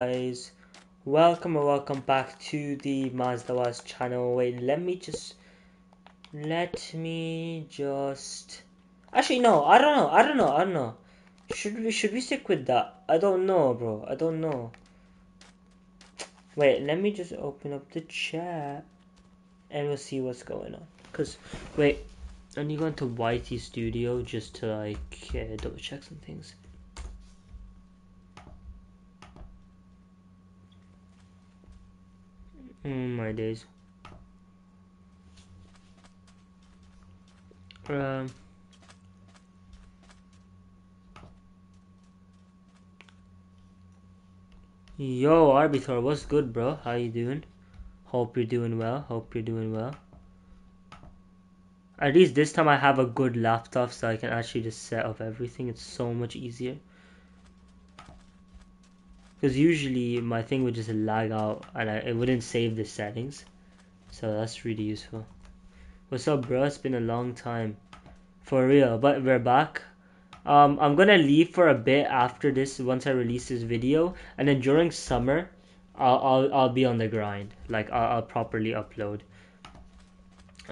guys. Welcome or welcome back to the MaazDaWaaz channel. Wait let me just let me just actually no I don't know I don't know I don't know. Should we should we stick with that? I don't know bro I don't know. Wait let me just open up the chat and we'll see what's going on. Because wait I need to go into YT studio just to like uh, double check some things Oh my days. Um. Yo, Arbiter, what's good, bro? How you doing? Hope you're doing well. Hope you're doing well. At least this time I have a good laptop so I can actually just set up everything. It's so much easier. Because usually my thing would just lag out and I, it wouldn't save the settings. So that's really useful. What's up, bro? It's been a long time. For real, but we're back. Um, I'm gonna leave for a bit after this once I release this video, and then during summer, I'll I'll, I'll be on the grind. Like I'll, I'll properly upload.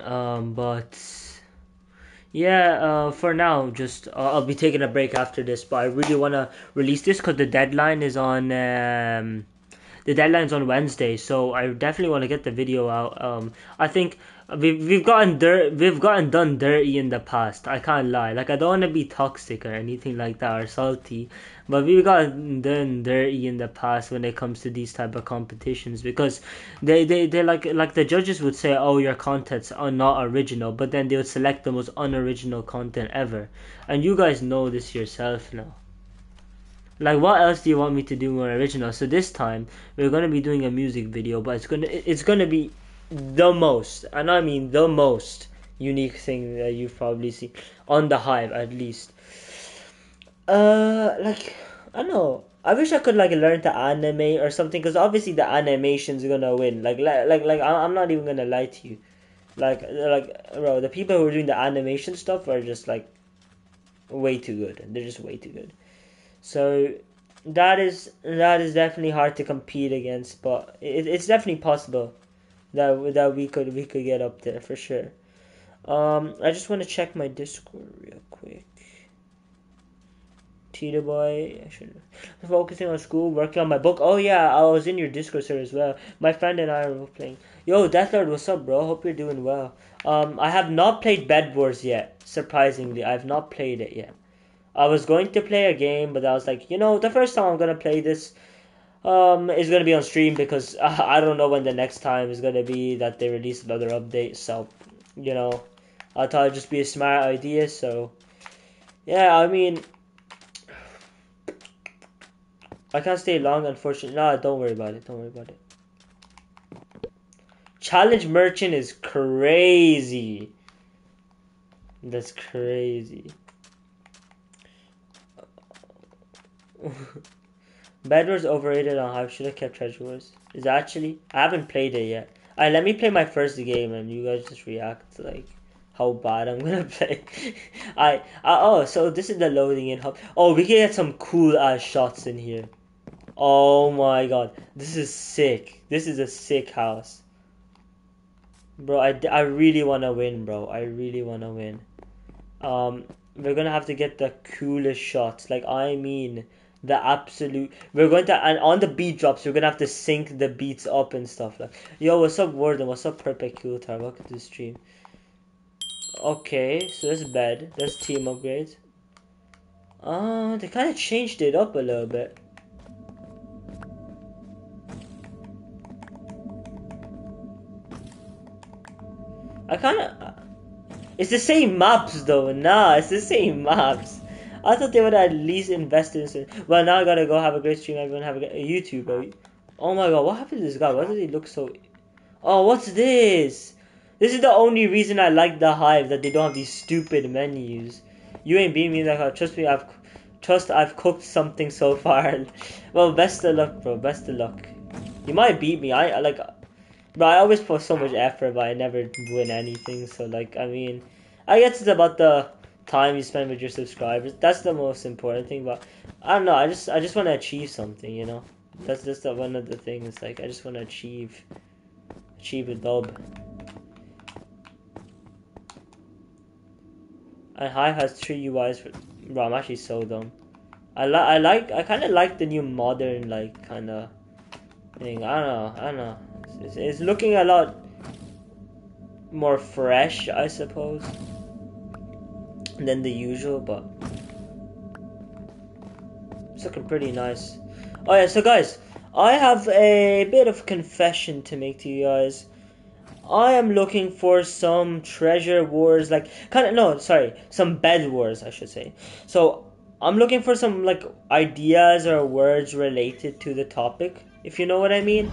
Um, but yeah, uh, for now, just uh, I'll be taking a break after this, but I really want to release this because the deadline is on. Um, the deadline's on Wednesday, so I definitely want to get the video out. Um, I think we've we've gotten dirt, we've gotten done dirty in the past. I can't lie. Like I don't want to be toxic or anything like that or salty, but we've gotten done dirty in the past when it comes to these type of competitions because they they they like like the judges would say, oh your contents are not original, but then they would select the most unoriginal content ever, and you guys know this yourself now. Like what else do you want me to do more original? So this time we're gonna be doing a music video, but it's gonna it's gonna be the most, and I mean the most unique thing that you've probably seen on the hive at least. Uh, like I don't know. I wish I could like learn to animate or something, because obviously the animation's gonna win. Like like like I'm not even gonna lie to you. Like like bro, the people who are doing the animation stuff are just like way too good. They're just way too good. So that is that is definitely hard to compete against, but it, it's definitely possible that that we could we could get up there for sure. Um, I just want to check my Discord real quick. Tita boy, I should focusing on school, working on my book. Oh yeah, I was in your Discord server as well. My friend and I were playing. Yo, Deathlord, what's up, bro? Hope you're doing well. Um, I have not played Bed Wars yet. Surprisingly, I've not played it yet. I was going to play a game, but I was like, you know, the first time I'm gonna play this um, is gonna be on stream because I don't know when the next time is gonna be that they release another update. So, you know, I thought it'd just be a smart idea. So, yeah, I mean, I can't stay long, unfortunately. No, don't worry about it. Don't worry about it. Challenge Merchant is crazy. That's crazy. Bed Wars overrated on hype. Should have kept Treasure Wars. Is actually I haven't played it yet. Alright, let me play my first game and you guys just react to like how bad I'm gonna play. I uh, oh so this is the loading in hub. Oh, we can get some cool ass shots in here. Oh my god, this is sick. This is a sick house. Bro, I, I really wanna win, bro. I really wanna win. Um, we're gonna have to get the coolest shots. Like I mean the absolute we're going to and on the beat drops we're gonna have to sync the beats up and stuff like yo what's up warden? What's up perpetuator welcome to the stream. Okay so that's bad that's team upgrades. Uh they kind of changed it up a little bit. I kind of it's the same maps though nah it's the same maps I thought they would at least invest in this. Well, now I gotta go have a great stream. Everyone have a, a YouTube. Oh my god, what happened to this guy? Why does he look so? Oh, what's this? This is the only reason I like the Hive that they don't have these stupid menus. You ain't beat me like. Trust me, I've trust I've cooked something so far. well, best of luck, bro. Best of luck. You might beat me. I like, but I always put so much effort, but I never win anything. So like, I mean, I guess it's about the time you spend with your subscribers. That's the most important thing. But I don't know. I just I just want to achieve something. You know, That's just the, one of the things. Like I just want to achieve, achieve a dub. And Hive has three UIs for. Bro, I'm actually so dumb. I like, I like, I kind of like the new modern, like, kind of thing. I don't know, I don't know. It's, it's looking a lot more fresh, I suppose, than the usual, but it's looking pretty nice. Oh yeah, so guys, I have a bit of confession to make to you guys. I am looking for some treasure wars, like kind of no, sorry, some bed wars, I should say. So I'm looking for some like ideas or words related to the topic, if you know what I mean.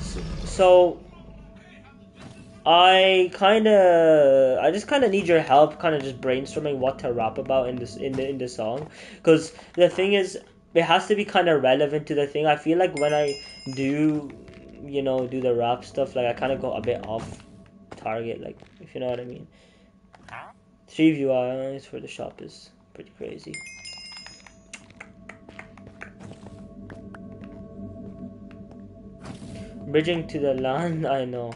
So, so I kind of, I just kind of need your help, kind of just brainstorming what to rap about in this in the in the song, because the thing is, it has to be kind of relevant to the thing. I feel like when I do you know, do the rap stuff, like I kind of go a bit off target, like if you know what I mean. Three UIs for the shop is pretty crazy. Bridging to the land, I know.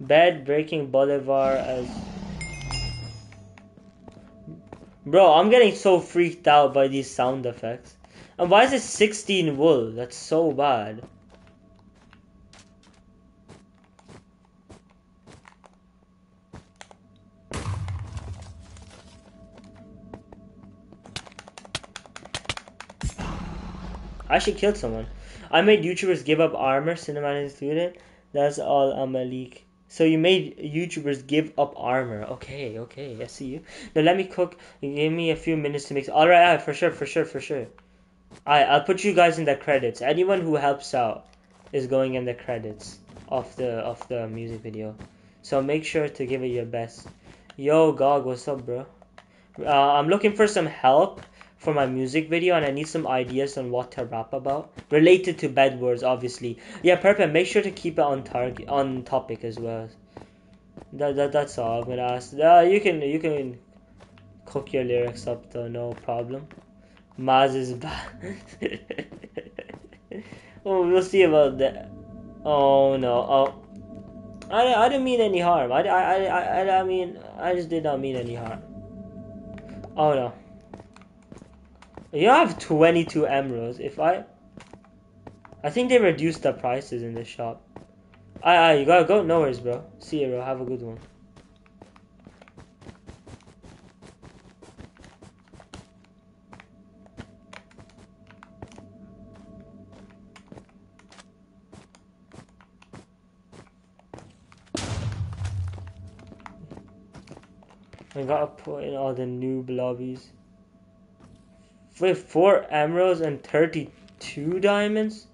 Bed breaking Bolivar as. Bro, I'm getting so freaked out by these sound effects. And why is it 16 wool? That's so bad. I actually killed someone. I made YouTubers give up armor, cinematic student. That's all I'm a leak. So you made YouTubers give up armor. Okay, okay, I see you. Now let me cook. Give me a few minutes to mix. All right, yeah, for sure, for sure, for sure. I I'll put you guys in the credits. Anyone who helps out is going in the credits of the of the music video. So make sure to give it your best. Yo, Gog, what's up, bro? Uh, I'm looking for some help for my music video and I need some ideas on what to rap about. Related to Bed Wars, obviously. Yeah, perfect. Make sure to keep it on target on topic as well. That, that that's all I'm gonna ask. Uh, you can you can cook your lyrics up though, no problem. Maaz is back. oh, we'll see about that. Oh no. Oh, I, I didn't mean any harm. I, I, I, I, I, mean, I just did not mean any harm. Oh no. You have 22 emeralds. If I... I think they reduced the prices in the shop. I, I, you gotta go. No worries, bro. See you, bro. Have a good one. I gotta put in all the new lobbies. With four emeralds and 32 diamonds?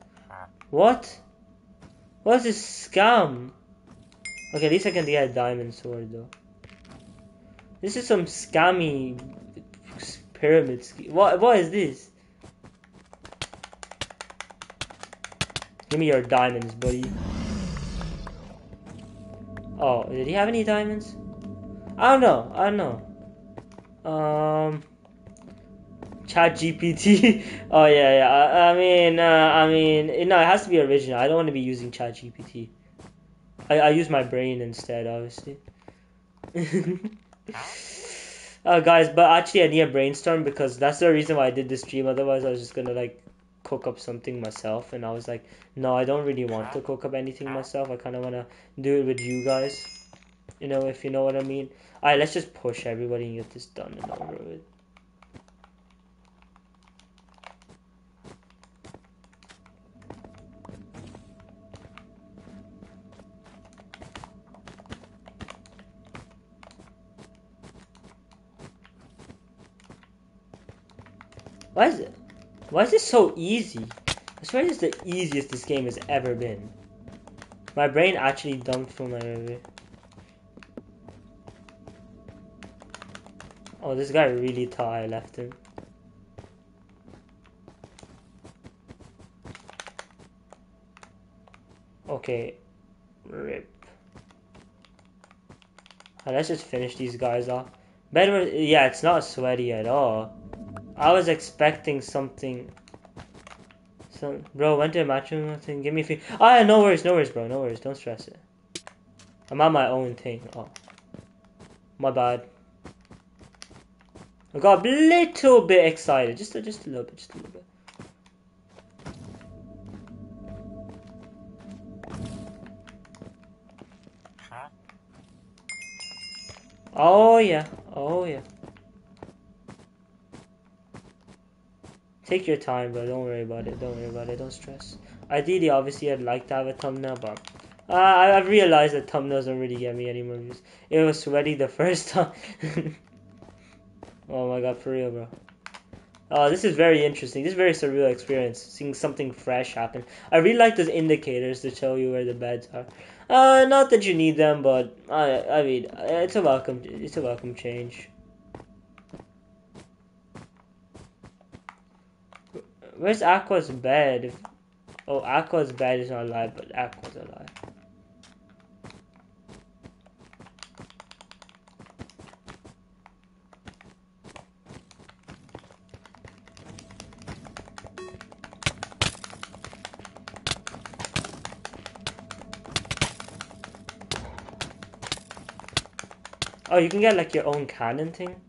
What? What's this scam? Okay, at least I can get a diamond sword though. This is some scammy pyramid scheme. What, what is this? Give me your diamonds, buddy. Oh, did he have any diamonds? I don't know. I don't know. Um, Chat GPT. oh yeah, yeah. I, I mean, uh, I mean, no, it has to be original. I don't want to be using Chat GPT. I, I use my brain instead, obviously. uh, guys, but actually, I need a brainstorm because that's the reason why I did this stream. Otherwise, I was just gonna like cook up something myself, and I was like, no, I don't really want to cook up anything myself. I kind of wanna do it with you guys. You know, if you know what I mean. Alright, let's just push everybody and get this done and over with. Why is it? Why is this so easy? I swear this is the easiest this game has ever been. My brain actually dumped for my memory. Oh, this guy really thought I left him. Okay, rip. Ah, let's just finish these guys off. Better, yeah, it's not sweaty at all. I was expecting something. So, bro, went to a matching thing. Give me a few. Oh, yeah, no worries, no worries, bro. No worries. Don't stress it. I'm on my own thing. Oh, my bad. I got a little bit excited. Just, a, just a little bit. Just a little bit. Oh yeah. Oh yeah. Take your time, bro. Don't worry about it. Don't worry about it. Don't stress. Ideally, obviously, I'd like to have a thumbnail, but uh, I, I've realized that thumbnails don't really get me any more views. It was sweaty the first time. oh my god, for real, bro. Oh, this is very interesting. This is very surreal experience, seeing something fresh happen. I really like those indicators to tell you where the beds are. Uh, not that you need them, but I, I mean, it's a welcome, it's a welcome change. Where's Aqua's bed? Oh, Aqua's bed is not alive, but Aqua's alive. Oh, you can get like your own cannon thing?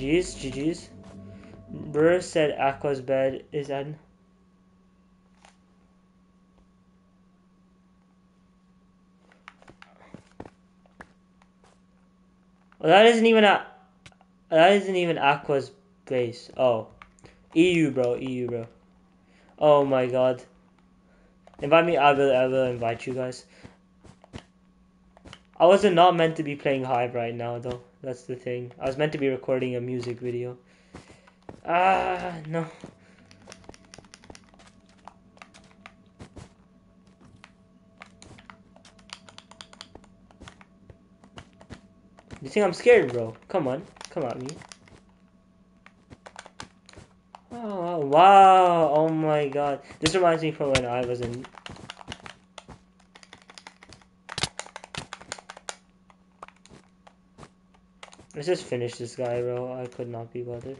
GG's, GG's. Burr said Aqua's bed is in. Well, that isn't even a. That isn't even Aqua's base. Oh, EU, bro. EU, bro. Oh my god. Invite me. I will. I will invite you guys. I wasn't not meant to be playing Hive right now, though. That's the thing. I was meant to be recording a music video. Ah, no. You think I'm scared, bro? Come on. Come at me. Oh, wow. Oh my god. This reminds me from when I was in Let's just finish this guy, bro. I could not be bothered.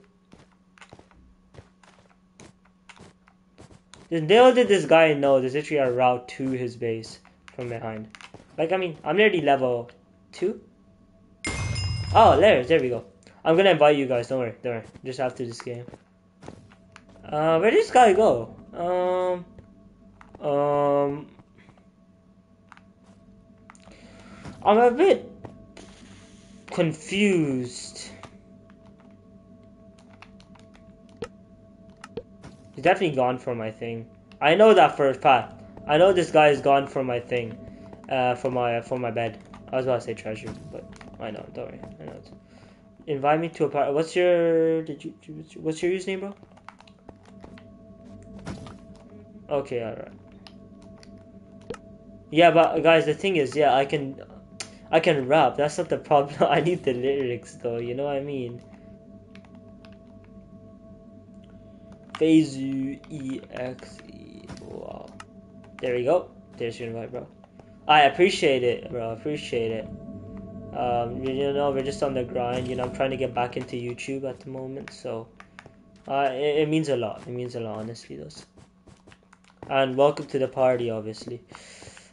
Little did this guy know there's literally a route to his base from behind. Like, I mean, I'm nearly level 2. Oh, there, there we go. I'm gonna invite you guys, don't worry, don't worry. Just after this game. Uh, where did this guy go? Um, um, I'm a bit confused. He's definitely gone for my thing. I know that for a fact. I know this guy is gone for my thing, uh, for my for my bed. I was about to say treasure, but I know. Don't worry. I know. It's... Invite me to a party. What's your? Did you? What's your username, bro? Okay, alright. Yeah, but guys, the thing is, yeah, I can I can rap, that's not the problem. I need the lyrics though, you know what I mean? Feizu EXE. Wow. There we go. There's your invite, bro. I appreciate it, bro. I appreciate it. Um, you know, we're just on the grind. You know, I'm trying to get back into YouTube at the moment, so uh, it, it means a lot. It means a lot, honestly, does. And welcome to the party, obviously.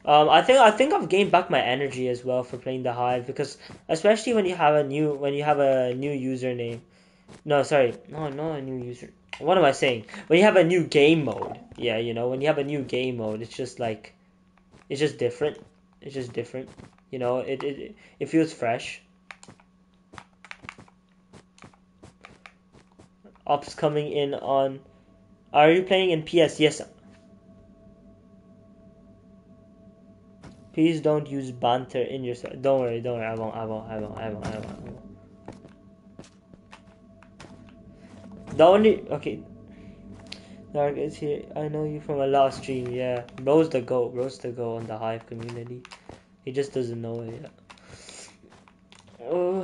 Um, I think I think I've gained back my energy as well for playing the hive because especially when you have a new when you have a new username. No, sorry, no, not a new user. What am I saying? When you have a new game mode, yeah, you know, when you have a new game mode, it's just like, it's just different. It's just different. You know, it it it feels fresh. Ops coming in on. Are you playing in PS? Yes, Please don't use banter in your. Don't worry, don't worry. I won't. I won't. I won't. I won't. I won't. The only okay. Dark is here. I know you from a last stream. Yeah, bro's the goat. Bro's the goat on the Hive community. He just doesn't know it yet. Oh,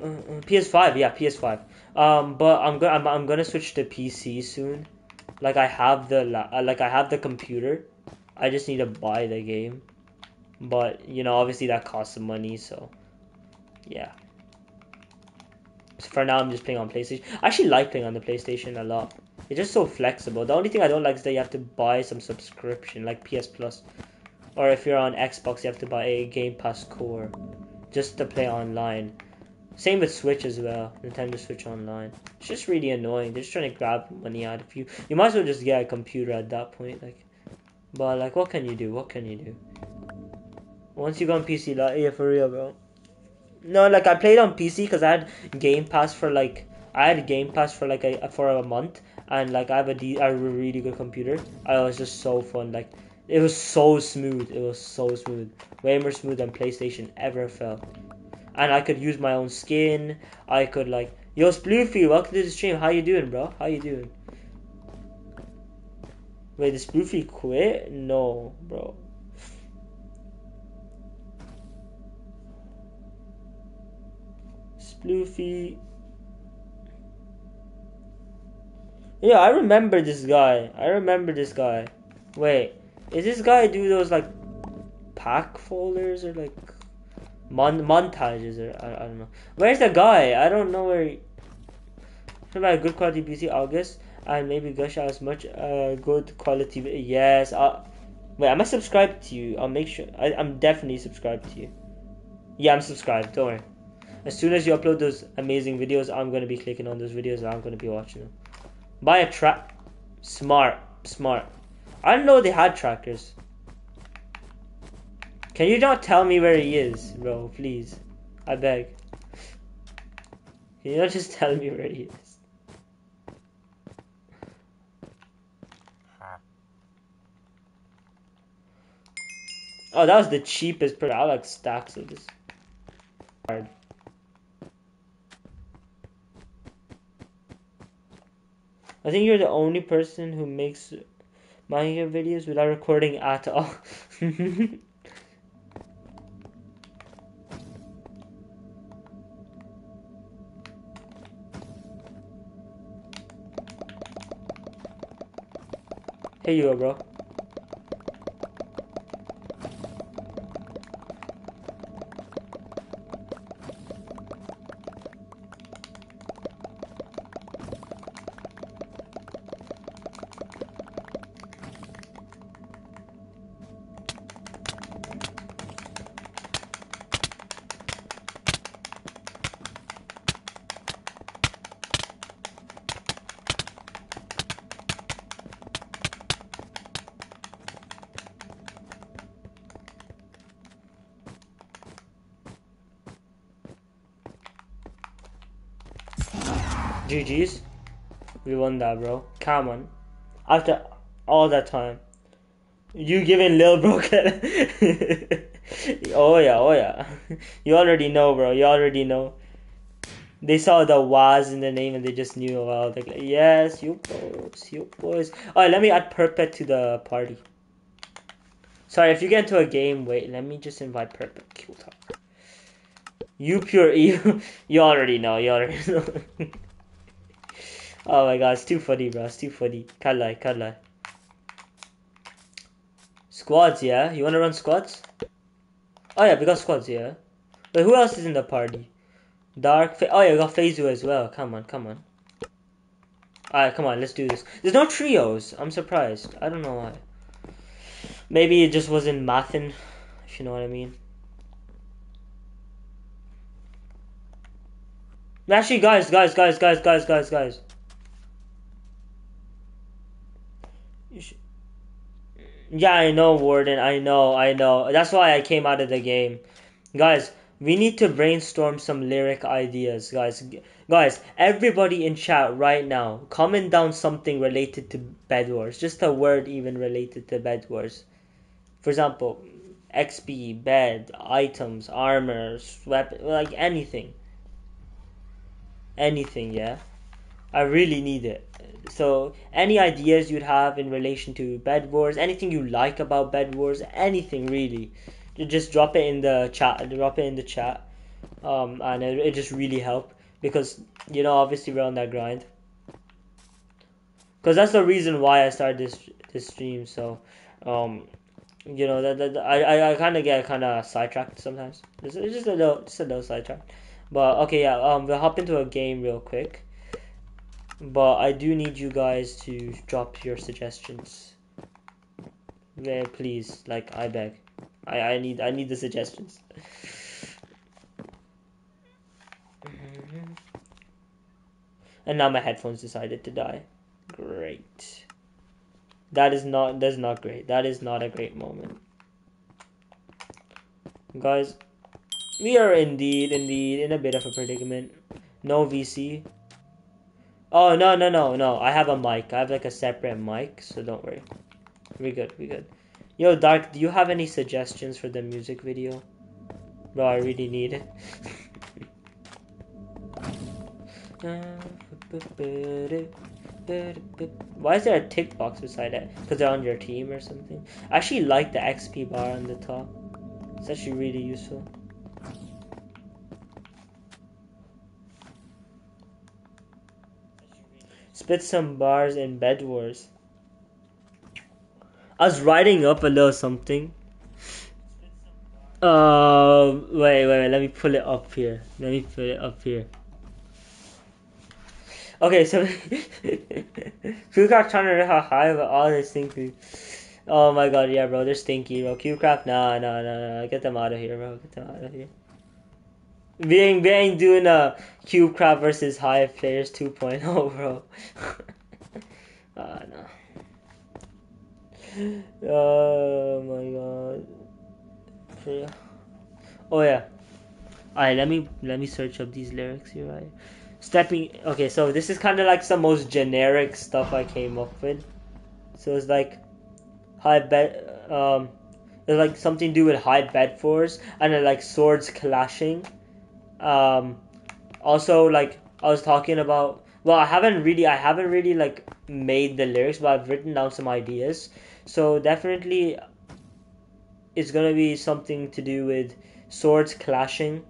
uh, uh, PS5. Yeah, PS5. Um, but I'm gonna I'm, I'm gonna switch to PC soon. Like I have the uh, like I have the computer. I just need to buy the game. But you know, obviously that costs some money, so yeah. So for now, I'm just playing on PlayStation. I actually like playing on the PlayStation a lot. It's just so flexible. The only thing I don't like is that you have to buy some subscription, like PS Plus, or if you're on Xbox, you have to buy a Game Pass Core just to play online. Same with Switch as well, Nintendo Switch Online. It's just really annoying. They're just trying to grab money out of you. You might as well just get a computer at that point, like. But like, what can you do? What can you do? Once you go on PC, like, yeah, for real, bro. No, like I played on PC because I had Game Pass for like I had Game Pass for like a for a month, and like I have a, de- a really good computer. I was just so fun. Like it was so smooth. It was so smooth. Way more smooth than PlayStation ever felt. And I could use my own skin. I could like, yo, Sploofy, welcome to the stream. How you doing, bro? How you doing? Wait, did Sploofy quit? No, bro. Sploofy. Yeah, I remember this guy. I remember this guy. Wait, is this guy do those like pack folders or like mon- montages or I, I don't know. Where's the guy? I don't know where. He... About good quality PC August and maybe gush as much uh good quality. Yes. Uh, wait, am I subscribed to you? I'll make sure. I, I'm definitely subscribed to you. Yeah, I'm subscribed. Don't worry. As soon as you upload those amazing videos, I'm gonna be clicking on those videos and I'm gonna be watching them. Buy a trap. Smart, smart. I didn't know they had trackers. Can you not tell me where he is, bro? Please. I beg. Can you not just tell me where he is? Oh, that was the cheapest product. I like stacks of this. Card. I think you're the only person who makes Minecraft videos without recording at all. hey you bro. GG's. We won that, bro. Come on. After all that time. You giving Lil Bro Oh yeah, oh yeah. You already know, bro. You already know. They saw the Waz in the name and they just knew about like yes, you boys, you boys. Alright, let me add Perpet to the party. Sorry, if you get into a game, wait, let me just invite Perpet. Cool talk. You pure you you already know, you already know. Oh my god, it's too funny, bro. It's too funny. Can't lie, can't lie. Squads, yeah? You wanna run squads? Oh yeah, we got squads, yeah. But who else is in the party? Dark. Fa- oh yeah, we got Feizu as well. Come on, come on. Alright, come on, let's do this. There's no trios. I'm surprised. I don't know why. Maybe it just wasn't mathin', if you know what I mean. Actually, guys, guys, guys, guys, guys, guys, guys. Yeah, I know, Warden. I know, I know. That's why I came out of the game. Guys, we need to brainstorm some lyric ideas, guys. Guys, everybody in chat right now, comment down something related to Bed Wars. Just a word even related to Bed Wars. For example, XP, bed, items, armor, weapon, like anything. Anything, yeah? I really need it so any ideas you'd have in relation to bed wars anything you like about bed wars anything really just drop it in the chat drop it in the chat um, and it, it just really help because you know obviously we're on that grind because that's the reason why I started this this stream. So, um, you know that, that I I, I kind of get kind of sidetracked sometimes. It's, it's just a little just a little sidetracked. But okay, yeah. Um, we'll hop into a game real quick. But I do need you guys to drop your suggestions. Yeah, please, like I beg. I I need I need the suggestions. Mm-hmm. And now my headphones decided to die. Great. That is not that's not great. That is not a great moment. Guys, we are indeed indeed in a bit of a predicament. No VC. Oh no no no no. I have a mic. I have like a separate mic, so don't worry. We good, we good. Yo, Dark, do you have any suggestions for the music video? Bro, I really need it. Why is there a tick box beside it? Because they're on your team or something? I actually like the XP bar on the top. It's actually really useful. Spit some bars in Bed Wars. I was writing up a little something. Uh, wait, wait, wait. Let me pull it up here. Let me put it up here. Okay, so Q-Craft trying to know how high but all this stinky. Oh my god, yeah, bro, they're stinky, bro. Q-Craft, nah, nah, nah, nah. Get them out of here, bro. Get them out of here. We ain't, we ain't doing a Q-Craft versus Hive Players 2.0, bro. ah, no. Oh my god. Oh yeah. Alright, let me let me search up these lyrics here, right? Stepping okay, so this is kinda like some most generic stuff I came up with. So it's like high bed um it's like something to do with high bed force and then like swords clashing. Um also like I was talking about well I haven't really I haven't really like made the lyrics but I've written down some ideas so definitely, it's gonna be something to do with swords clashing.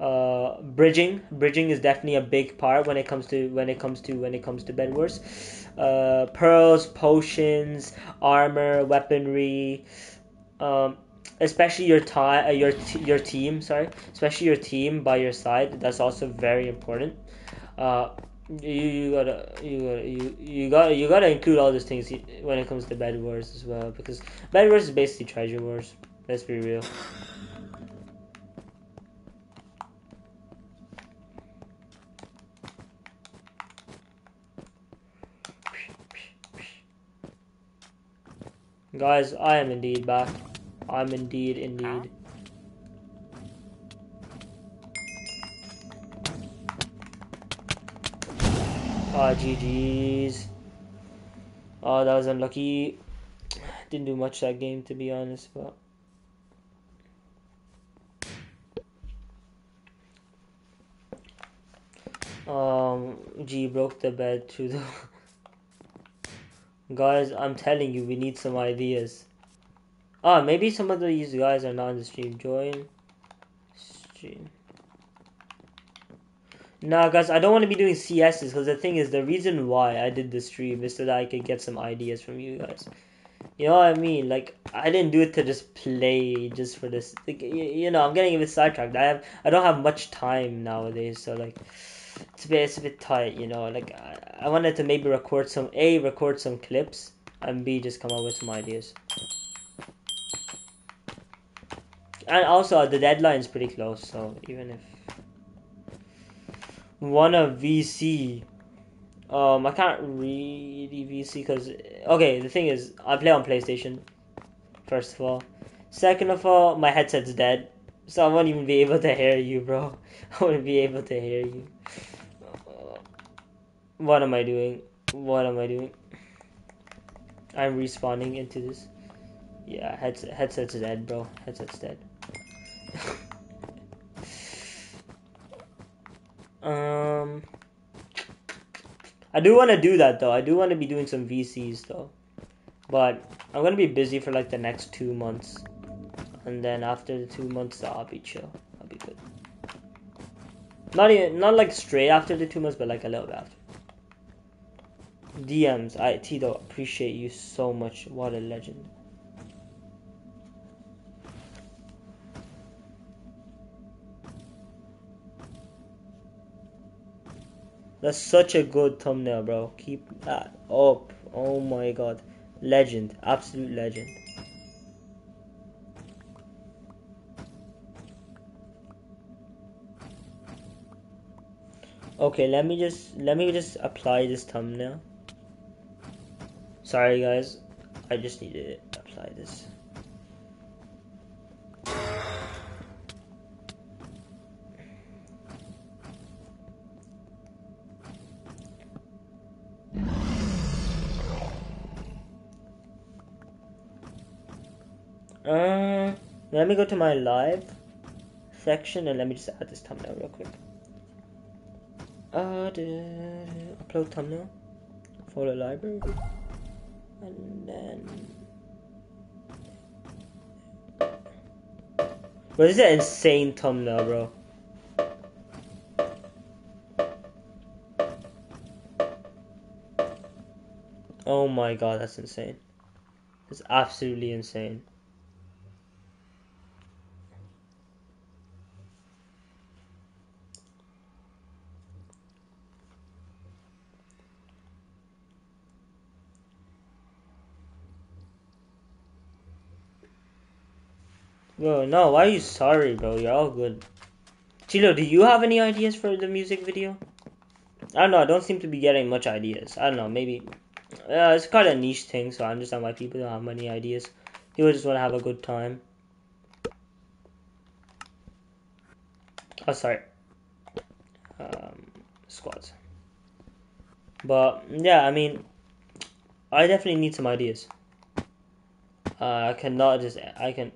Uh, bridging, bridging is definitely a big part when it comes to when it comes to when it comes to Bed Wars. Uh, pearls, potions, armor, weaponry. Um, especially your time, uh, your t- your team. Sorry, especially your team by your side. That's also very important. Uh, you, you gotta you gotta you, you gotta you gotta include all these things when it comes to bed wars as well because bed wars is basically treasure wars let's be real guys i am indeed back i'm indeed indeed Ah, oh, GG's. Oh, that was unlucky. Didn't do much that game, to be honest, but... Um, G broke the bed to the... guys, I'm telling you, we need some ideas. Ah, maybe some of these guys are not in the stream. Join stream. Nah, guys, I don't want to be doing CSs because the thing is, the reason why I did this stream is so that I could get some ideas from you guys. You know what I mean? Like, I didn't do it to just play just for this. Like, you know, I'm getting a bit sidetracked. I have, I don't have much time nowadays, so like, it's a bit, it's a bit tight. You know, like I, I wanted to maybe record some a record some clips and b just come up with some ideas. And also, the deadline is pretty close, so even if one of VC. Um, I can't really VC because okay, the thing is, I play on PlayStation. First of all, second of all, my headset's dead, so I won't even be able to hear you, bro. I won't be able to hear you. What am I doing? What am I doing? I'm respawning into this. Yeah, headset headset's dead, bro. Headset's dead. Um, I do want to do that though. I do want to be doing some VCs though, but I'm gonna be busy for like the next two months, and then after the two months, I'll be chill. I'll be good. Not even not like straight after the two months, but like a little bit after. DMs. I Tito appreciate you so much. What a legend. That's such a good thumbnail, bro. Keep that up. Oh my god. Legend. Absolute legend. Okay, let me just let me just apply this thumbnail. Sorry guys, I just need to apply this. Let me go to my live section and let me just add this thumbnail real quick. Uh, upload thumbnail for the library, and then. Bro, this is an insane thumbnail, bro. Oh my god, that's insane. It's absolutely insane. Bro, no, why are you sorry, bro? You're all good. Chilo, do you have any ideas for the music video? I don't know, I don't seem to be getting much ideas. I don't know, maybe. Uh, it's kind of a niche thing, so I understand why people don't have many ideas. People just want to have a good time. Oh, sorry. Um, squads. But, yeah, I mean, I definitely need some ideas. Uh, I cannot just, I can,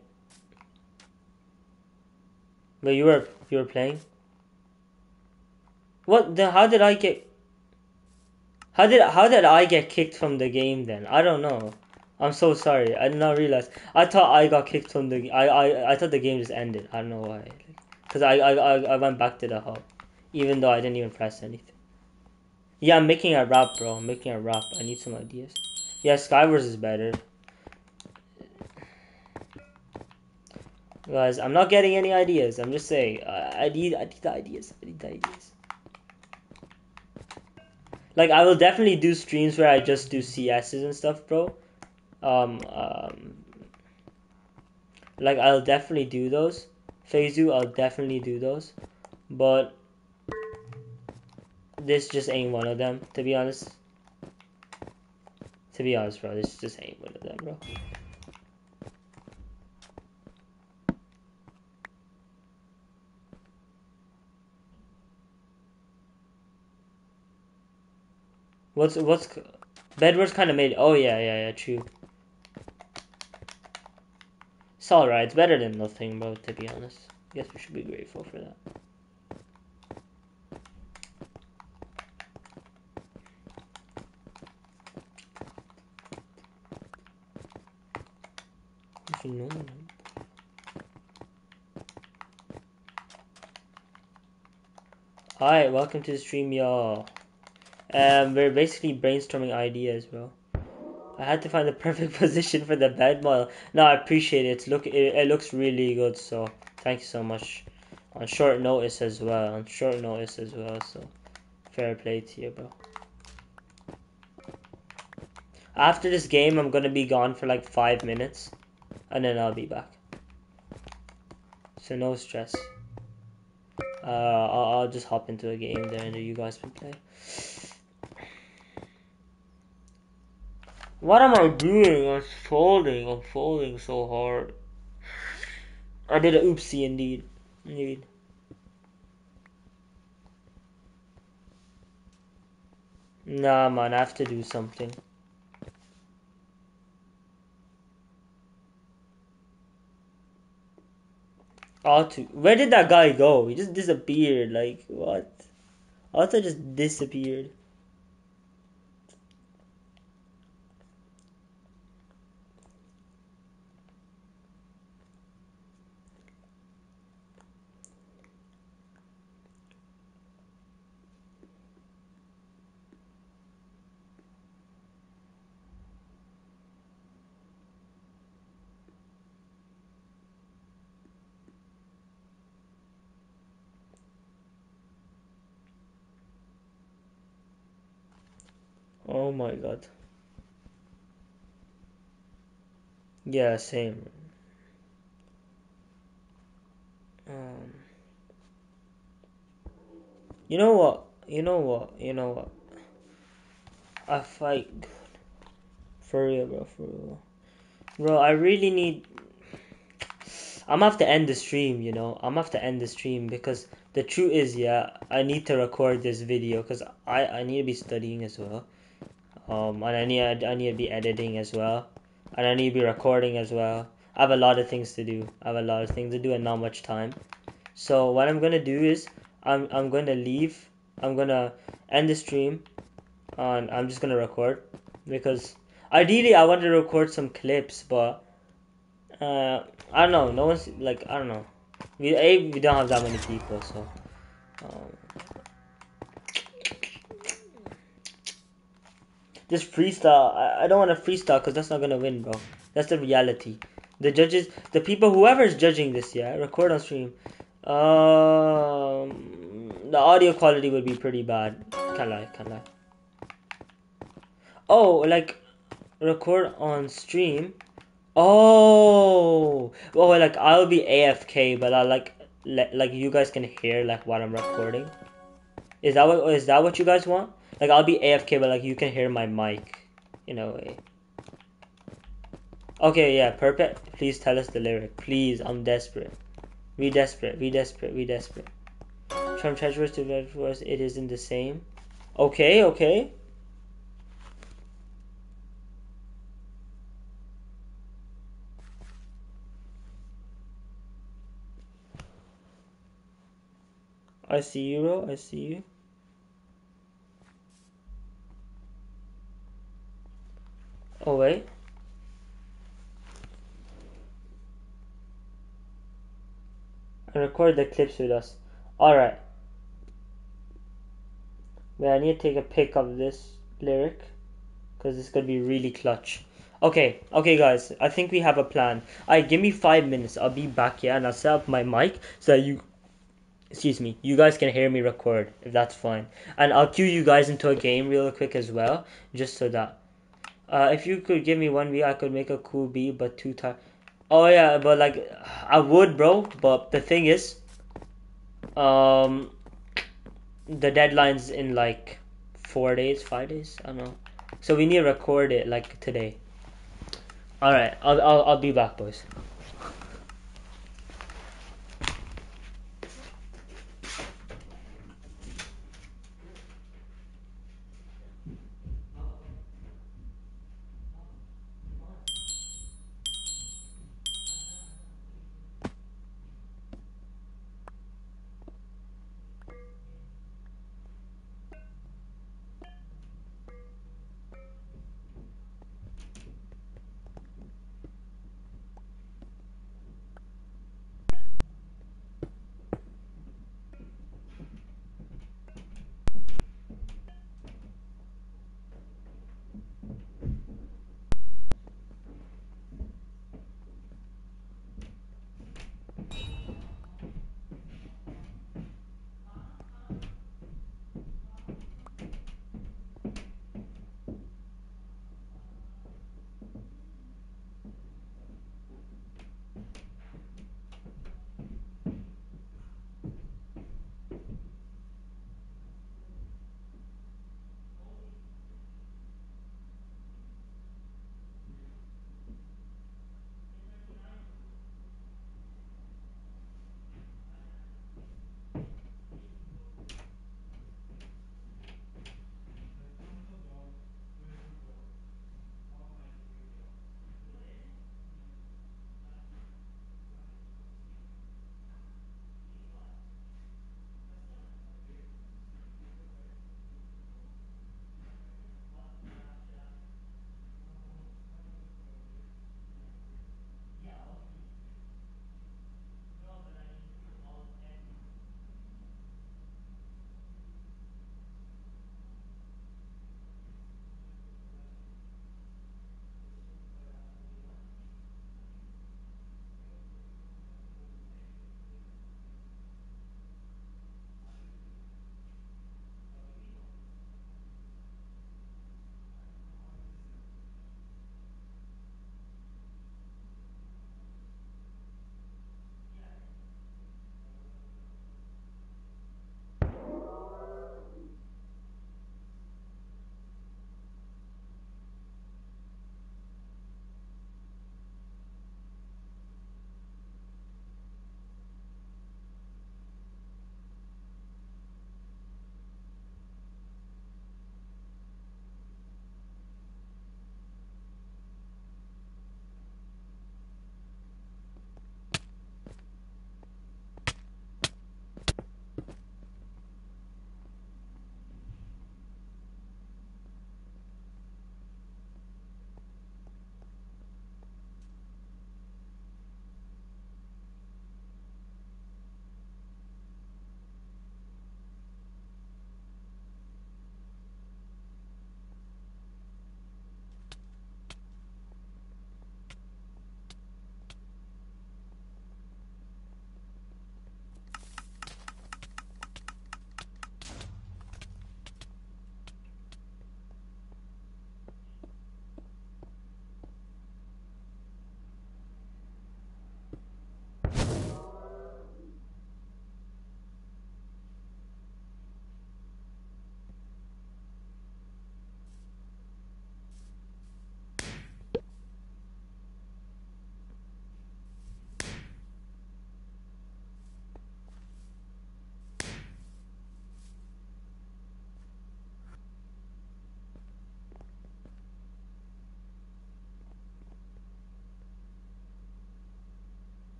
but you were you were playing. What the? How did I get? How did how did I get kicked from the game then? I don't know. I'm so sorry. I did not realize. I thought I got kicked from the. I I I thought the game just ended. I don't know why. Cause I I I, I went back to the hub, even though I didn't even press anything. Yeah, I'm making a rap, bro. I'm making a rap. I need some ideas. Yeah, Skywars is better. Guys, I'm not getting any ideas. I'm just saying. I, I need I need the ideas. I need the ideas. Like I will definitely do streams where I just do CSs and stuff, bro. Um, um like I'll definitely do those. Phase I'll definitely do those. But this just ain't one of them, to be honest. To be honest, bro, this just ain't one of them, bro. What's what's Bedwars kind of made? Oh yeah, yeah, yeah, true. It's alright. It's better than nothing, bro. To be honest, I guess we should be grateful for that. Alright, welcome to the stream, y'all. Um, we're basically brainstorming ideas, bro. I had to find the perfect position for the bed model. No, I appreciate it. Look, it, it looks really good. So thank you so much. On short notice as well. On short notice as well. So fair play to you, bro. After this game, I'm gonna be gone for like five minutes, and then I'll be back. So no stress. Uh, I'll, I'll just hop into a game there, and you guys can play. What am I doing? I'm folding. I'm folding so hard. I did a oopsie indeed. Indeed. Nah, man, I have to do something. Auto. Where did that guy go? He just disappeared. Like, what? Auto just disappeared. Oh my god. Yeah, same. Um, you know what? You know what? You know what? I fight for real, bro. For real, bro. I really need. I'm have to end the stream. You know, I'm have to end the stream because the truth is, yeah, I need to record this video because I I need to be studying as well. Um, and I need I need to be editing as well, and I need to be recording as well. I have a lot of things to do. I have a lot of things to do and not much time. So what I'm gonna do is I'm I'm gonna leave. I'm gonna end the stream, and I'm just gonna record because ideally I want to record some clips, but uh, I don't know. No one's like I don't know. We we don't have that many people, so. Um, just freestyle. I, I don't want to freestyle because that's not gonna win, bro. That's the reality. The judges, the people, whoever is judging this, yeah, record on stream. Um, the audio quality would be pretty bad. Can't lie, can't lie. Oh, like record on stream. Oh, oh, like I'll be AFK, but I like like you guys can hear like what I'm recording. Is that what is that what you guys want? Like I'll be AFK, but like you can hear my mic in a way. Okay, yeah, perfect. Please tell us the lyric. Please, I'm desperate. We desperate. We desperate. We desperate. From treacherous to treacherous, it isn't the same. Okay, okay. I see you, bro. I see you. Wait. And record the clips with us. Alright. Wait, I need to take a pic of this lyric. Because it's to be really clutch. Okay, okay, guys. I think we have a plan. Alright, give me five minutes. I'll be back here and I'll set up my mic so that you excuse me, you guys can hear me record if that's fine. And I'll cue you guys into a game real quick as well, just so that. Uh, if you could give me one V, I could make a cool B, but two times. Oh yeah, but like I would, bro. But the thing is, um, the deadline's in like four days, five days. I don't know. So we need to record it like today. All right, I'll I'll, I'll be back, boys.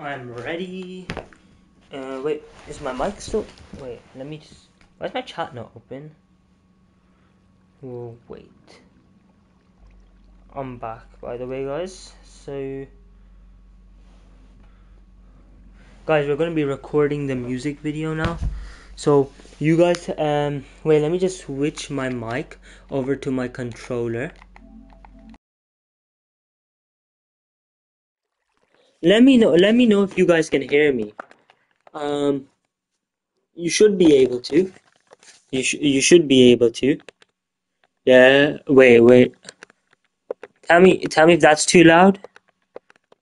I'm ready. Uh, wait, is my mic still? Wait, let me just. Why is my chat not open? Oh, wait. I'm back, by the way, guys. So, guys, we're gonna be recording the music video now. So, you guys, um, wait, let me just switch my mic over to my controller. Let me know. Let me know if you guys can hear me. Um, you should be able to. You should. You should be able to. Yeah. Wait. Wait. Tell me. Tell me if that's too loud.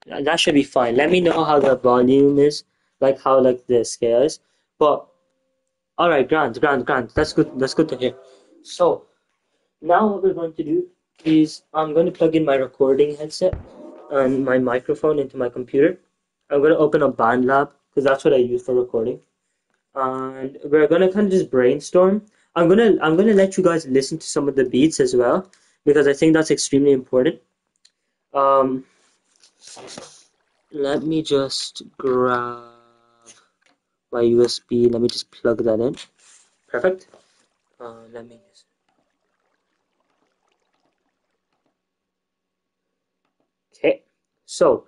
That should be fine. Let me know how the volume is, like how like the scale is. But all right, grand, grand, grand. That's good. That's good to hear. So now what we're going to do is I'm going to plug in my recording headset and my microphone into my computer. I'm going to open up BandLab because that's what I use for recording. And we're going to kind of just brainstorm. I'm going to I'm going to let you guys listen to some of the beats as well because I think that's extremely important. Um let me just grab my USB. Let me just plug that in. Perfect. Uh, let me just Okay, so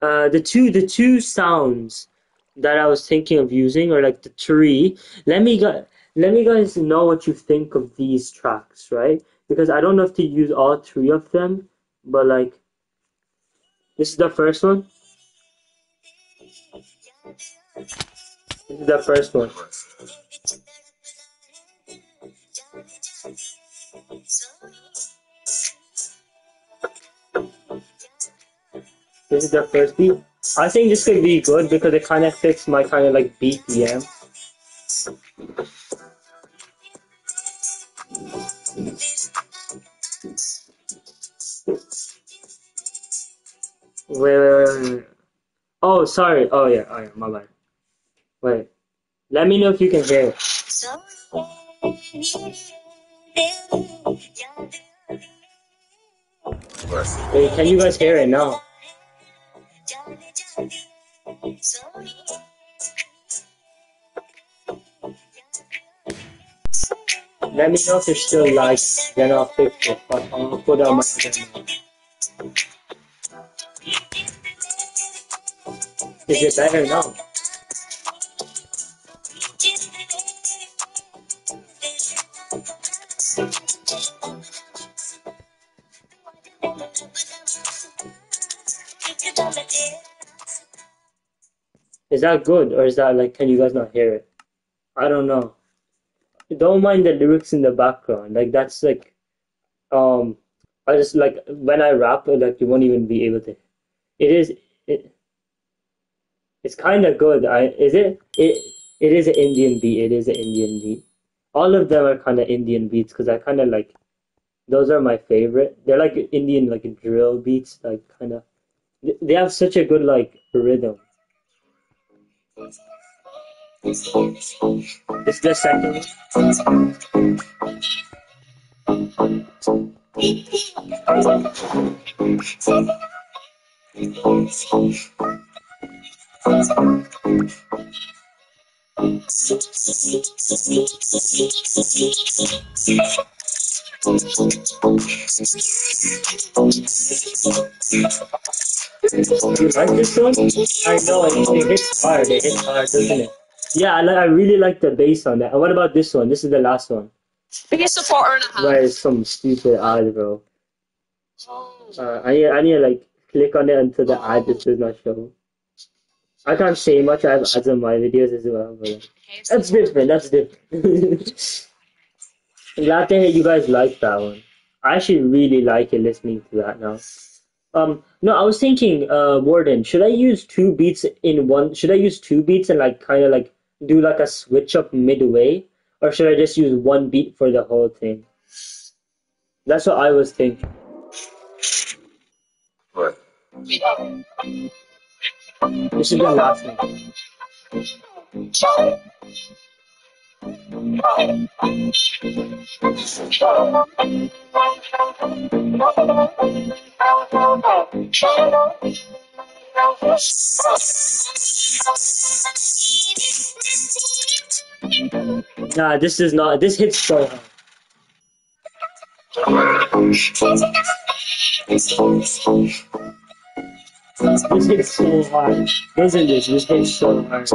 uh, the two the two sounds that I was thinking of using are like the three. Let me go, let me guys know what you think of these tracks, right? Because I don't know if to use all three of them, but like this is the first one. This is the first one. This is the first beat. I think this could be good because it kind of fits my kind of like BPM. Wait, wait, wait, wait. Oh, sorry. Oh, yeah. Oh, yeah. My bad. Wait. Let me know if you can hear it. Wait, can you guys hear it now? Let me know if it's still live, then I'll fix it. But I'll put on my Is it better now? Is that good or is that like can you guys not hear it? I don't know. Don't mind the lyrics in the background. Like that's like um I just like when I rap like you won't even be able to it is it it's kind of good. I is it it it is an Indian beat. It is an Indian beat. All of them are kind of Indian beats because I kind of like those are my favorite. They're like Indian like drill beats, like kind of. They have such a good like rhythm. It's the second. You like this one? I know it, it hits hard. It hits hard, doesn't it? Yeah, I, like, I really like the bass on that. What about this one? This is the last one. Biggest supporter and a half. It's some stupid ad, bro. Uh, I need, I need to like click on it until the ad just does not show. I can't say much. I have ads on my videos as well, but like, that's different. That's different. I'm glad to hear you guys like that one. I actually really like it listening to that now. Um, no, I was thinking, uh, Warden, should I use two beats in one? Should I use two beats and like kind of like do like a switch up midway, or should I just use one beat for the whole thing? That's what I was thinking. What? This is the last one. Nah, this is not. This hits so hard. This hits so hard. This? This hits so hard.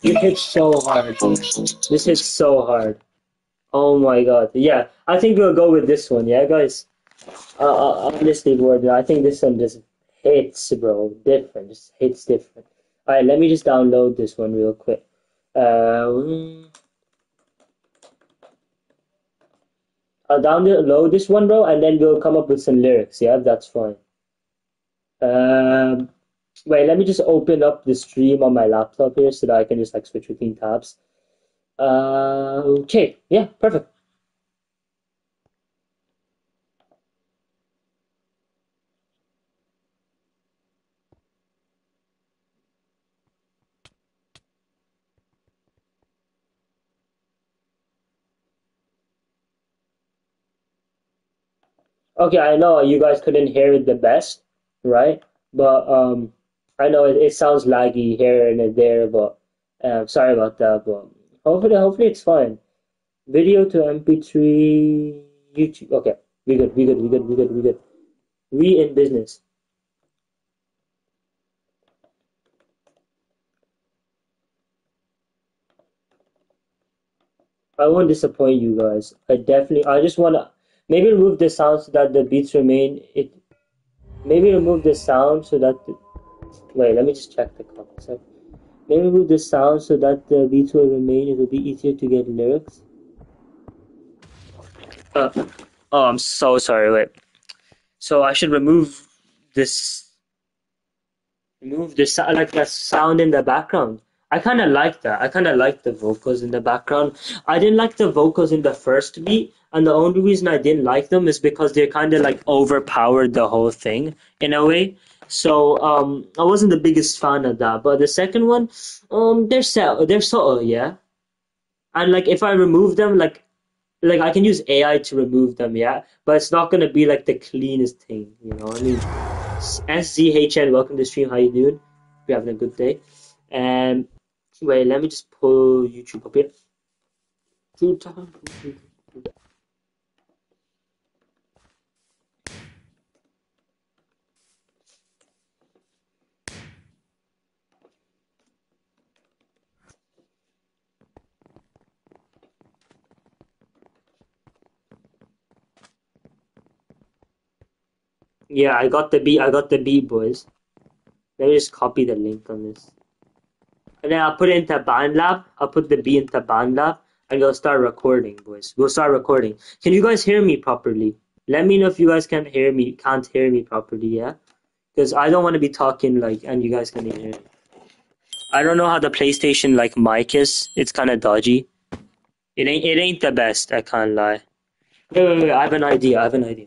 You hit so hard. This hits so hard. Oh my god. Yeah, I think we'll go with this one. Yeah, guys. Uh, uh, honestly, word. I think this one just hits, bro. Different. Just hits different. All right, let me just download this one real quick. Uh, I'll download this one, bro, and then we'll come up with some lyrics. Yeah, that's fine. Um, wait, let me just open up the stream on my laptop here so that I can just like switch between tabs. Uh, okay, yeah, perfect. Okay, I know you guys couldn't hear it the best, right? But um, I know it, it sounds laggy here and there, but uh, sorry about that. But hopefully, hopefully it's fine. Video to MP3, YouTube. Okay, we good, we good, we good, we good, we good. We in business. I won't disappoint you guys. I definitely, I just wanna maybe remove the sound so that the beats remain. It maybe remove the sound so that. The, wait, let me just check the comments. Maybe remove the sound so that the beats will remain. It will be easier to get lyrics. Uh, oh, I'm so sorry. Wait. So I should remove this. Remove this like the sound in the background. I kind of like that. I kind of like the vocals in the background. I didn't like the vocals in the first beat, and the only reason I didn't like them is because they kind of like overpowered the whole thing in a way. So um, I wasn't the biggest fan of that. But the second one, um, they're so they're subtle, yeah. And like if I remove them, like like I can use AI to remove them, yeah. But it's not gonna be like the cleanest thing, you know. I mean, SZHN, welcome to the stream. How you doing? Hope you're having a good day. And wait, let me just pull YouTube up here. Yeah, I got the beat. I got the beat, boys. Let me just copy the link on this. And then I'll put it into BandLab. I'll put the beat into BandLab and we'll start recording, boys. We'll start recording. Can you guys hear me properly? Let me know if you guys can't hear me, can't hear me properly, yeah? Because I don't want to be talking like, and you guys can hear me. I don't know how the PlayStation like mic is. It's kind of dodgy. It ain't, it ain't the best. I can't lie. Wait, wait, wait. I have an idea. I have an idea.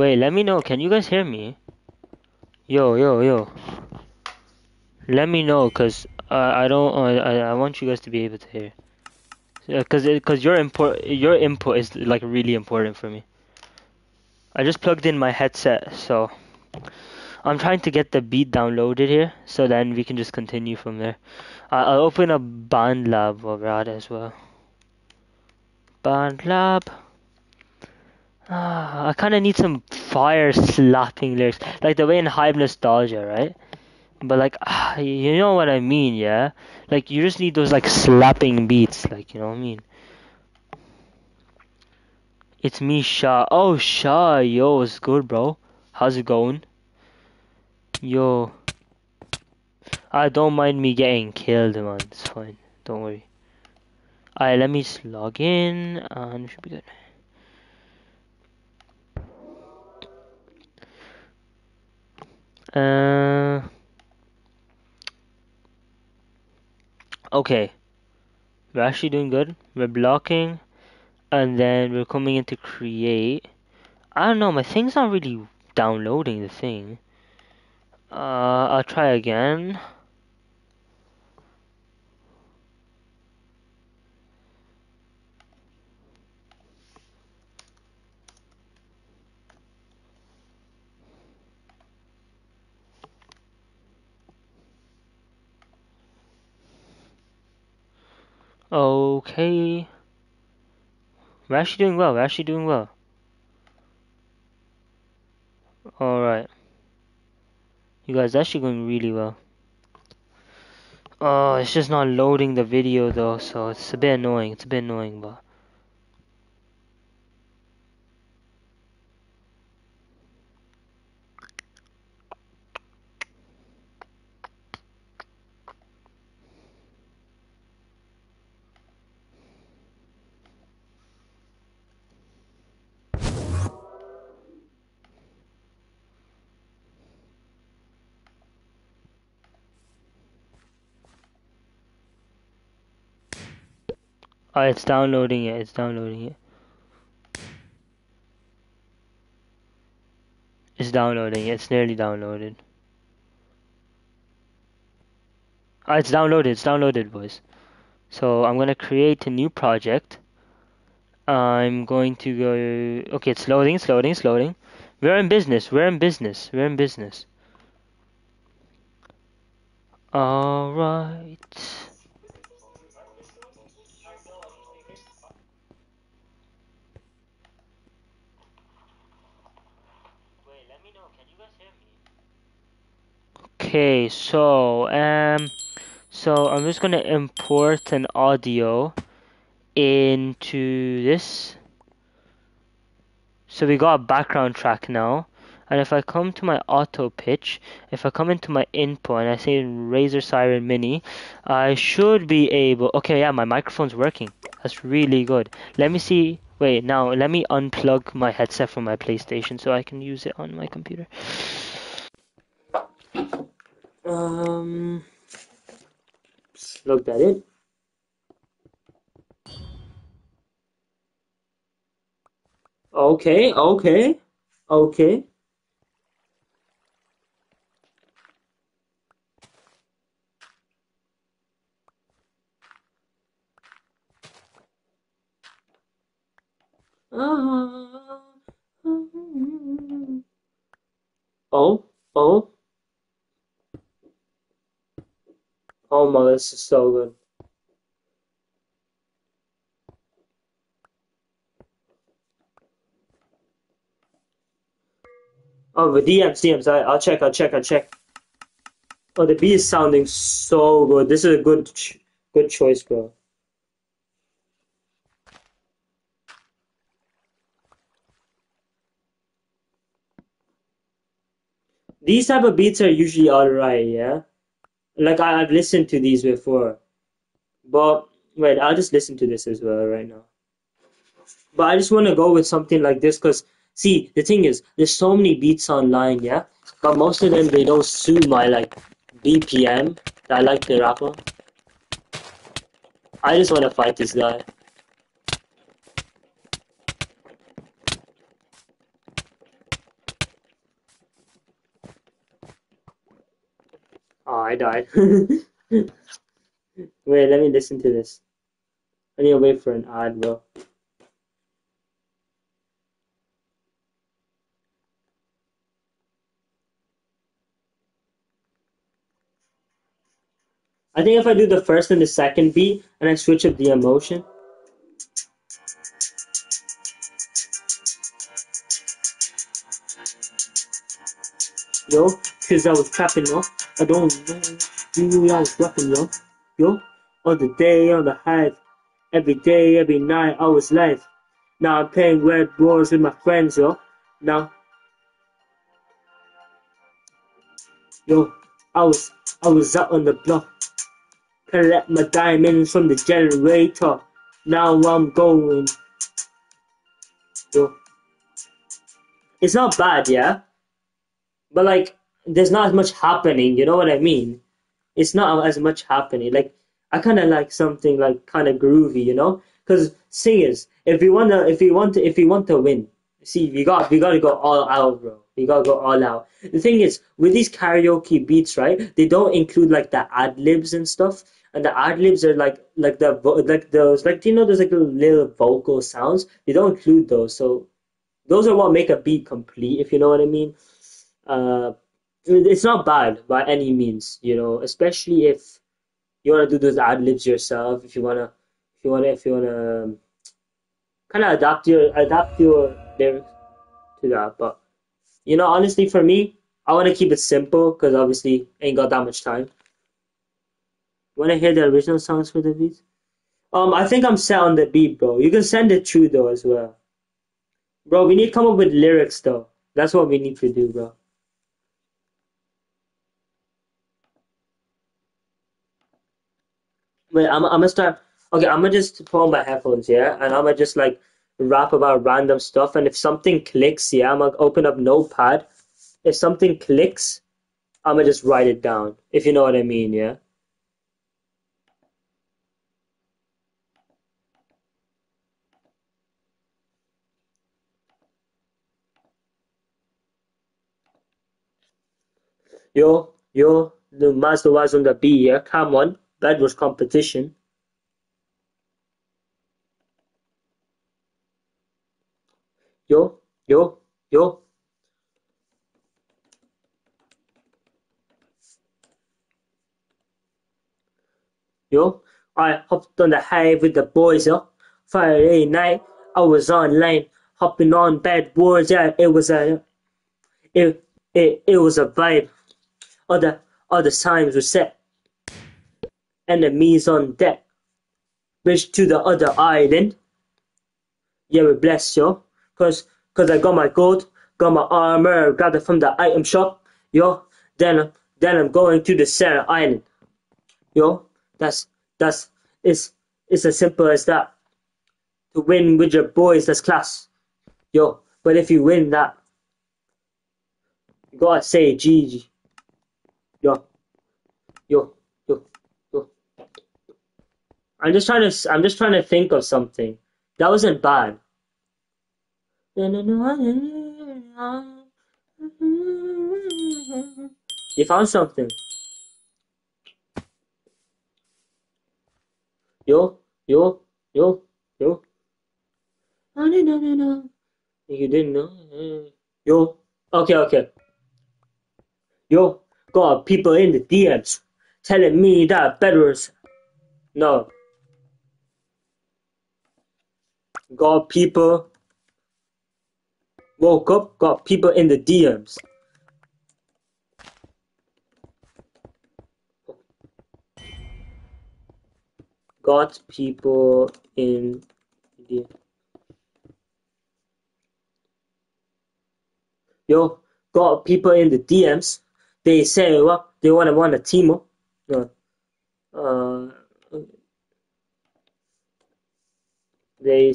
Wait, let me know. Can you guys hear me? Yo, yo, yo. Let me know, cause uh, I don't. Uh, I I want you guys to be able to hear. Yeah, cause it, cause your import your input is like really important for me. I just plugged in my headset, so I'm trying to get the beat downloaded here, so then we can just continue from there. Uh, I'll open a BandLab while we're at as well. BandLab. Ah, I kind of need some fire slapping lyrics, like the way in Hype Nostalgia, right? But like, ah, you know what I mean, yeah? Like you just need those like slapping beats, like you know what I mean? It's me, Shah. Oh, Shah, yo, it's good, bro. How's it going? Yo, I don't mind me getting killed, man. It's fine. Don't worry. Alright, let me just log in, and it should be good. Uh, okay. We're actually doing good. We're blocking, and then we're coming into create. I don't know, my thing's not really downloading the thing. Uh, I'll try again. Okay. We're actually doing well. We're actually doing well. Alright. You guys actually going really well. Oh, it's just not loading the video though, so it's a bit annoying. It's a bit annoying, but. Oh, it's downloading it. It's downloading it. It's downloading. It. It's nearly downloaded. Oh, it's downloaded. It's downloaded, boys. So I'm gonna create a new project. I'm going to go. Okay, it's loading. It's loading. It's loading. We're in business. We're in business. We're in business. All right. Okay, so um, so I'm just gonna import an audio into this. So we got a background track now. And if I come to my auto pitch, if I come into my input and I say Razer Seiren Mini, I should be able. Okay, yeah, my microphone's working. That's really good. Let me see. Wait, now let me unplug my headset from my PlayStation so I can use it on my computer. Um, look at it. Okay, okay, okay. Uh, oh, oh. Oh my, is so good. Oh, the DMs, DMs. I, I'll check. I'll check. I'll check. Oh, the B is sounding so good. This is a good, good choice, bro. These type of beats are usually alright, yeah. Like I, I've listened to these before, but wait, I'll just listen to this as well right now. But I just want to go with something like this because see, the thing is, there's so many beats online, yeah, but most of them they don't suit my like BPM. I like the rapper. I just want to fight this guy. I died. Wait, let me listen to this. I need to wait for an ad, bro. I think if I do the first and the second beat and I switch up the emotion. Yo, cause I was trapping, yo. I don't know. You know I was rapping, yo. Yo, on the day, on the hype. Every day, every night, I was live. Now I'm playing Bed Wars with my friends, yo. Now, yo, I was, I was out on the block collect my diamonds from the generator. Now I'm going. Yo. It's not bad, yeah? But like, there's not as much happening, you know what I mean? It's not as much happening. Like, I kind of like something like kind of groovy, you know? Because singers, if you wanna, if you want to, if you want to win, see, we got, we got to go all out, bro. We gotta go all out. The thing is, with these karaoke beats, right? They don't include like the ad libs and stuff, and the ad libs are like, like the, like those, like do you know, there's like little vocal sounds. They don't include those, so those are what make a beat complete, if you know what I mean. Uh, it's not bad by any means, you know, especially if you want to do those ad libs yourself. If you wanna, if you wanna, if you wanna, um, kind of adapt your adapt your lyrics to that. But you know, honestly, for me, I want to keep it simple because obviously ain't got that much time. Want to hear the original songs for the beat? Um, I think I'm set on the beat, bro. You can send it through though as well, bro. We need to come up with lyrics though. That's what we need to do, bro. Wait, I'm, I'm gonna start. Okay, I'm gonna just put on my headphones, yeah, and I'm gonna just like rap about random stuff. And if something clicks, yeah, I'm gonna open up Notepad. If something clicks, I'm gonna just write it down. If you know what I mean, yeah. Yo, yo, the master was on the B, yeah. Come on. That was competition. Yo, yo, yo. Yo, I hopped on the hay with the boys, yo. Friday night, I was online, hopping on Bed Wars, yeah, it was a, it, it, it was a vibe. Other, other times were set enemies on deck. Bridge to the other island. Yeah, we bless yo. Cause, cause I got my gold, got my armor, got it from the item shop. Yo, then, then I'm going to the center island. Yo, that's, that's, it's, it's as simple as that. To win with your boys, that's class. Yo, but if you win that, you gotta say GG. Yo, yo, I'm just trying to. I'm just trying to think of something. That wasn't bad. You found something. Yo, yo, yo, yo. You didn't know. Yo. Okay, okay. Yo, got people in the DMs telling me that better. No, got people woke up, got people in the DMs. Got people in the Yo, got people in the DMs. They say well, they wanna want a team up. Uh, uh They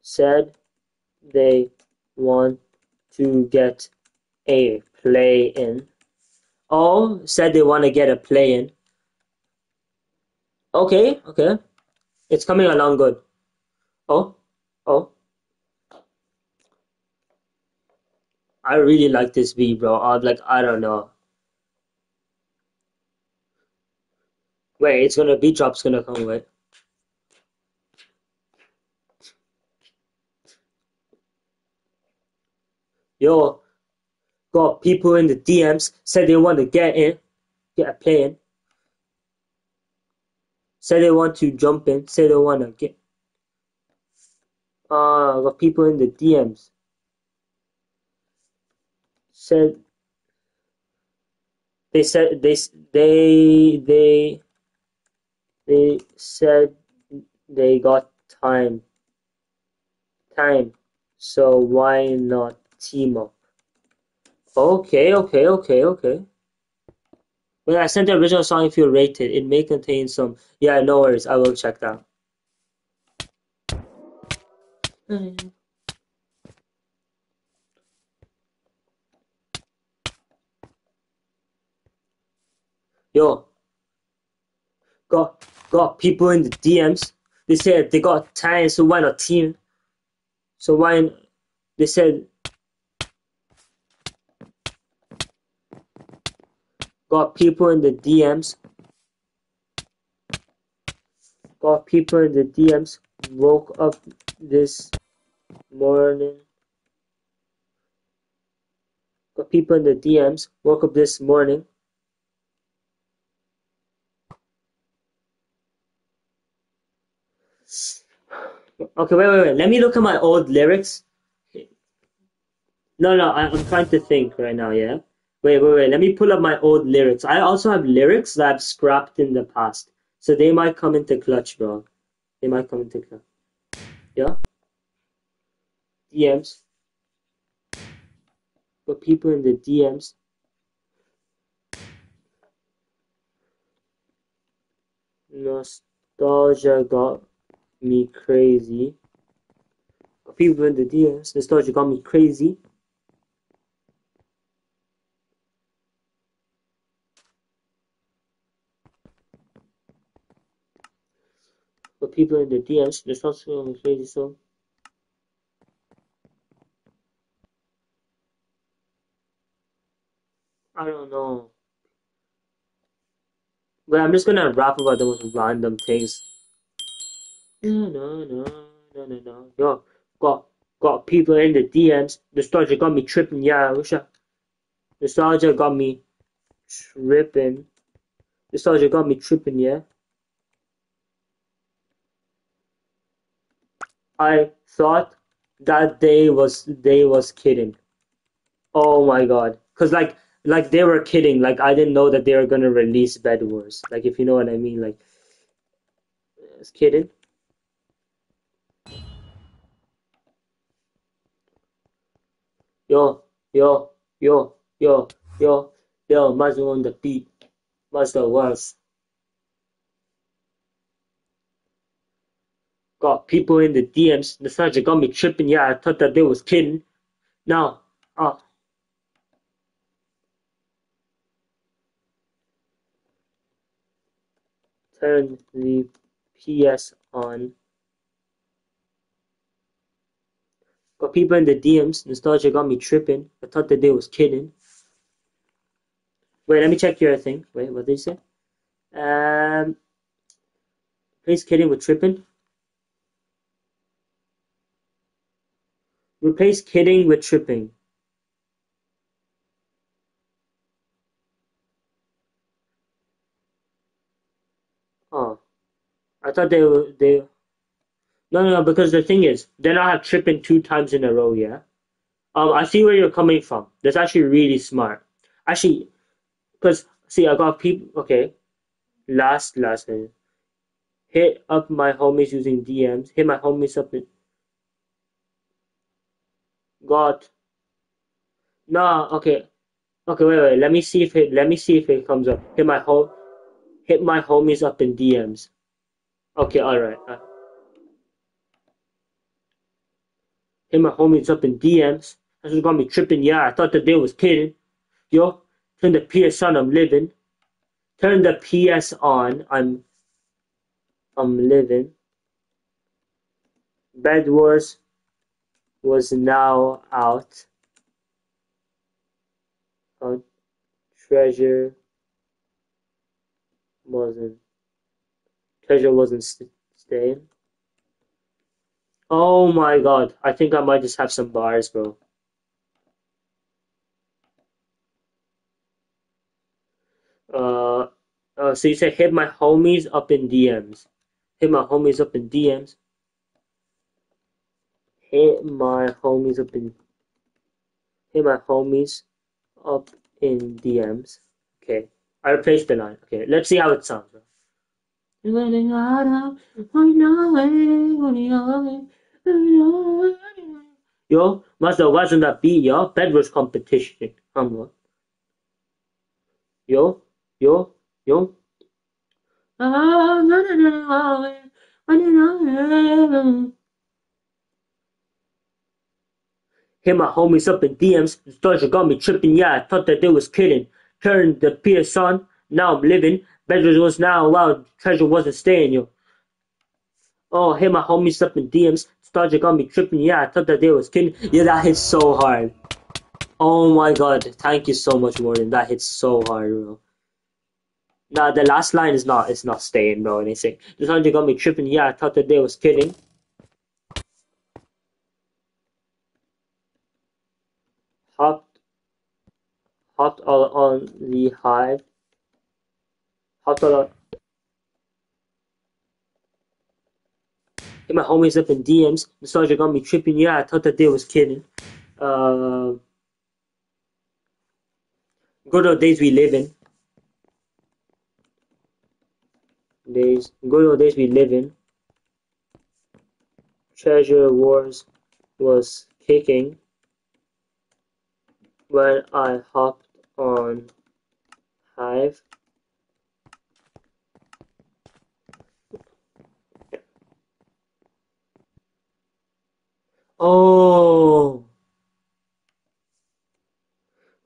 said they want to get a play in. Oh, said they want to get a play in. Okay, okay. It's coming along good. Oh, oh. I really like this V, bro. I'm like, I don't know. Wait, it's gonna beat drop's gonna come with. Yo, got people in the DMs said they want to get in, get a play in. Say they want to jump in, say they want to get. Uh, got people in the DMs. Said they said they they they they said they got time time so why not team up. Okay, okay, okay, okay. When I sent the original song, if you rate it, it may contain some. Yeah, no worries. I will check that. Mm. Yo, got got people in the DMs. They said they got time, so why not team? So why they said got people in the DMs. Got people in the DMs. Woke up this morning. Got people in the DMs. Woke up this morning. Okay, wait, wait, wait. Let me look at my old lyrics. No, no, I'm trying to think right now, yeah? Wait, wait, wait. Let me pull up my old lyrics. I also have lyrics that I've scrapped in the past. So they might come into clutch, bro. They might come into clutch. Yeah? DMs. But people in the DMs. Nostalgia got me crazy. People in the DMs. Nostalgia got me crazy. People in the DMs, got me crazy, so. I don't know. Well, I'm just gonna rap about the most random things. No, no, no, no, no, no. Yo, got got people in the DMs. Nostalgia got me tripping. Yeah, I wish I. Nostalgia got me tripping. Nostalgia got me tripping. Yeah. I thought that they was they was kidding. Oh my god. Cause like like they were kidding. Like I didn't know that they were gonna release Bed Wars. Like if you know what I mean. Like it's kidding. Yo, yo, yo, yo, yo, yo, Mazda on the beat. MaazDaWaaz. Got people in the DMs. Nostalgia got me tripping. Yeah, I thought that they was kidding. Now, uh, turn the PS on. Got people in the DMs. Nostalgia got me tripping. I thought that they was kidding. Wait, let me check your thing. Wait, what did you say? Um, replace kidding with tripping. Replace kidding with tripping. Oh, I thought they were they. No, no, no. Because the thing is, then I have tripping two times in a row. Yeah. Um, I see where you're coming from. That's actually really smart. Actually, because see, I got people. Okay, last last minute. Hit up my homies using DMs. Hit my homies up. Got. No, okay, okay. Wait, wait. Let me see if it. Let me see if it comes up. Hit my home. Hit my homies up in DMs. Okay, all right. Uh, hit my homies up in DMs. That's what got me tripping. Yeah, I thought the day was kidding. Yo, turn the PS on. I'm living. Turn the PS on. I'm. I'm living. Bed Wars was now out. On Treasure wasn't. Treasure wasn't st- staying. Oh my god, I think I might just have some bars, bro. Uh, uh, so you said hit my homies up in DMs. Hit my homies up in DMs. Hit my homies up in. Hit my homies up in DMs. Okay, I replaced the line. Okay, let's see how it sounds. Yo, must have wasn't that beat, yo. Bedwars competition. Come on. Yo, yo, yo. Hit my homies up in DMs. Nostalgia got me tripping. Yeah, I thought that they was kidding. Turned the PS on. Now I'm living. Bed Wars was now wow, treasure wasn't staying, yo. Oh, hey, my homies up in DMs. Nostalgia got me tripping. Yeah, I thought that they was kidding. Yeah, that hits so hard. Oh my god, thank you so much, Morgan. That hits so hard, bro. Nah, the last line is not it's not staying, bro. Anything. The Nostalgia got me tripping. Yeah, I thought that they was kidding. Hopped, hopped all on the. Hopped all on. Hit my homies up in DMs. Nostalgia got me tripping. Yeah, I thought that they was kidding. Uh, good old days we live in. Days, good old days we live in. Treasure Wars was kicking when I hopped on Hive. Oh.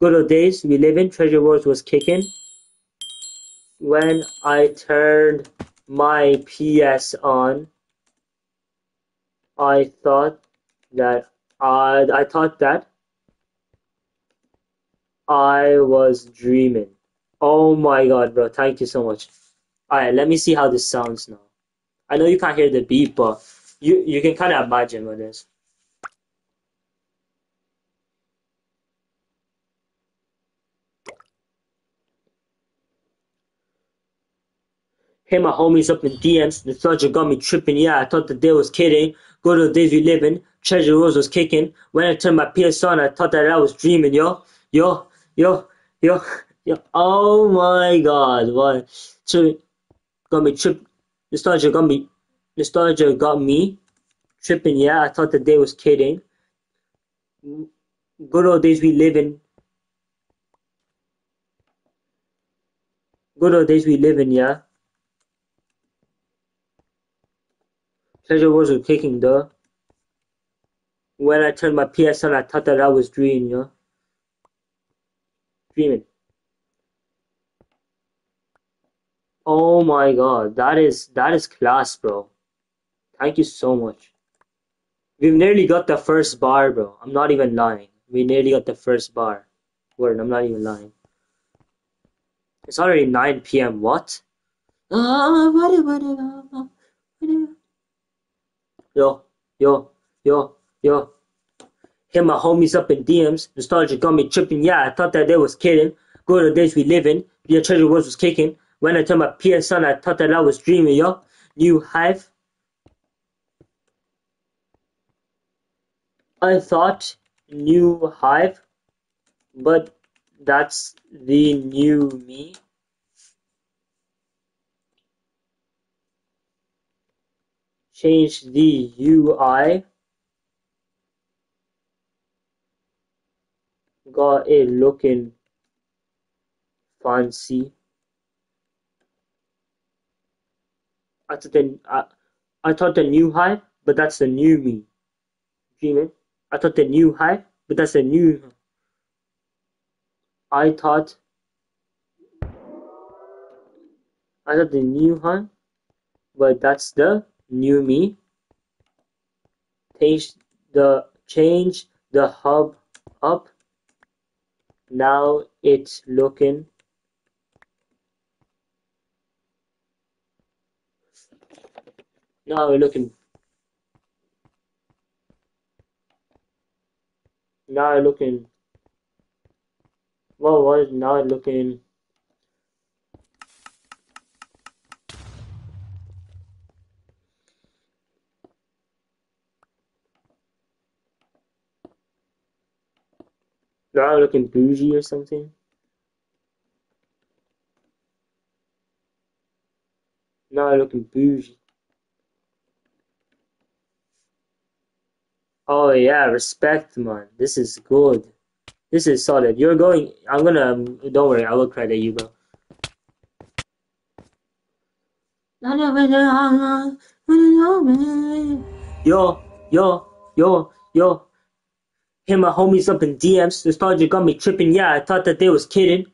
Good old days we live in. Treasure Wars was kicking. When I turned my PS on, I thought that I I thought that I was dreaming. Oh my god, bro! Thank you so much. All right, let me see how this sounds now. I know you can't hear the beat, but you you can kind of imagine what it is. Hey, my homies up in DMs. The Nostalgia got me tripping. Yeah, I thought the day was kidding. Go to the days we live in. Treasure Wars was kicking. When I turned my PS on, I thought that I was dreaming, yo. Yo, yo, yo, yo. Oh my god, what? So, got me trip. Nostalgia got me. Nostalgia got me tripping. Yeah, I thought the day was kidding. Good old days we live in. Good old days we live in, yeah. Pleasure was kicking though. When I turned my PS on, I thought that I was dreaming, yo. Dreaming. Oh my god, that is that is class, bro. Thank you so much. We've nearly got the first bar, bro. I'm not even lying. We nearly got the first bar. Word, I'm not even lying. It's already 9 p.m. What? Ah, yo, yo, yo, yo. Hit my homies up in DMs. Nostalgia got me tripping. Yeah, I thought that they was kidding. Go to the days we live in. Your treasure was was kicking. When I turned my PS on, I thought that I was dreaming, yo. New Hive. I thought new Hive, but that's the new me. change the UI got it looking fancy I thought the I, I thought the new Hive but that's the new me. Dreaming I thought the new Hive but that's the new I thought I thought the new Hive but that's the new me. Change the change the hub up now it's looking. Now we're looking. Now looking. What was now looking Now looking bougie or something. Now looking bougie. Oh yeah, respect man. This is good. This is solid. You're going. I'm gonna. Don't worry. I will credit you, bro. Yo, yo, yo, yo. Hit my homies up in DMs. Nostalgia got me tripping. Yeah, I thought that they was kidding.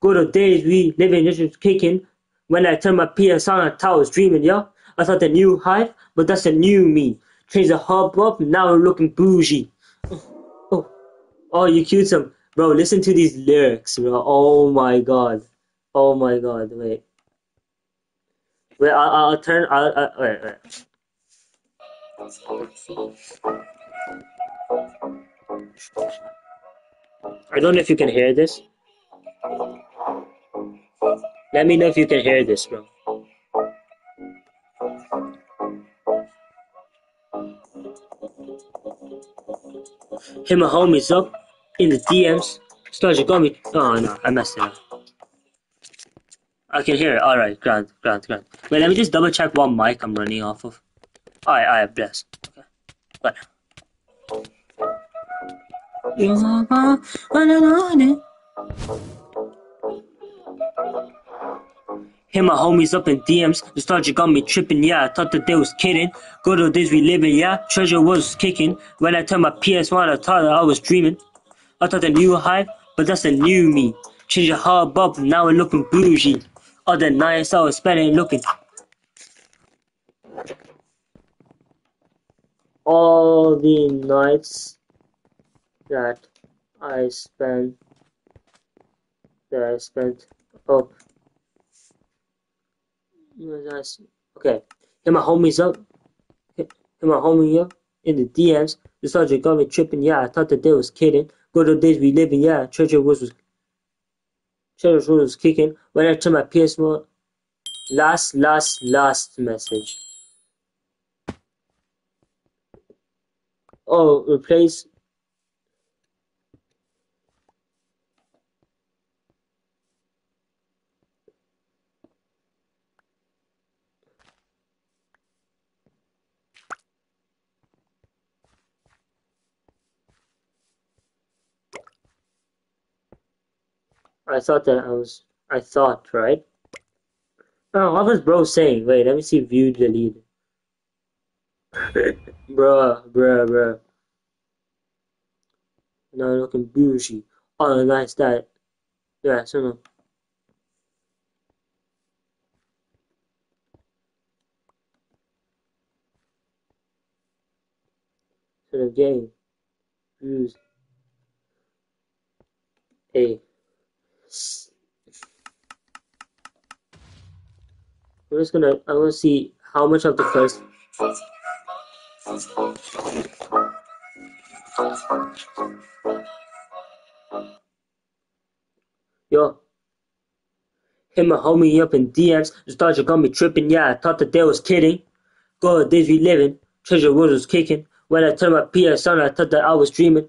Good old days we living, this was kicking. When I turned my PS on, I thought I was dreaming, yeah. I thought the new hype, but that's the new me. Change the hub up, now I'm looking bougie. Oh, oh, oh you cute some. Bro, listen to these lyrics, bro. Oh my god. Oh my god, wait. Wait, I'll, I'll turn, I'll, i wait, wait. I don't know if you can hear this. Let me know if you can hear this, bro. Hit my homies up in the DMs. Started got me. Oh no, I messed it up. I can hear it. Alright, grand, grand, grand. Wait, let me just double check what mic I'm running off of. Alright, alright, bless. Okay. But. Hit my homies up in DMs. Nostalgia got me tripping, yeah. I thought that they was kidding. Good old days we living, yeah. Treasure was kicking. When I turned my PS1, I thought that I was dreaming. I thought the new hype, but that's the new me. Change the hub up, now I'm looking bougie. All the nights I was spending looking. All the nights that I spent that I spent up Okay, hit my homies up. Hit, my homie up in the DMs. The sergeant got me tripping. Yeah, I thought that they was kidding. Go to the days we living. Yeah, treasure was was treasure was kicking. When I turn my PS mode, last, last, last message. Oh, replace I thought that I was, I thought, right? Oh, what was bro saying? Wait, let me see view delete. bruh, bruh, bruh. Now looking bougie. Oh, nice that. Yeah, so no. So the game views a I'm just gonna I want to see how much of the first Yo. Hit my homie up in DMs Nostalgia got me tripping, yeah I thought that they was kidding. Good days we living. Treasure was kicking. When I turned my PS on I thought that I was dreaming.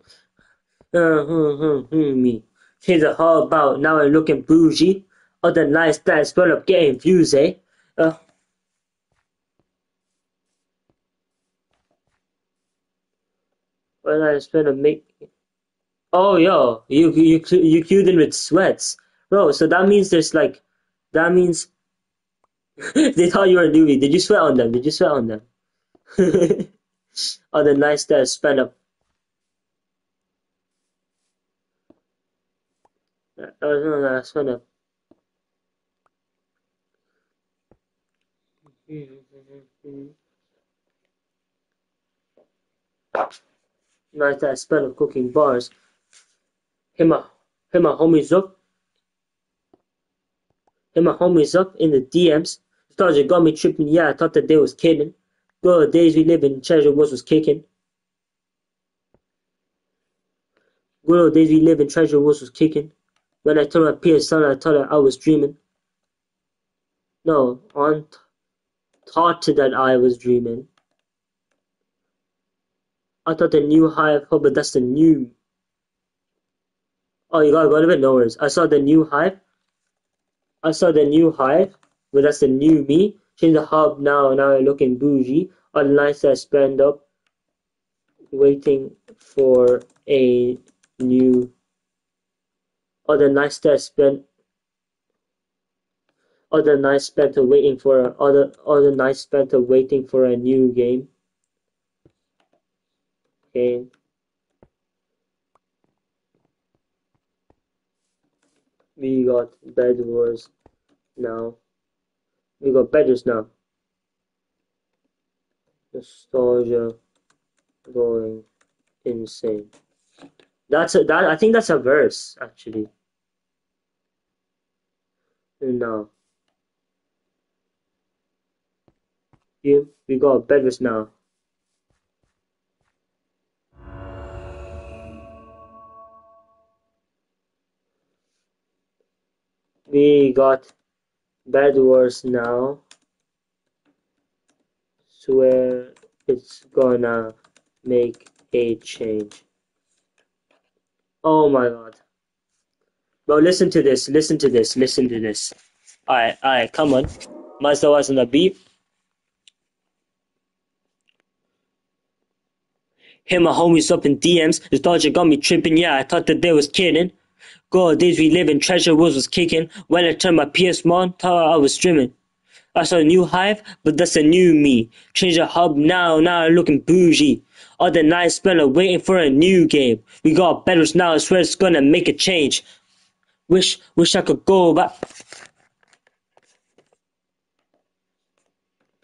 Uh, hmm, hmm, hmm, me Here's a whole about now I'm looking bougie. Other nice guys full up getting views, eh? Uh, when I spend a make. Oh, yo, you you you queued in with sweats, bro. So that means there's like, that means they thought you were a newbie. Did you sweat on them? Did you sweat on them? the nice guys spend up Arizona suena. Nice that spell of cooking bars. Hit my homies up. Hit my homies up in the DMs. Nostalgia got me tripping. Yeah, I thought that they was kidding. Good days we live in. Treasure was was kicking. Good old days we live in. Treasure was was kicking. When I turned my PS on, I thought I was dreaming. No, on thought that I was dreaming. I thought the new hype, oh, but that's the new. Oh, you got, got a bit worries. I saw the new hype. I saw the new hype, but that's the new me. Change the hub now, now I'm looking bougie. All the nights I spend up waiting for a new other nights that spent other nights spent waiting for a, other other nights spent waiting for a new game. Okay. We got Bed Wars now. We got Bed Wars now. Nostalgia going insane. That's a, that. I think that's a verse actually. No. You, uh, we got Bed Wars now. We got Bed Wars now. Swear it's gonna make a change. Oh my god. Bro, listen to this, listen to this, listen to this. Alright, alright, come on. MaazDaWaaz on the beat. Hit my homies up in DMs. Nostalgia got me tripping, yeah, I thought that they was kidding. God, days we live in, treasure wars was kicking. When I turned my PS on, thought I was streaming. I saw a new hive, but that's a new me. Change the hub now, now I'm looking bougie. All the nights spent waiting for a new game. We got better now, I swear it's gonna make a change. Wish, wish I could go back.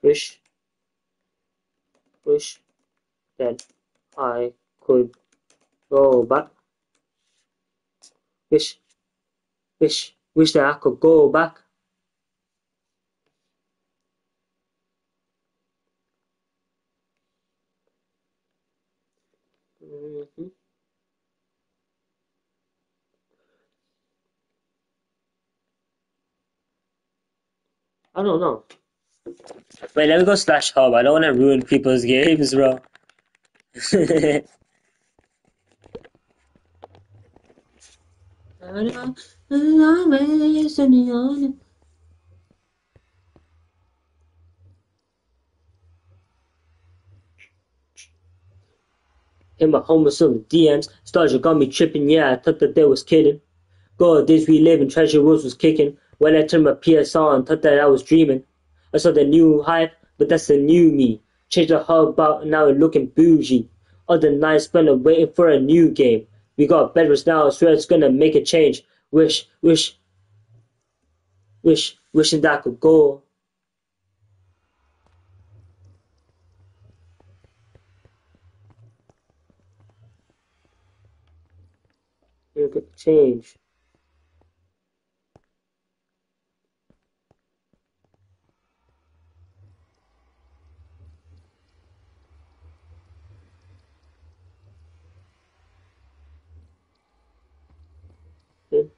Wish, wish that I could go back. Wish, wish, wish that I could go back. I don't know. Wait, let me go slash hub. I don't want to ruin people's games, bro. Hit my homies on the DMs. Started got me tripping, yeah, I thought that they was kidding. God, live in Treasure Wars was kicking. When I turned my PS on, thought that I was dreaming. I saw the new hype, but that's the new me. Changed the hub out, now looking bougie. All the nights spent waiting for a new game. We got better now, I swear it's gonna make a change. Wish, wish, wish, wishing that I could go. Make a change.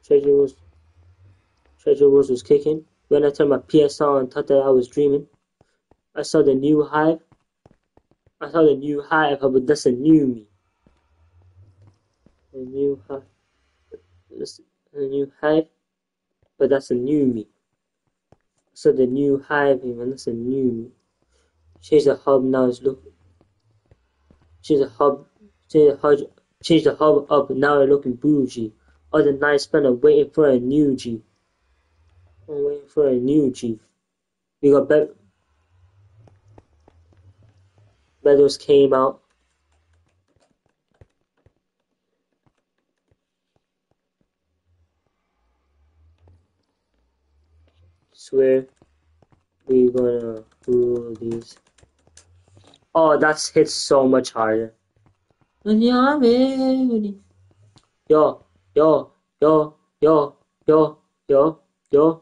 Treasure was Treasure Wars was kicking. When I turned my PS on, thought that I was dreaming. I saw the new hive. I saw the new hive, but that's a new me. A new hive. A new hive, but that's a new me. Saw the new hive, and that's a new me. Change the hub now. It's look. Change the hub. Change the hub. Change the hub up. Now looking bougie. All the nights spent waiting for a new G. I'm waiting for a new G. We got bet. Meadows came out. Swear we gonna rule these. Oh, that's hit so much harder. Yo, yo, yo, yo, yo, yo, yo.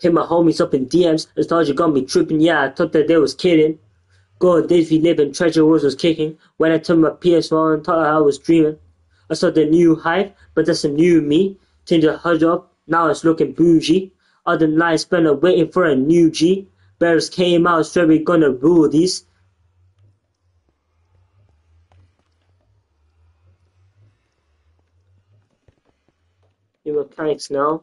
Hit my homies up in DMs. Nostalgia got me tripping. Yeah, I thought that they was kidding. God, days we live in treasure wars was kicking. When I turned my PS on, thought I was dreaming. I saw the new hype, but that's a new me. Changed the HUD up, now it's looking bougie. Other nights spent waiting for a new G. Bears came out, straight we gonna rule these. Mechanics now.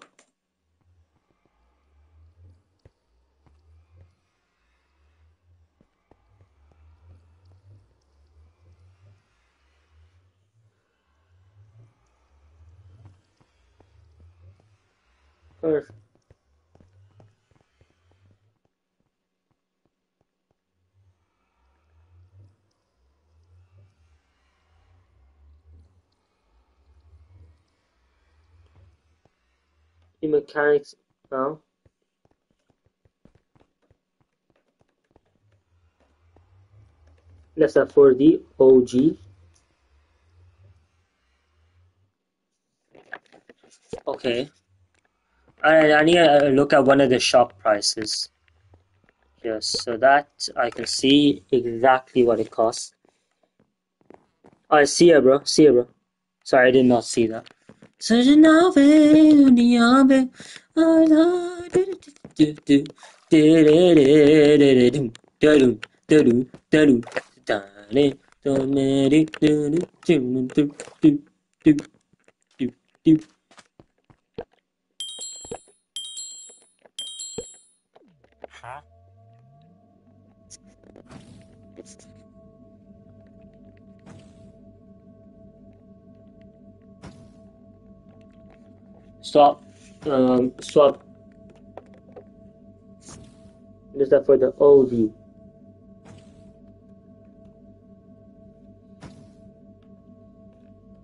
Perfect. Mechanics now. Let's have for the OG. Okay. I, I need to look at one of the shop prices. Yes, so that I can see exactly what it costs. I see it, bro. See it, bro. Sorry, I did not see that. 此生难飞，如你扬悲。啊，嘟嘟嘟嘟嘟，嘞嘞嘞嘞嘞，嘟，哒噜哒噜哒噜，咋嘞？多美丽！嘟噜，嘟嘟嘟嘟嘟。Swap, um, swap. Is that for the OD?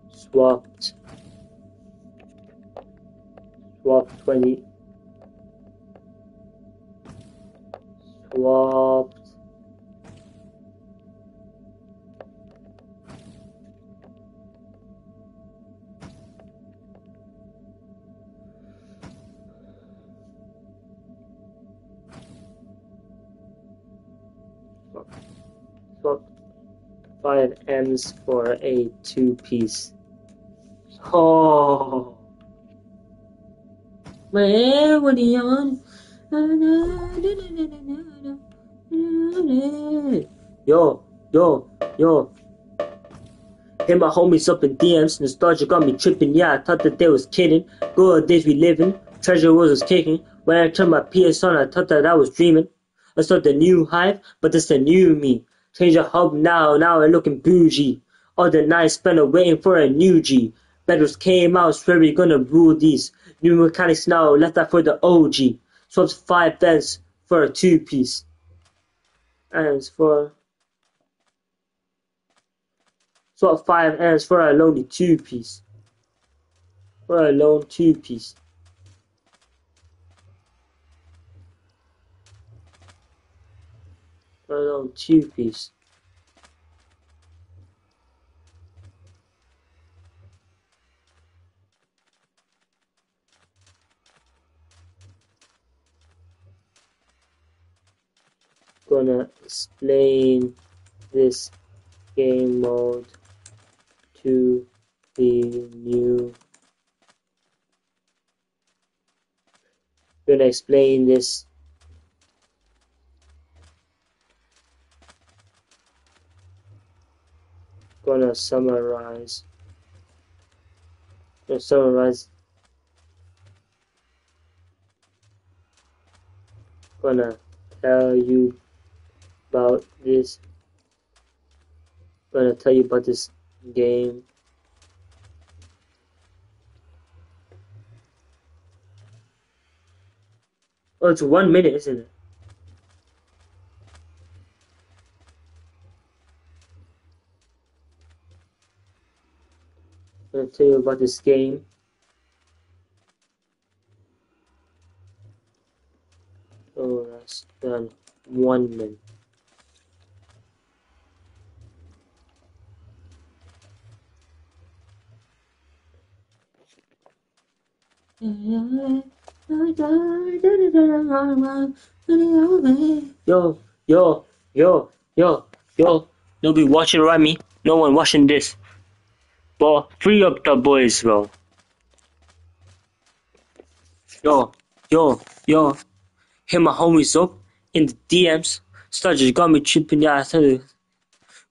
Swapped. Swap 20. Swapped. 5 M's for a 2 piece. Oh. Man, what are you on? Yo, yo, yo. Hit my homies up in DMs. Nostalgia got me tripping. Yeah, I thought that they was kidding. Good days we living. Treasure was was kicking. When I turned my PS on, I thought that I was dreaming. I saw the new hype, but it's the new me. Change the hub now, now I'm looking bougie. All the nights spent waiting for a new G. Battles came out, swear we gonna rule these. New mechanics now, left that for the OG. Swaps five beds for a two piece. And for swap five ends for a lonely two piece. For a lone two piece. A lone two piece. gonna explain this game mode to the new gonna explain this gonna summarize. Gonna summarize. Gonna tell you about this. Gonna tell you about this game. Oh it's one minute isn't it gonna tell you about this game oh that's done one minute Yo, yo, yo, yo, yo. Nobody watching around me. No one watching this. But free up the boys, bro. Yo, yo, yo. Hit my homies up in the DMs. Started got me tripping. Yeah, I started.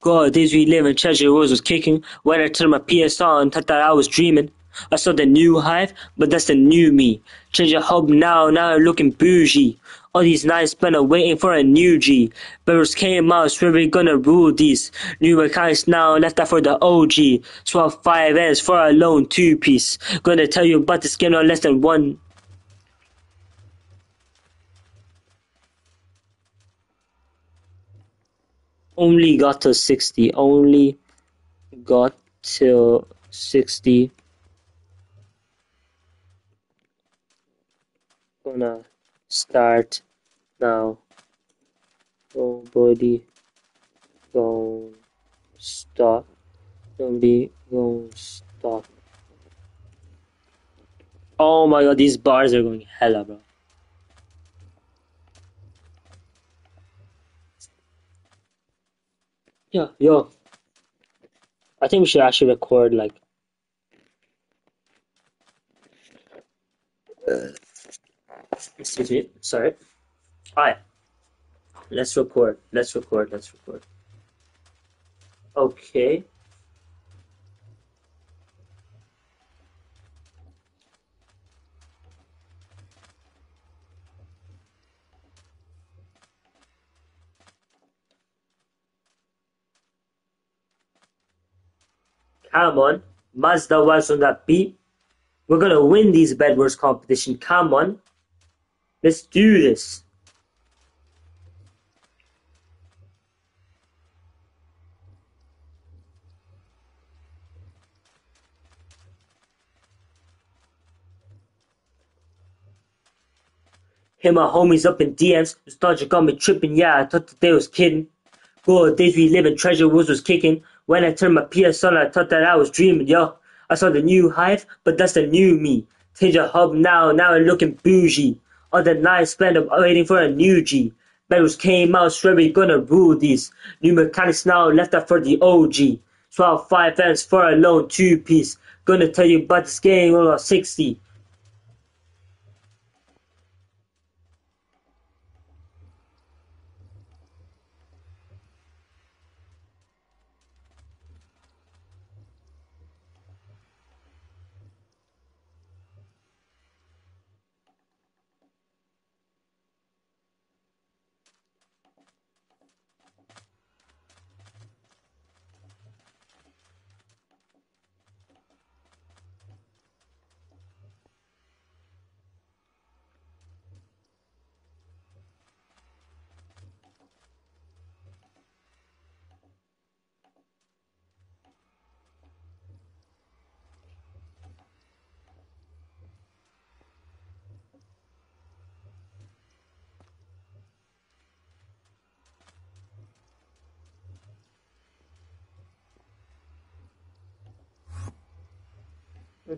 God, days we live in treasure was was kicking. When I turned my PS on, thought that I was dreaming. I saw the new hive, but that's the new me. Change your hub now, now you're looking bougie. All these nights spent waiting for a new G. Barrels came out, swear we gonna rule these. New accounts now, left that for the OG. Swap 5 Ns for a lone 2 piece. Gonna tell you about this game on less than one. Only got to 60. Only got to 60. Gonna start now. Nobody gonna stop. Nobody gonna stop. Oh my god, these bars are going hella, bro. Yeah, yo. I think we should actually record like. Excuse me. Sorry. Alright. Let's record. Let's record. Let's record. Okay. Come on. MaazDaWaaz on that beat. We're gonna win these Bedwars competition. Come on. Let's do this. Hit my homies up in DMs. Nostalgia got me tripping. Yeah, I thought that they was kidding. Good days we living. Treasure Wars was kicking. When I turned my PS on, I thought that I was dreaming. Yo, I saw the new Hive, but that's the new me. Change a hub now. Now I'm looking bougie. All the night spent waiting for a new G. Battles came out, swear we gonna rule these. New mechanics now left out for the OG. Swap five fans for a lone two piece. Gonna tell you about this game on 60.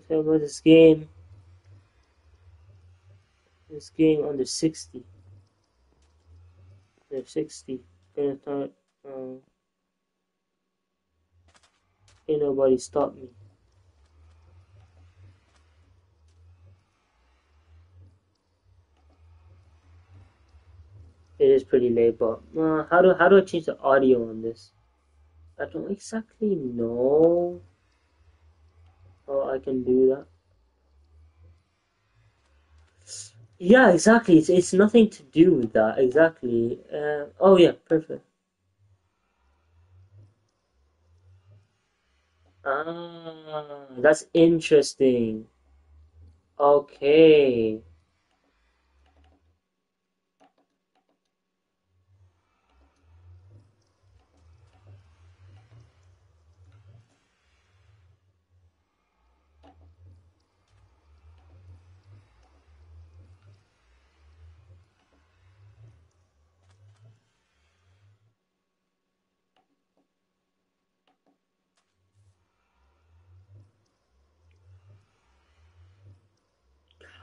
Talk about this game. This game under 60. Under 60. Gonna start. Um, ain't nobody stop me. It is pretty late, but uh, how do how do I change the audio on this? I don't exactly know. Oh, I can do that. Yeah, exactly. It's it's nothing to do with that. Exactly. Uh, oh yeah, perfect. Ah, that's interesting. Okay.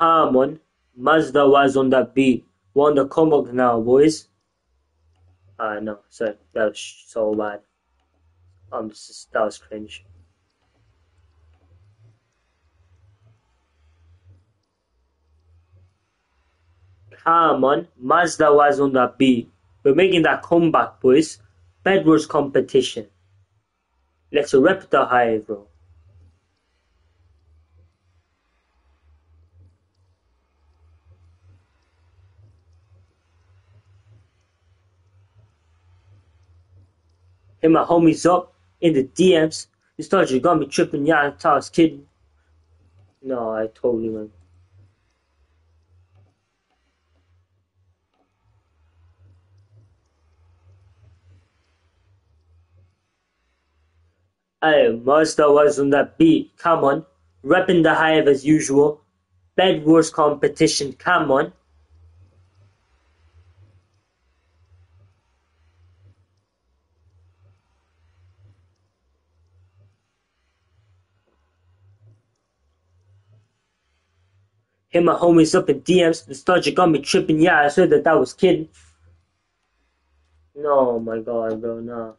Come on. MaazDaWaaz on that beat. Won the comeback now, boys. Ah, no, sorry. That was so bad. Um, that was cringe. Come on. MaazDaWaaz on that beat. We're making that comeback, boys. Bedwars competition. Let's rep the hive, bro. Hit my homies up in the DMs. Nostalgia got me tripping, yeah, I thought I was kidding. No, I totally went. Hey, MaazDaWaaz on that beat. Come on. Repping the hive as usual. Bed Wars competition. Come on. Hit my homies up in DMs. Nostalgia got me tripping. Yeah, I said that that was kidding. No, my god, bro, no.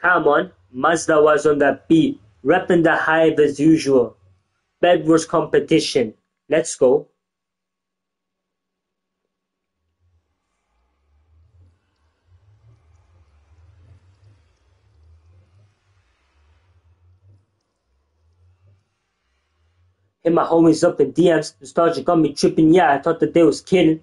Come on, MaazDaWaaz on that beat, repping the hive as usual. Bed Wars competition. Let's go. Hit my homies up in DMs. Nostalgia got me tripping. Yeah, I thought that they was kidding.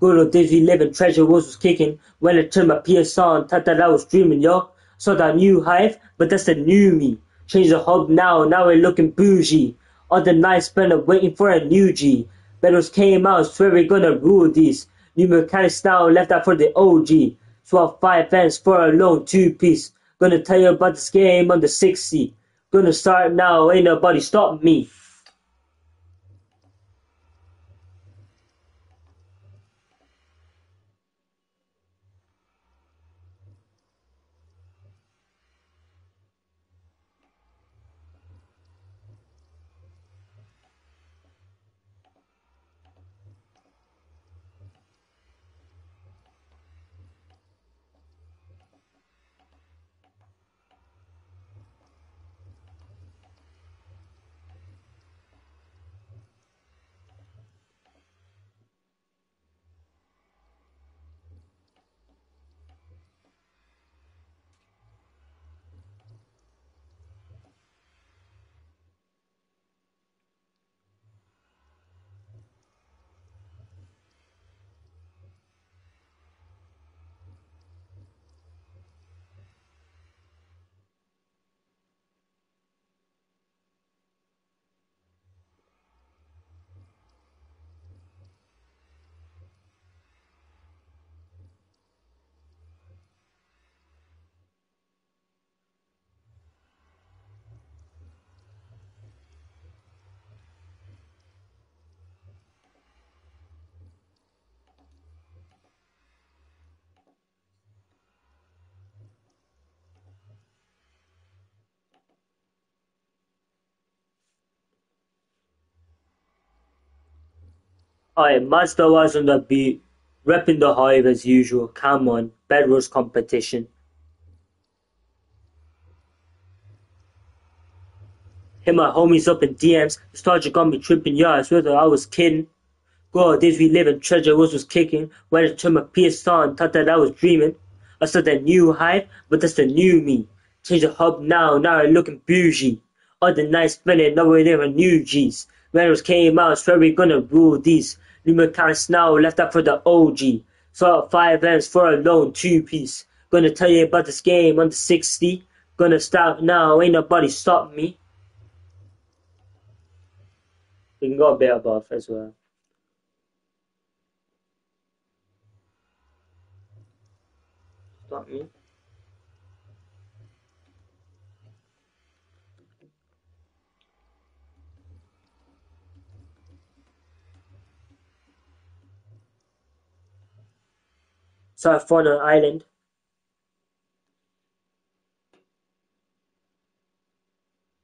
Good old days we living. Treasure was was kicking. When I turned my PS on, thought that I was dreaming, yo. Saw that new hive, but that's the new me. Change the hub now. Now we're looking bougie. The nights spent up waiting for a new G. Battles came out. Swear we're gonna rule these. New mechanics now left out for the OG. Swap five fans for a lone two piece. Gonna tell you about this game on the 60. Gonna start now. Ain't nobody stop me. Alright, MaazDaWaaz on the beat, repping the hive as usual. Come on, Bed Wars competition. Hit my homies up in DMs. Nostalgia got me tripping. Yeah, I swear that I was kidding. God, days we live in Treasure Wars was kicking. When I turned my PS on, thought that I was dreaming. I saw that new hype, but that's the new me. Change the hub now, now I'm looking bougie. All the nights spending, now we're there new G's. When it came out, swear we gonna rule these. Mechanics now left up for the OG. Saw five M's for a lone two piece. Gonna tell you about this game the 60. Gonna stop now, ain't nobody stop me. We can go a bit above as well. Stop me. So I found an island.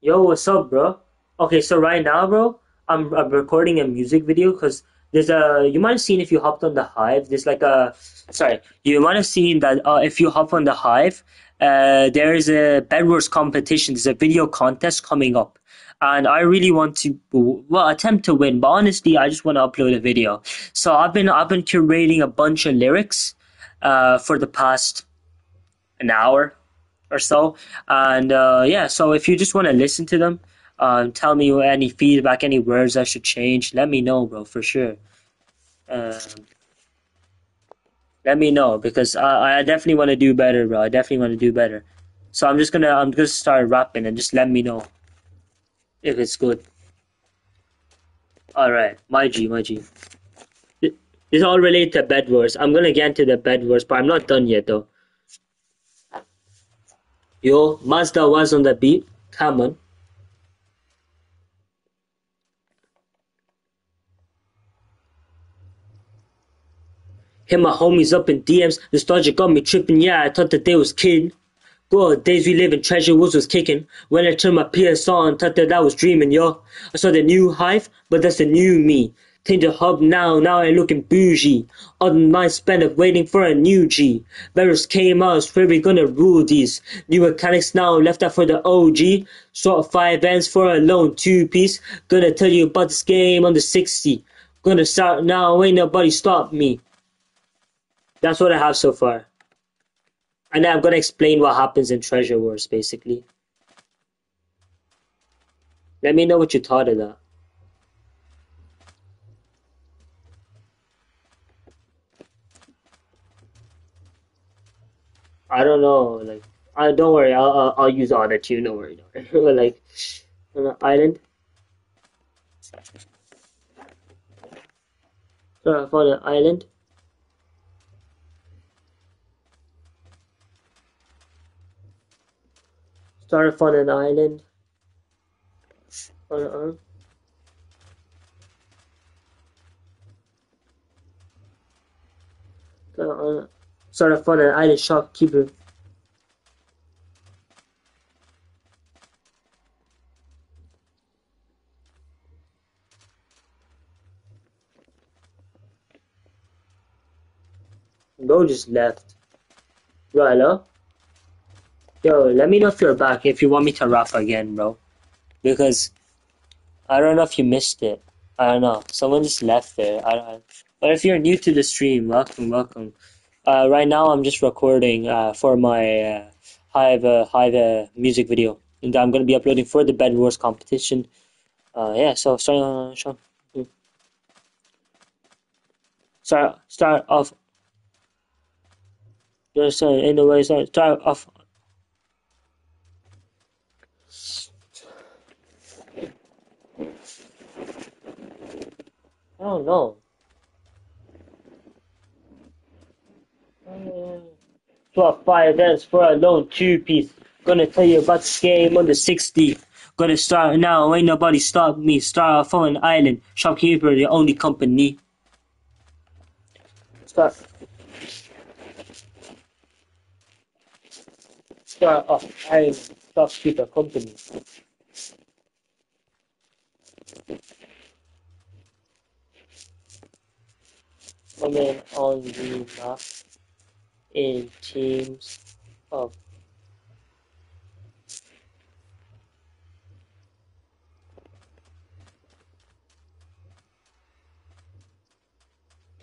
Yo, what's up, bro? Okay, so right now, bro, I'm, I'm recording a music video because there's a you might have seen if you hopped on the hive. There's like a sorry, you might have seen that uh, if you hop on the hive, uh, there is a Bed Wars competition. There's a video contest coming up, and I really want to well attempt to win. But honestly, I just want to upload a video. So I've been I've been curating a bunch of lyrics uh, for the past an hour or so. And uh, yeah, so if you just want to listen to them, um, tell me any feedback, any words I should change, let me know, bro, for sure. Um, let me know because I, I definitely want to do better, bro. I definitely want to do better. So I'm just gonna I'm gonna start rapping and just let me know if it's good. All right, my G, my G. This all related to Bed Wars. I'm gonna get into the Bed Wars, but I'm not done yet though. Yo, MaazDaWaaz on the beat. Come on. Hit my homies up in DMs. Nostalgia got me tripping. Yeah, I thought that they was kidding. Good days we live in Treasure Wars was kicking. When I turned my PS on, thought that I was dreaming, yo. I saw the new Hive, but that's the new me. The hub now, now I'm looking bougie. The night spent up waiting for a new G. Came out, swear we gonna rule these. New mechanics now left out for the OG. Sort five ends for a lone two piece. Gonna tell you about this game on the 60. Gonna start now, ain't nobody stop me. That's what I have so far. And I'm gonna explain what happens in Treasure Wars basically. Let me know what you thought of that. I don't know, like, I don't worry, I'll I'll, I'll use auto tune. Don't worry, don't worry. like, on the island. So for the island. Start on an island. On, on. on of fun an island shopkeeper. Bro just left. Right, hello? Yo, let me know if you're back, if you want me to rap again, bro. Because I don't know if you missed it. I don't know. Someone just left there. I don't But if you're new to the stream, welcome, welcome. Uh, right now, I'm just recording uh, for my uh, Hive uh, Hive uh, music video, and I'm gonna be uploading for the Bed Wars competition. Uh, yeah, so start Sean. Start start off. Just uh, in the way start start off. I don't know. Mm. Swap fire dance for a lone two piece. Gonna tell you about this game on the 60. Gonna start now, ain't nobody stop me. Start off on an island, shopkeeper, the only company. Start. Start off island, shopkeeper company. Comment on the map in teams of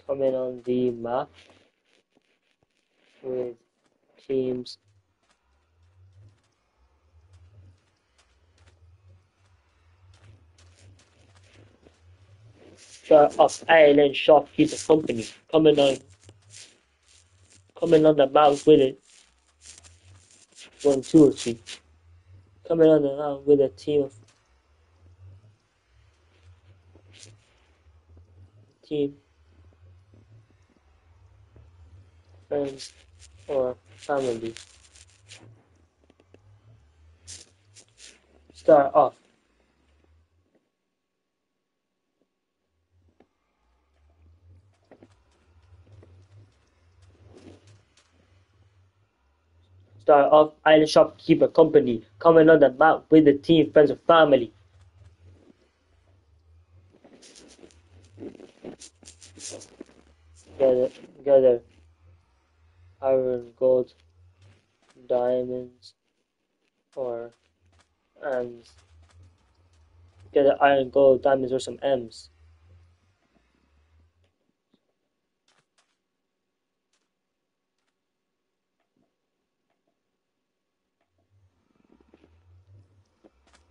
coming on the map with teams of Ireland shopkeeper company. Coming on coming on the mount with it. One, two, or three. Coming on the mount with a team of team, friends, or family. Start off. Start off island shopkeeper company, coming on the map with the team, friends, and family. Gather, gather iron, gold, diamonds, or M's. Gather iron, gold, diamonds, or some M's.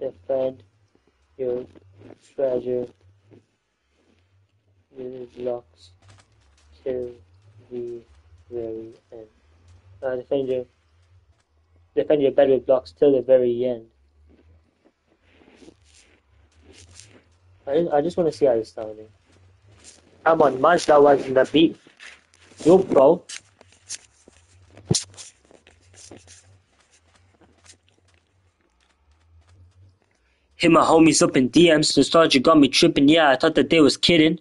Defend your treasure with blocks till the very end. Uh, defend your defend your bedrock blocks till the very end. I, I just want to see how it's sounding. Come on, much that was in the beat. Yo, bro. Hit my homies up in DMs, nostalgia got me tripping, yeah, I thought that they was kidding.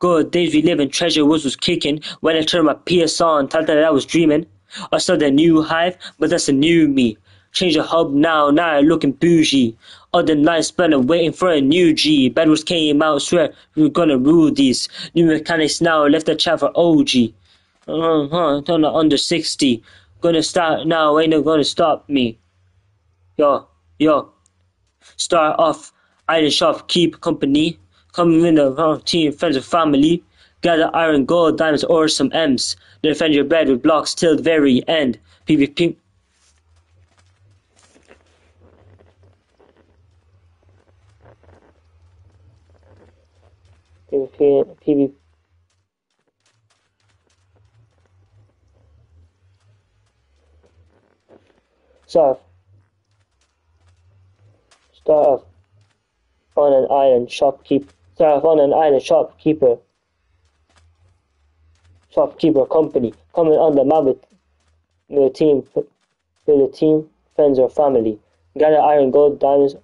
Good days we live in, Treasure Wars was kicking. When I turned my PS on, thought that I was dreaming. I saw the new hive, but that's a new me. Change the hub now, now I looking bougie. All the nights spent waiting for a new G. Bedwars came out, swear we're gonna rule these. New mechanics now, left the chat for OG. Uh huh, turn under 60. Gonna start now, ain't no gonna stop me. Yo, yo. Start off, iron shop, keep company. Come in the team, friends and family. Gather iron, gold, diamonds, or some M's. Defend your bed with blocks till the very end. PvP. PvP, PvP. Start. Start off on an island shopkeep. Start off on an island shopkeeper. Shopkeeper company coming on the map with, with a team, with a team, friends or family. Gather iron, gold, diamonds,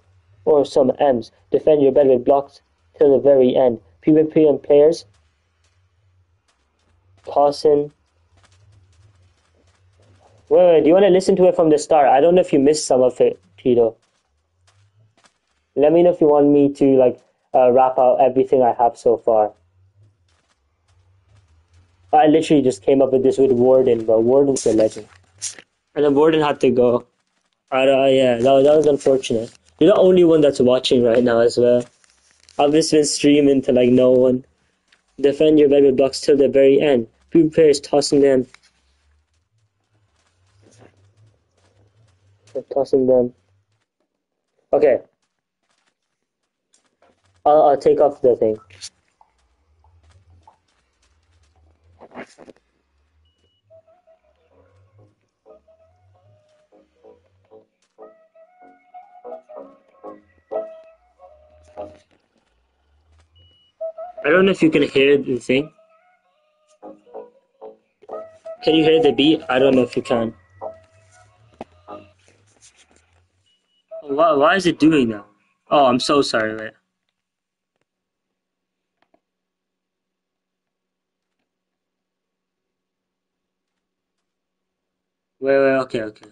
or some M's. Defend your bed with blocks till the very end. PvP and players. Tossing. Wait, wait, do you want to listen to it from the start? I don't know if you missed some of it, Tito. Let me know if you want me to like uh, wrap out everything I have so far. I literally just came up with this with Warden, but Warden's a legend. And then Warden had to go. Uh, yeah, that, that was unfortunate. You're the only one that's watching right now as well. I've just been streaming to like no one. Defend your baby blocks till the very end. People players tossing them. Tossing them. Okay. I'll, I'll take off the thing. I don't know if you can hear the thing. Can you hear the beat? I don't know if you can. Why, why is it doing that? Oh, I'm so sorry, wait. Wait, okay, okay.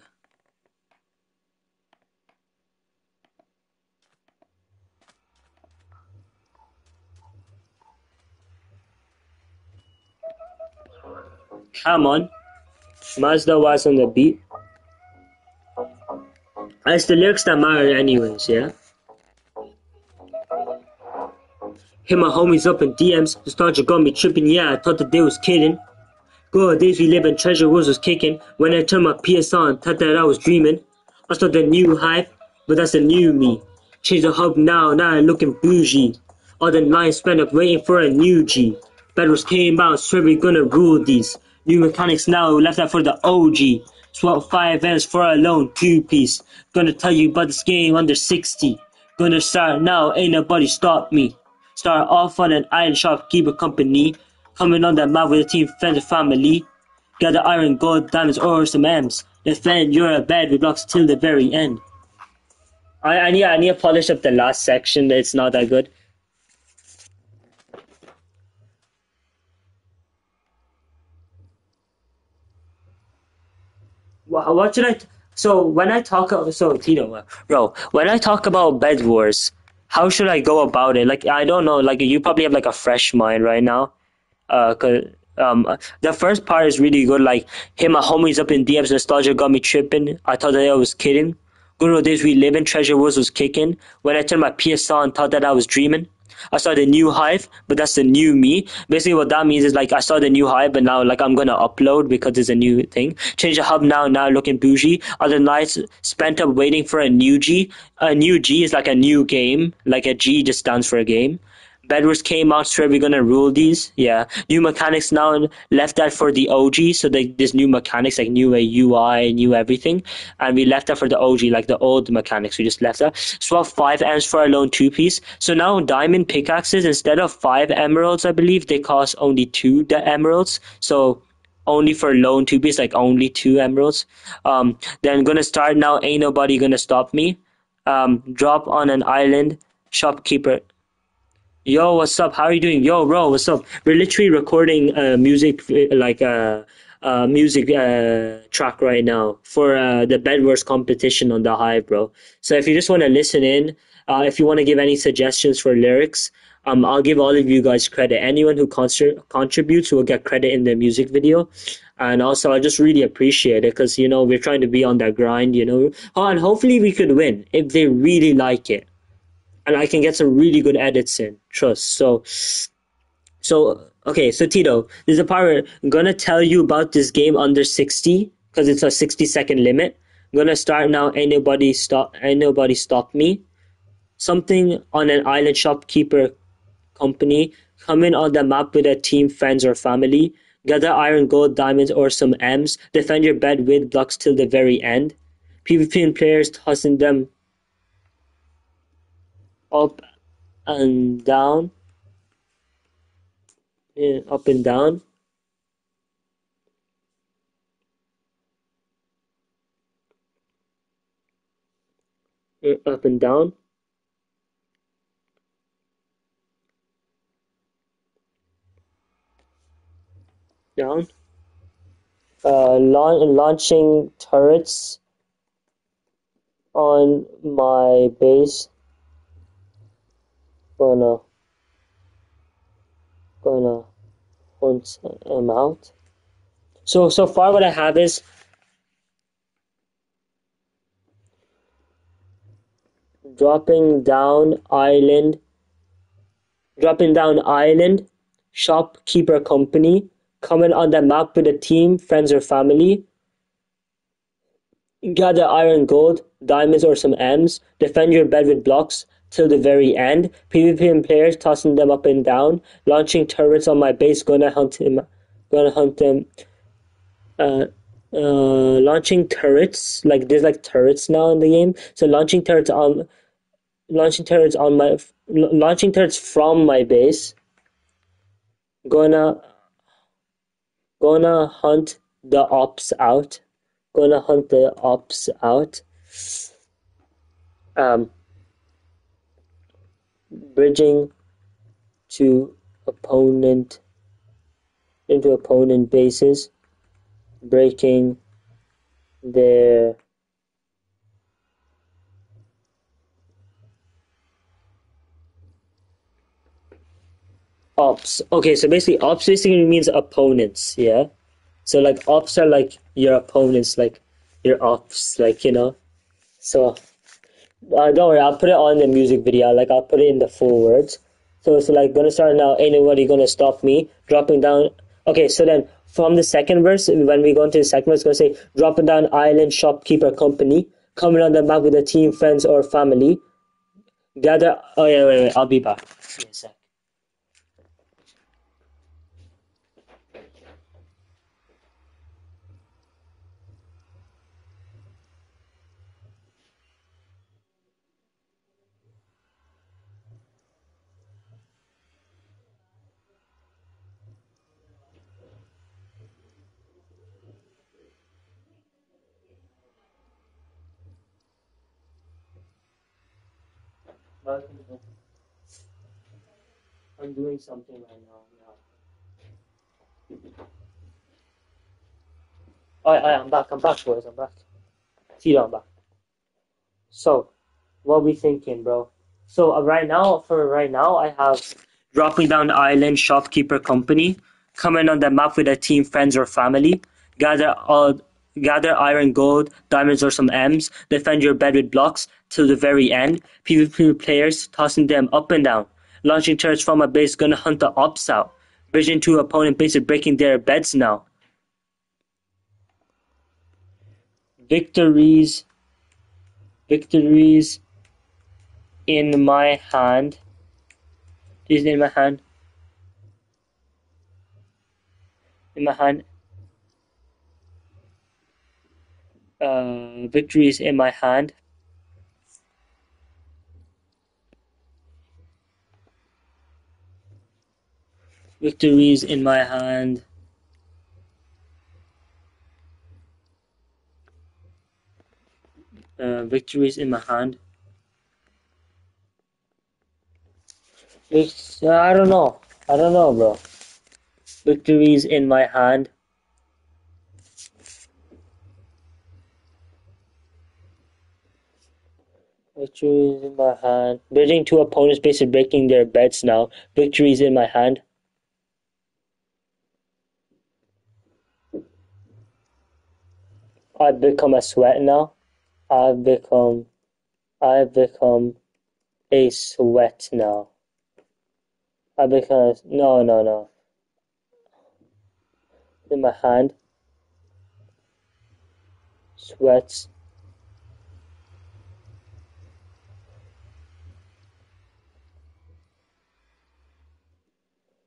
Come on. MaazDaWaaz on the beat. It's the lyrics that matter anyways, yeah? Hit my homies up in DMs, nostalgia got me tripping, yeah, I thought that they was kidding. Good days we live in Treasure Wars was kicking, when I turned my PS on, thought that I was dreaming. I saw the new hype, but that's the new me. Change the hub now, now I'm looking bougie. All the lines spent up waiting for a new G. Battles came out, swear we gonna rule these. New mechanics now, left out for the OG. Swap 5 M's for a lone 2 piece. Gonna tell you about this game under 60. Gonna start now, ain't nobody stop me. Start off on an iron shopkeeper company. Coming on that map with a team, friends, and family. Got the iron, gold, diamonds, or some M's. Defend your bed with blocks till the very end. I, I need I need to polish up the last section. It's not that good. Wha- What should I? So when I talk, so Tito, uh, bro, when I talk about Bed Wars, how should I go about it? Like I don't know. Like you probably have like a fresh mind right now. Uh, 'cause, um, the first part is really good. Like, hey, my homies up in DMs, nostalgia got me tripping. I thought that I was kidding. Good old days we live in, Treasure Wars was kicking. When I turned my PS on, thought that I was dreaming. I saw the new hive, but that's the new me. Basically, what that means is like I saw the new hive, but now like I'm gonna upload because it's a new thing. Change the hub now, now looking bougie. Other nights spent up waiting for a new G. A new G is like a new game. Like a G just stands for a game. Bedwars came out, swear we're gonna rule these. Yeah. New mechanics now left that for the OG, so they, there's new mechanics like new UI, new everything. And we left that for the OG, like the old mechanics. We just left that. Swap five M's for a lone two piece. So now diamond pickaxes, instead of five emeralds, I believe, they cost only two the emeralds. So only for lone two piece, like only two emeralds. Um, then gonna start now, ain't nobody gonna stop me. um, drop on an island, shopkeeper. Yo, what's up? How are you doing? Yo, bro, what's up? We're literally recording uh, music, like a uh, uh, music track right now for uh, the Bedwars competition on the Hive, bro. So if you just want to listen in, uh, if you want to give any suggestions for lyrics, um, I'll give all of you guys credit. Anyone who con- contributes will get credit in the music video. And also, I just really appreciate it because, you know, we're trying to be on that grind, you know. Oh, and hopefully we could win if they really like it. And I can get some really good edits in, trust. So, so, okay, so Tito, there's a part where I'm to tell you about this game under 60 because it's a 60 second limit. I'm to start now. Ain't nobody stop, ain't nobody stop me. Something on an island shopkeeper company, come in on the map with a team, friends, or family, gather iron, gold, diamonds, or some M's, defend your bed with blocks till the very end. PvP and players tossing them up and down, yeah, up and down. up and down. down. Uh, launching turrets on my base. Gonna gonna hunt them out. So so far, what I have is dropping down island, dropping down island, shopkeeper company, Comment on the map with a team, friends, or family. Gather iron, gold, diamonds, or some M's. Defend your bed with blocks till the very end. PvP and players tossing them up and down. Launching turrets on my base, gonna hunt him. Gonna hunt them. Uh, uh, launching turrets like there's like turrets now in the game. So launching turrets on, launching turrets on my, launching turrets from my base. Gonna Gonna hunt the ops out. Gonna hunt the ops out. Um, bridging to opponent into opponent bases, breaking their ops. Okay, so basically ops basically means opponents, yeah? So like ops are like your opponents, like your ops, like you know. So uh, don't worry, I'll put it on the music video. Like I'll put it in the full words. So it's like gonna start now. Ain't nobody gonna stop me. Dropping down. Okay, so then from the second verse, when we go into the second verse, it's gonna say dropping down island shopkeeper company, coming on the map with a team, friends, or family. Gather. Oh yeah, wait, wait. I'll be back. Give me a sec. I'm doing something right now. Yeah. I, I'm back. I'm back, boys. I'm back. See you. I'm back. So, what we thinking, bro? So uh, right now, for right now, I have dropping down island shopkeeper company, coming on the map with a team, friends or family, gather all Gather iron, gold, diamonds or some M's. Defend your bed with blocks till the very end. PvP players tossing them up and down. Launching turrets from a base, gonna hunt the ops out. Vision to opponent bases, breaking their beds now. Victories. Victories in my hand. Is in my hand. In my hand uh, victories in my hand. Victory is in my hand. Uh, victory is in my hand. It's, uh, I don't know. I don't know, bro. Victory is in my hand. Victory is in my hand. Bidding two opponents basically breaking their bets now. Victory is in my hand. I've become a sweat now. I've become I've become a sweat now. I become no no no. In my hand. Sweats.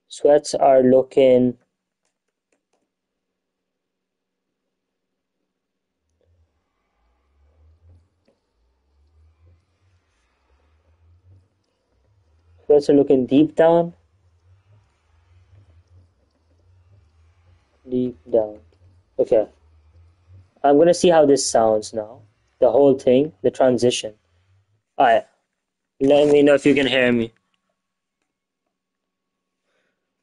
Sweats are looking Are looking deep down. Deep down. Okay. I'm gonna see how this sounds now. The whole thing, the transition. Alright. Let me know if you can hear me.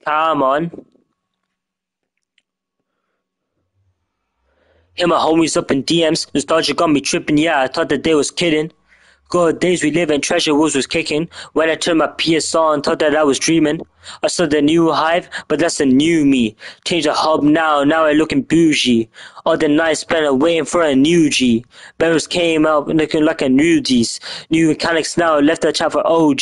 Come on. Hit my homies up in DMs. Nostalgia got me tripping. Yeah, I thought that they was kidding. Good days we live in Treasure Wars was kicking. When I turned my PS on, thought that I was dreaming. I saw the new hive, but that's the new me. Change the hub now, now I looking bougie. All the nights spent waiting for a new G. Barrels came out looking like a new D's. New mechanics now left the chat for OG.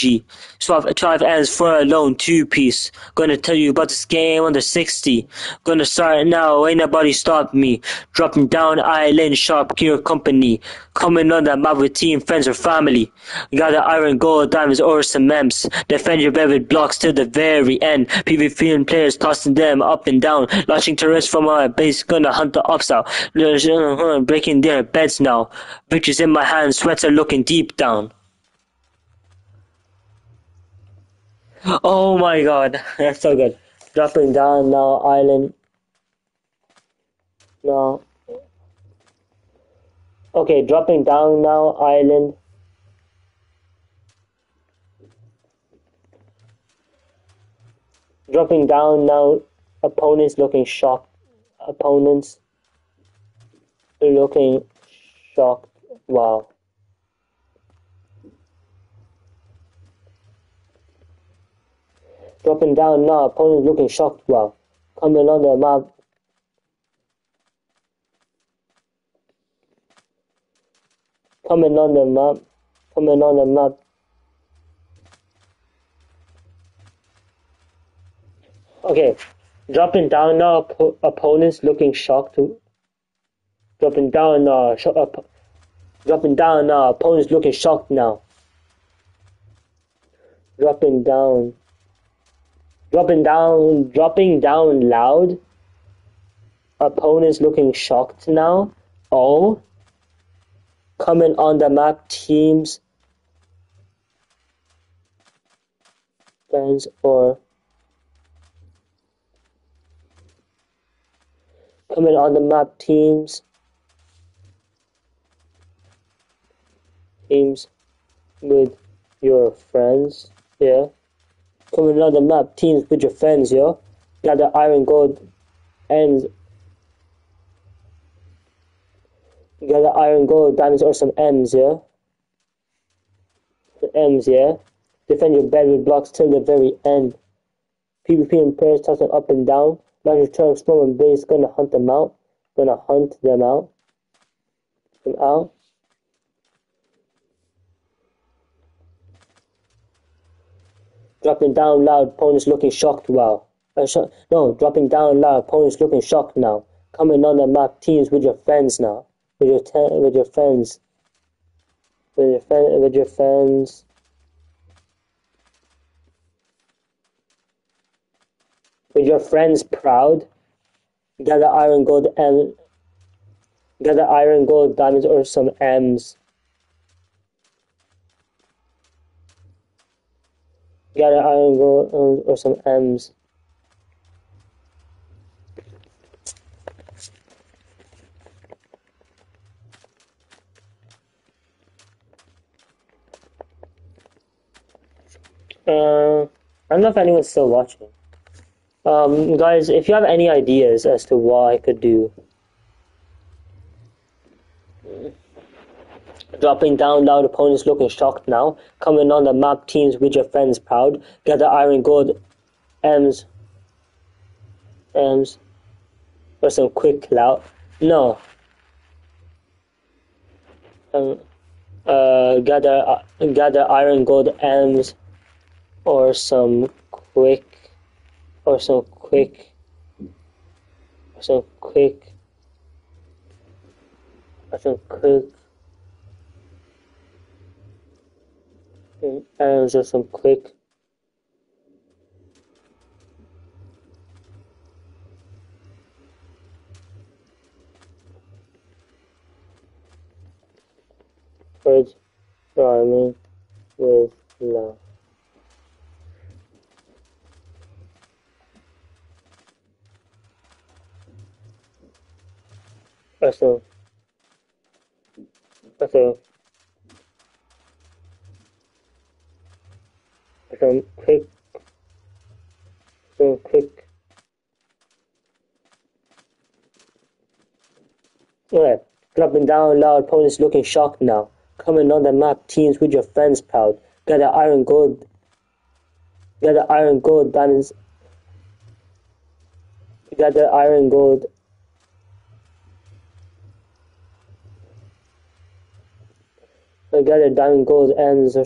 Swap 12 ends for a lone two piece. Gonna tell you about this game under 60. Gonna start now, ain't nobody stop me. Dropping down island, sharp gear company. Coming on that map with team, friends, or family. Got the iron, gold, diamonds, or some mems. Defend your bed blocks till the very end. PvP players tossing them up and down. Launching turrets from our base, gonna hunt the ops out. Breaking their beds now. Victories in my hands, sweats are looking deep down. Oh my god, that's so good. Dropping down now, island. No. Okay, dropping down now, island. Dropping down now, opponents looking shocked. Opponents looking shocked. Wow. Dropping down now, opponents looking shocked. Wow. Coming on the uh, map. Coming on the map. Coming on the map. Okay, dropping down now, op- opponents looking shocked. Dropping down now, sh- op- dropping down now, opponents looking shocked now. Dropping down. Dropping down, dropping down loud. Opponents looking shocked now. Oh. Coming on the map, teams, friends, or coming on the map, teams, teams with your friends, yeah. Coming on the map, teams with your friends, yeah. Got the iron gold ends The iron, gold, diamonds, or some M's, yeah? The M's, yeah? Defend your bed with blocks till the very end. PvP and prayers tossing up and down. Larger turn, storm and base, gonna hunt them out. Gonna hunt them out. Them out. Dropping down loud, opponents looking shocked, wow. Uh, sh no, dropping down loud, opponents looking shocked now. Coming on the map, teams with your friends now with your with your friends, with your friend, with your friends. With your friends proud, gather iron, gold, and gather iron, gold, diamonds, or some M's. Gather iron, gold, um, or some M's. Uh, I don't know if anyone's still watching. Um, guys, if you have any ideas as to what I could do, dropping down loud, opponents looking shocked now. Coming on the map, teams with your friends proud. Gather iron, gold, M's, M's, or some quick clout. No. Um, uh, gather, uh, gather iron, gold, M's, or some quick or some quick or some quick or some quick and just some quick words rhyming with love. Also, also, some quick, So quick, yeah, dropping down loud, opponents looking shocked now. Coming on the map, teams with your friends proud. Gather iron gold, gather iron gold diamonds, gather iron gold gather diamond gold ends or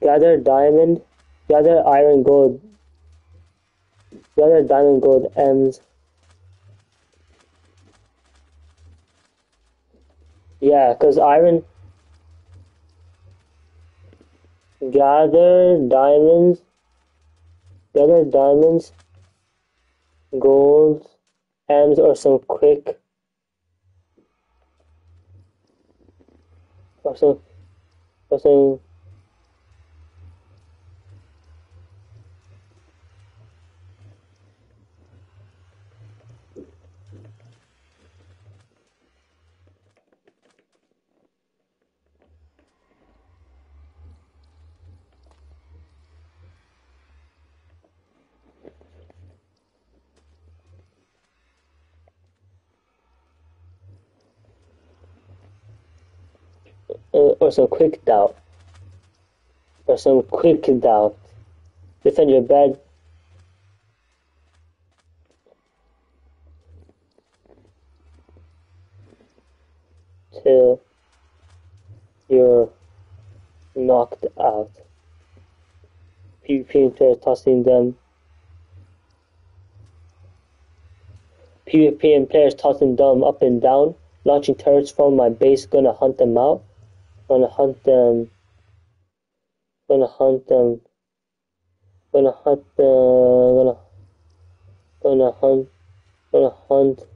gather diamond gather iron gold. Gather diamond gold ends yeah because iron gather diamonds gather diamonds gold ends or some quick also also some quick doubt or some quick doubt. Defend your bed. Till you're knocked out. PvP players tossing them. PvP and players tossing them up and down, launching turrets from my base, gonna hunt them out gonna hunt them gonna hunt them gonna hunt them gonna gonna hunt gonna hunt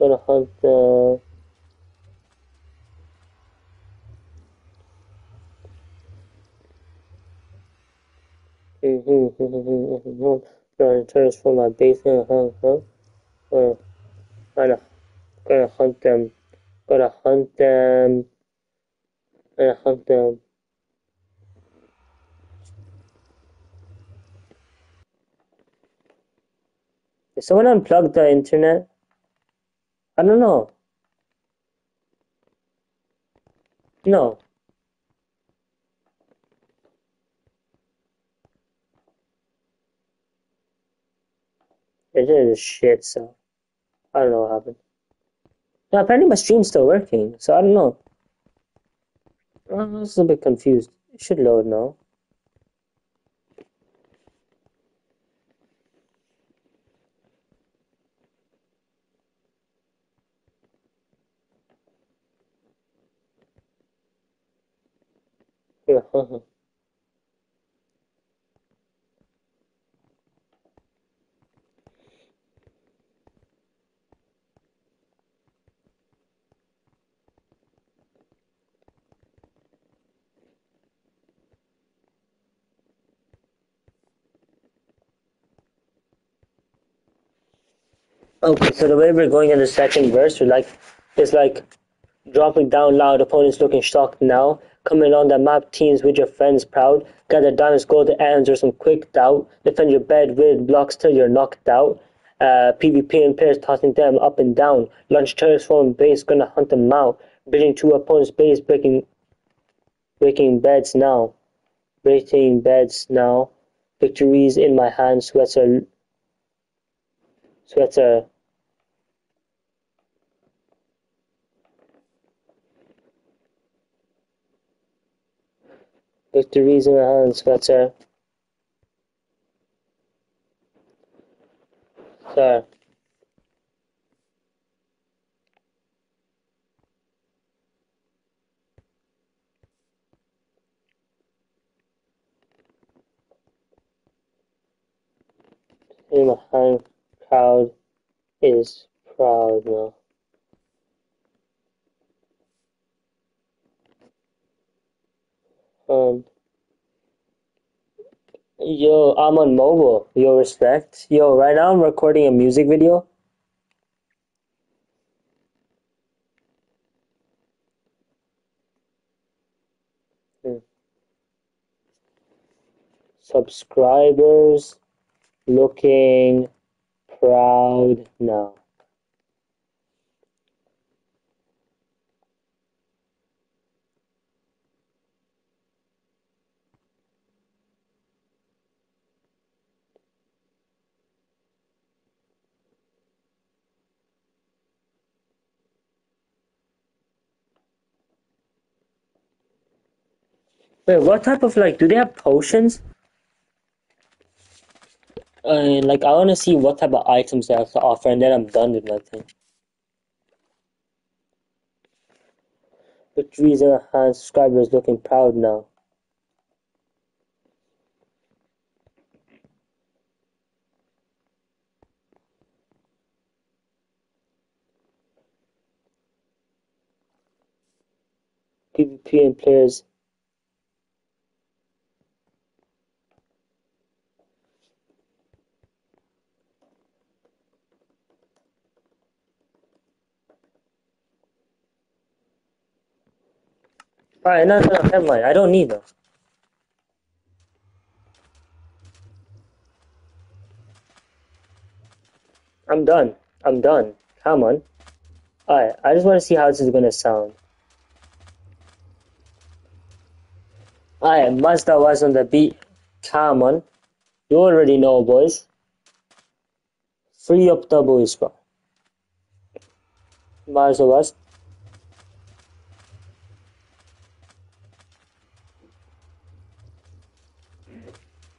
gonna hunt them mm-hmm. Trying to transform my base, huh? Huh? Uh, gonna, gonna hunt them. Gonna hunt them and hunt them. Did someone unplug the internet? I don't know. No. It is shit, so I don't know what happened. No, apparently my stream's still working, so I don't know. I was a bit confused. It should load now. Yeah. Uh-huh. Okay, so the way we're going in the second verse, we're like, it's like dropping down loud, opponents looking shocked now, Coming on the map, teams with your friends proud. Gather diamonds, gold, and or some quick doubt. Defend your bed with blocks till you're knocked out. Uh, PvP and players tossing them up and down. Launch turrets from base, gonna hunt them out. Building two opponent's base, breaking breaking beds now. Breaking beds now. Victories in my hand, sweater sweater Victories in my hand, sweater Sir. Hand, crowd is proud now. Um, yo, I'm on mobile. Yo, respect. Yo, right now I'm recording a music video. Subscribers looking proud now. Wait, what type of like? Do they have potions? Uh, like I want to see what type of items they have to offer, and then I'm done with my thing. Victories in hand, subscribers looking proud now. PvP and players Alright, no, no, never mind. I don't need them. I'm done. I'm done. Come on. Alright, I just want to see how this is gonna sound. Alright, MaazDaWaaz on the beat. Come on. You already know, boys. Free up the boys, bro. MaazDaWaaz.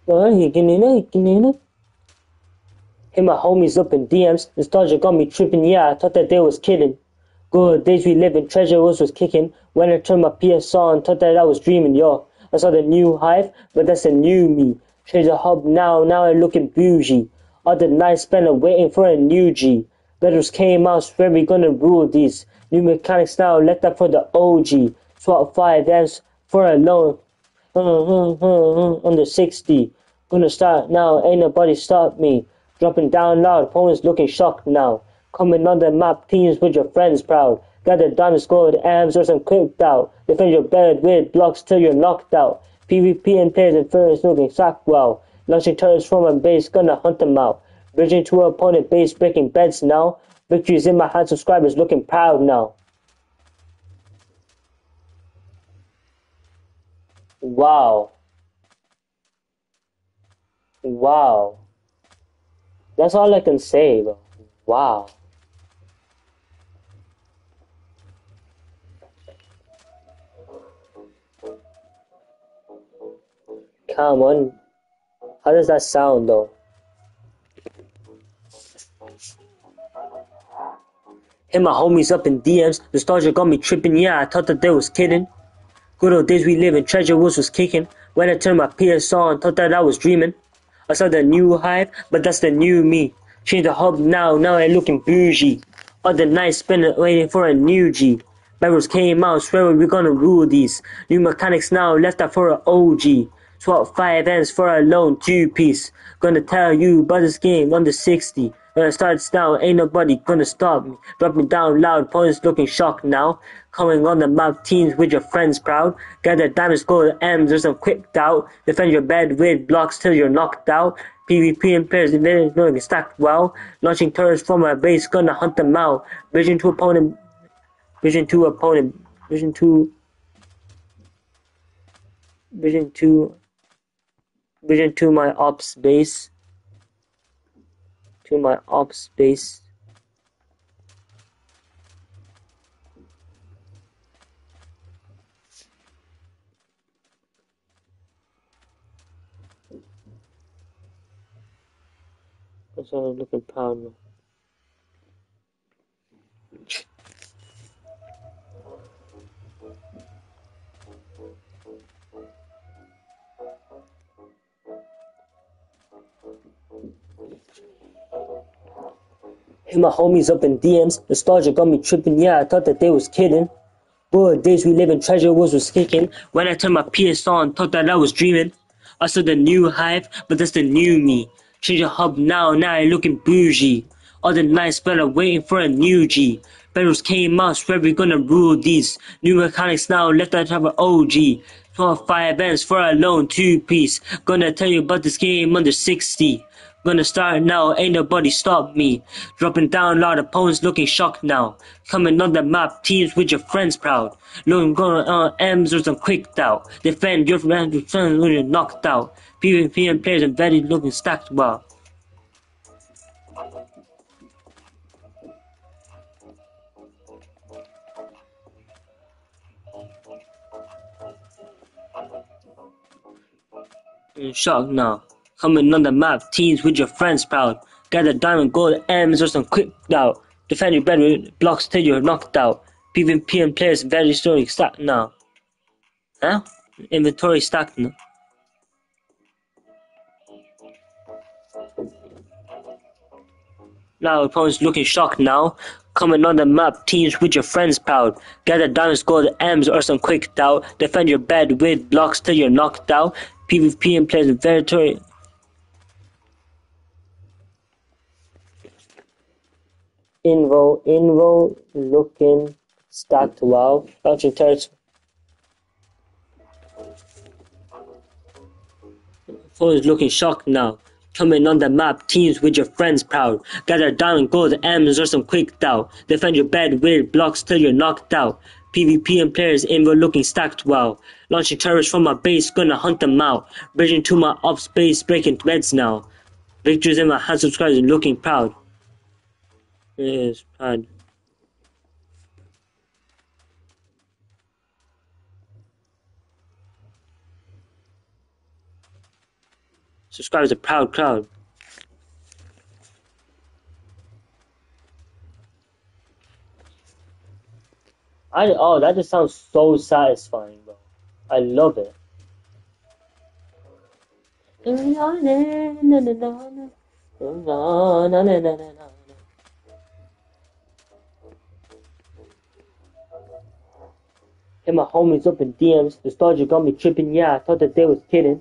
Uh, in it. Hit my homies up in DMs. Nostalgia got me tripping, yeah, I thought that they was kidding. Good days we living, Treasure Wars was kicking. When I turned my PS on, thought that I was dreaming, yo. I saw the new hive, but that's the new me. Treasure hub now, now I'm looking bougie. All the nights spent waiting for a new G. Letters came out, swear we gonna rule these. New mechanics now, let that for the OG. Swap 5 amps for a loan. Uh, uh, uh, under 60. Gonna start now, ain't nobody stop me. Dropping down loud, opponents looking shocked now. Coming on the map, teams with your friends proud. Gather diamond scored, abs or some quick out. Defend your bed with blocks till you're knocked out. PvP and players and furnace looking sock well. Launching turrets from a base, gonna hunt them out. Bridging to opponent base, breaking beds now. Victories in my hand, subscribers looking proud now. Wow. Wow. That's all I can say, bro. Wow. Come on. How does that sound, though? Hit my homies up in DMs. Nostalgia got me tripping. Yeah, I thought that they was kidding. Good old days we live in. Treasure Wars was kicking. When I turned my PS on, thought that I was dreaming. I saw the new hype, but that's the new me. Change the hub now, now I looking bougie. Other nights spent waiting for a new G. Barrels came out, swear we're gonna rule these. New mechanics now, left that for a OG. Swap five ends for a lone two piece. Gonna tell you about this game under 60. When it starts down, ain't nobody gonna stop me. Drop me down loud, opponents looking shocked now. Coming on the map, teams with your friends proud. Get Gather diamonds, gold, M's, there's some quick doubt. Defend your bed with blocks till you're knocked out. PvP and players invading going stacked well. Launching turrets from a base, gonna hunt them out. Vision to opponent. Vision to opponent. Vision to. Vision to. Vision to my ops base. To my ops base. That's I'm looking proud Hit my homies up in DMs. Nostalgia got me tripping. Yeah, I thought that they was kidding. Good days we live in, Treasure Wars was kicking. When I turned my PS on, thought that I was dreaming. I saw the new hype, but that's the new me. Change your hub now, now you're looking bougie. All the nice better waiting for a new G. Battles came out, swear we gonna rule these. New mechanics now, left out of an OG. 12 five ends for a lone two piece. Gonna tell you about this game under 60. Gonna start now, ain't nobody stop me. Dropping down, lot of opponents looking shocked now. Coming on the map, teams with your friends proud. Looking going uh, on M's or some quick out. Defend your friends with friends when you're knocked out. PvP and players embedded looking stacked well. In shock now. Coming on the map, teams with your friends proud. Gather diamond, gold, M's or some quick out. Defend your bed with blocks till you're knocked out. PvP and players very slowly stacked now. Huh? Inventory stacked now. Now opponents looking shocked now. Coming on the map, teams with your friends proud. Gather diamonds, gold, M's or some quick out. Defend your bed with blocks till you're knocked out. PvP and players very Invo, Invo looking stacked well. Launching turrets. Foe is looking shocked now. Coming on the map, teams with your friends proud. Gather down gold M's or some quick out. Defend your bed with blocks till you're knocked out. PvP and players Invo looking stacked well. Launching turrets from my base, gonna hunt them out. Bridging to my ops base, breaking threads now. Victories in my hand, subscribers looking proud. Yes, proud. Subscribers a proud crowd. I oh that just sounds so satisfying, bro. I love it. Hit my homies up in DMs. Nostalgia got me tripping. Yeah, I thought that they was kidding.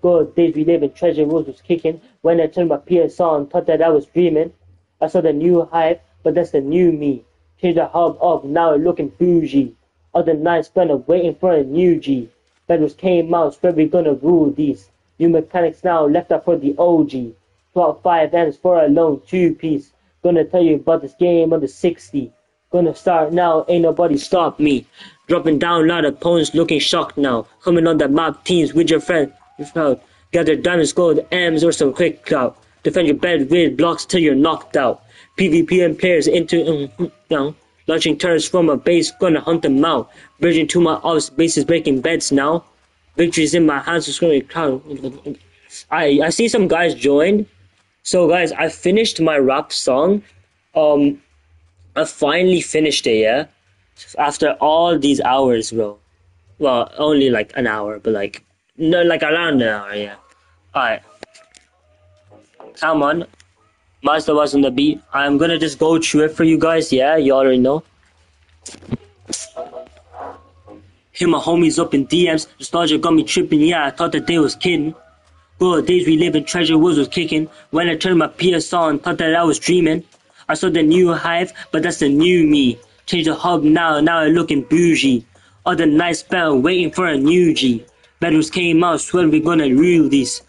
Good days we live in treasure rules was kicking. When I turned my PS on, thought that I was dreaming. I saw the new hype, but that's the new me. Change the hub up, now it looking bougie. Other nights gonna waiting for a new G. Bedrooms came out, swear we gonna rule these. New mechanics now left out for the OG. 12 5 M's for a lone two piece. Gonna tell you about this game under 60. Gonna start now, ain't nobody stop me. Dropping down lot of opponents looking shocked now. Coming on the map teams with your friend. Your friend. Gather diamonds, gold, M's or some quick clout. Defend your bed with blocks till you're knocked out. PvP and players into um, know, launching turrets from a base, gonna hunt them out. Bridging to my office bases, breaking beds now. Victories in my hands, is gonna crowd. I I see some guys joined. So guys, I finished my rap song. Um, I finally finished it. Yeah, after all these hours, bro. Well, only like an hour, but like no, like around an hour. Yeah. All right. Come on. MaazDaWaaz on the beat. I'm gonna just go through it for you guys. Yeah, you already know. Hit my homies up in DMs. Nostalgia got me tripping. Yeah, I thought that they was kidding. Good days we live in Treasure Wars was kicking. When I turned my PS on, thought that I was dreaming. I saw the new hive, but that's the new me. Change the hub now, now I looking bougie. All the nice spell, waiting for a new G. Bedrooms came out, swear we gonna rule these.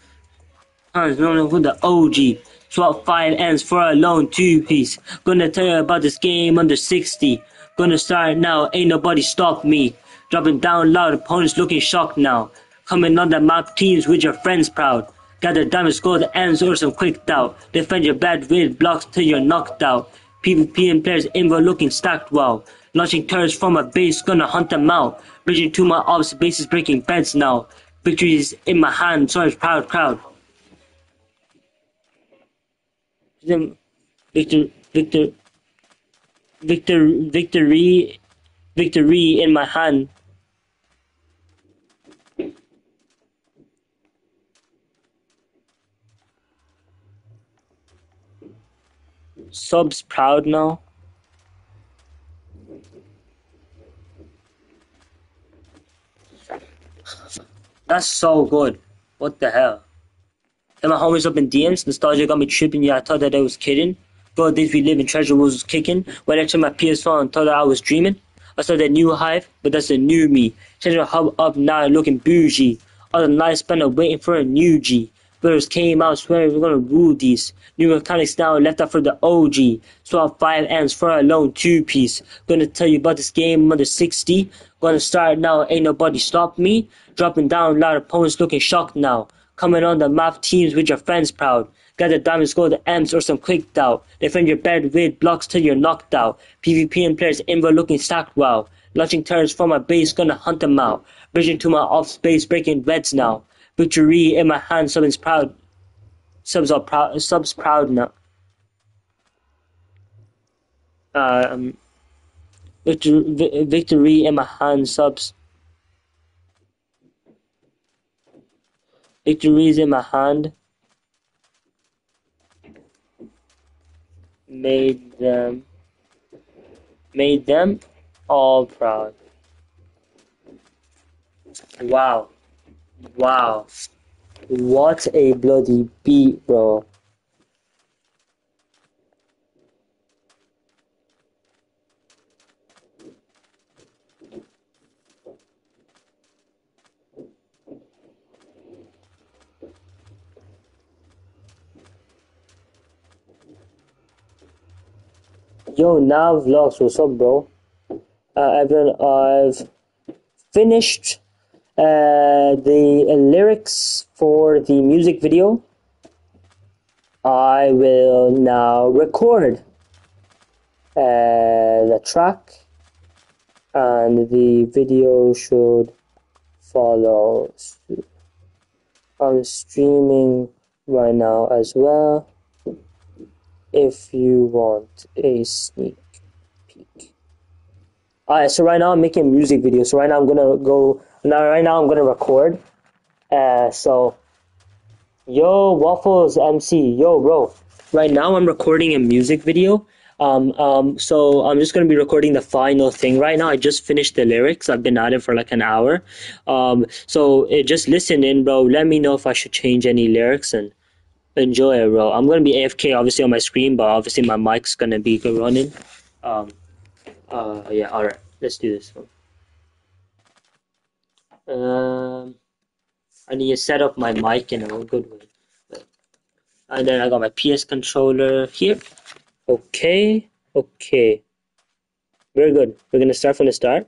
Hands running for the OG. Swap five ends for a lone two piece. Gonna tell you about this game under 60. Gonna start now, ain't nobody stop me. Dropping down loud, opponents looking shocked now. Coming on the map teams with your friends proud. Gather score gold ends or some quick doubt. Defend your bad with blocks till you're knocked out. PvP and players invo looking stacked wow. Launching turrets from a base, gonna hunt them out. Bridging to my ops, bases breaking beds now. Victories in my hand, so I'm proud crowd. Victor, Victor, Victor, victory, victory in my hand. Subs proud now. That's so good. What the hell? And my homies up in DMs. Nostalgia got me tripping. Yeah, I thought that I was kidding. God, days we live in treasure was kicking. When I turned my PS4 and thought that I was dreaming. I saw that new hive, but that's a new me. My hub up now looking bougie. All the nice spender waiting for a new G. Brothers came out swearing we're gonna rule these. New mechanics now left out for the OG. Swap five ends for a lone two piece. Gonna tell you about this game under 60. Gonna start now, ain't nobody stop me. Dropping down, a lot of opponents looking shocked now. Coming on the map teams with your friends proud. Got the diamonds, go the M's or some quick doubt. Defend your bed with blocks till you're knocked out. PvP and players invo looking stacked wow. Launching turrets from my base, gonna hunt them out. Bridging to my off space, breaking reds now. Victory in my hand, subs proud. Subs are proud. Subs proud now. Um, victory, victory in my hand, subs. Victories in my hand. Made them. Made them all proud. Wow. Wow. What a bloody beat, bro. Yo, now vlogs, what's up, bro? Uh, everyone, I've finished the lyrics for the music video. I will now record uh, the track and the video should follow. I'm streaming right now as well if you want a sneak peek. Alright, so right now I'm making a music video. So right now I'm gonna go now, right now I'm gonna record. Uh, so, yo, Waffles MC, yo, bro. Right now I'm recording a music video. Um, um, so I'm just gonna be recording the final thing right now. I just finished the lyrics. I've been at it for like an hour. Um, so it, just listen in, bro. Let me know if I should change any lyrics and enjoy it, bro. I'm gonna be AFK obviously on my screen, but obviously my mic's gonna be running. Um, uh, yeah. All right, let's do this one. Um, I need to set up my mic in a good way. And then I got my PS controller here. Okay, okay. Very good. We're gonna start from the start.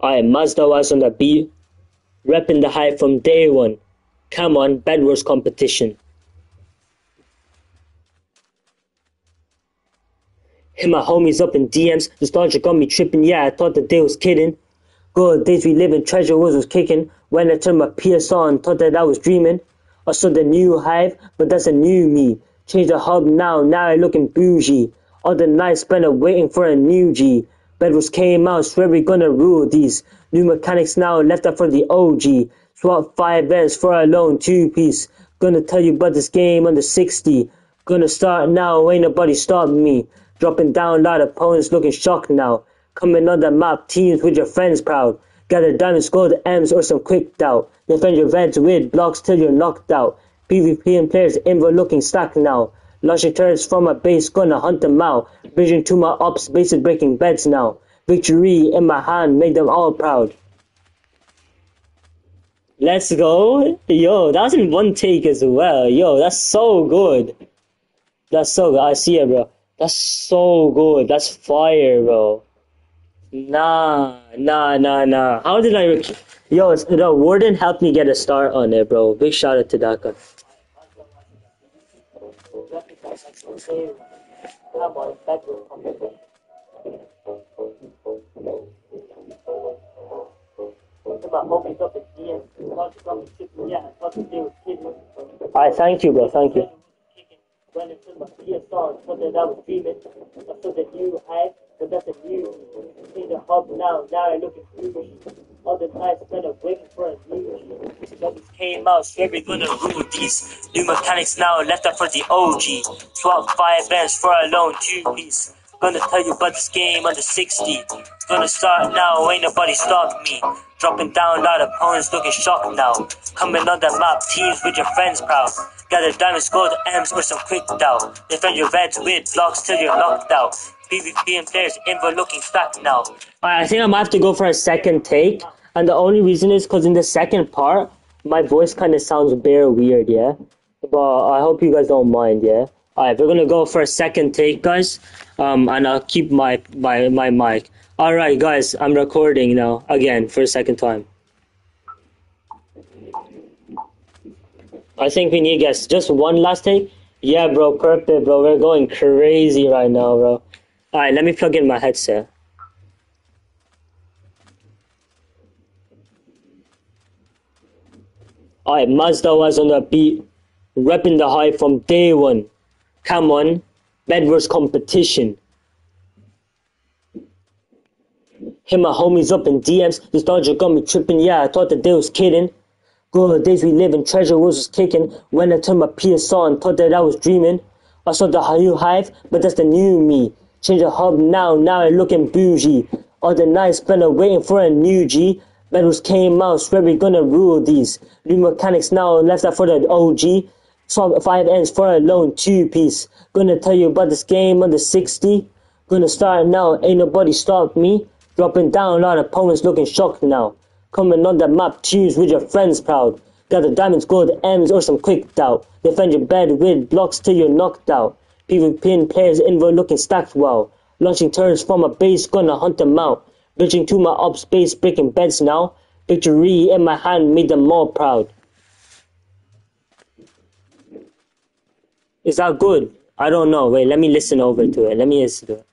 I am MaazDaWaaz on the beat, repping the hype from day one. Come on, Bedwars competition. Hit my homies up in DMs. Nostalgia got me tripping. Yeah, I thought the day was kidding. Good days we live in, Treasure Wars was kicking. When I turned my PS on, thought that I was dreaming. I saw the new hive, but that's a new me. Change the hub now, now I looking bougie. All the nights spent waiting for a new G. Bedwars came out, swear we gonna rule these. New mechanics now left up for the OG. Swap five ends for a lone two piece. Gonna tell you about this game under 60. Gonna start now, ain't nobody stopping me. Dropping down, lot of opponents looking shocked now. Coming on the map, teams with your friends proud. Gather diamonds, gold, M's, or some quick doubt. Defend your vets with blocks till you're knocked out. PvP and players inward looking stacked now. Launching turrets from my base, gonna hunt them out. Vision to my ops, bases breaking beds now. Victory in my hand, make them all proud. Let's go. Yo, that's in one take as well. Yo, that's so good. That's so good. I see it, bro. That's so good. That's fire, bro. Nah, nah, nah, nah. How did I... Rec- Yo, the warden helped me get a start on it, bro. Big shout out to guy. I thank you, bro. Thank you. When it's in my PSR, something that I was dreaming. I saw the new hype, but that's a new. In the hub now, now I look at fusion. All the nights spent waiting for a new. Zombies came out, swear we gonna rule these. New mechanics now left up for the OG. Swap five bands for a lone two piece. Gonna tell you about this game under 60. Gonna start now, ain't nobody stop me. Dropping down, lot of opponents looking shocked now. Coming on the map, teams with your friends proud. M's, some quick. Defend your vets with blocks till you're out. PvP and players looking now. I think I might have to go for a second take. And the only reason is because in the second part, my voice kind of sounds bare weird, yeah? But I hope you guys don't mind, yeah? Alright, we're gonna go for a second take, guys. Um, and I'll keep my, my, my mic. Alright, guys, I'm recording now, again, for a second time. I think we need get just one last take. Yeah, bro, perfect, bro. We're going crazy right now, bro. Alright, let me plug in my headset. Alright, MaazDaWaaz on the beat, repping the hype from day one. Come on, Bedwars competition. Hit my homies up in DMs, nostalgia got me tripping, yeah, I thought that they was kidding. Good days we live in, Treasure Wars was kicking. When I turned my PS on, thought that I was dreaming. I saw the new hive, but that's the new me. Change the hub now, now I looking bougie. All the nights spent waiting for a new G. Medals came out, swear we gonna rule these. New mechanics now left out for the OG. Swap five ends for a lone two piece. Gonna tell you about this game under 60. Gonna start now, ain't nobody stop me. Dropping down, a lot of opponents looking shocked now. Coming on the map, choose with your friends proud. Got the diamonds, gold, M's, or some quick doubt. Defend your bed with blocks till you're knocked out. PvP players in inward looking stacked well. Launching turrets from a base, gonna hunt them out. Bitching to my up space, breaking beds now. Victory in my hand made them more proud. Is that good? I don't know. Wait, let me listen over to it. Let me listen to it.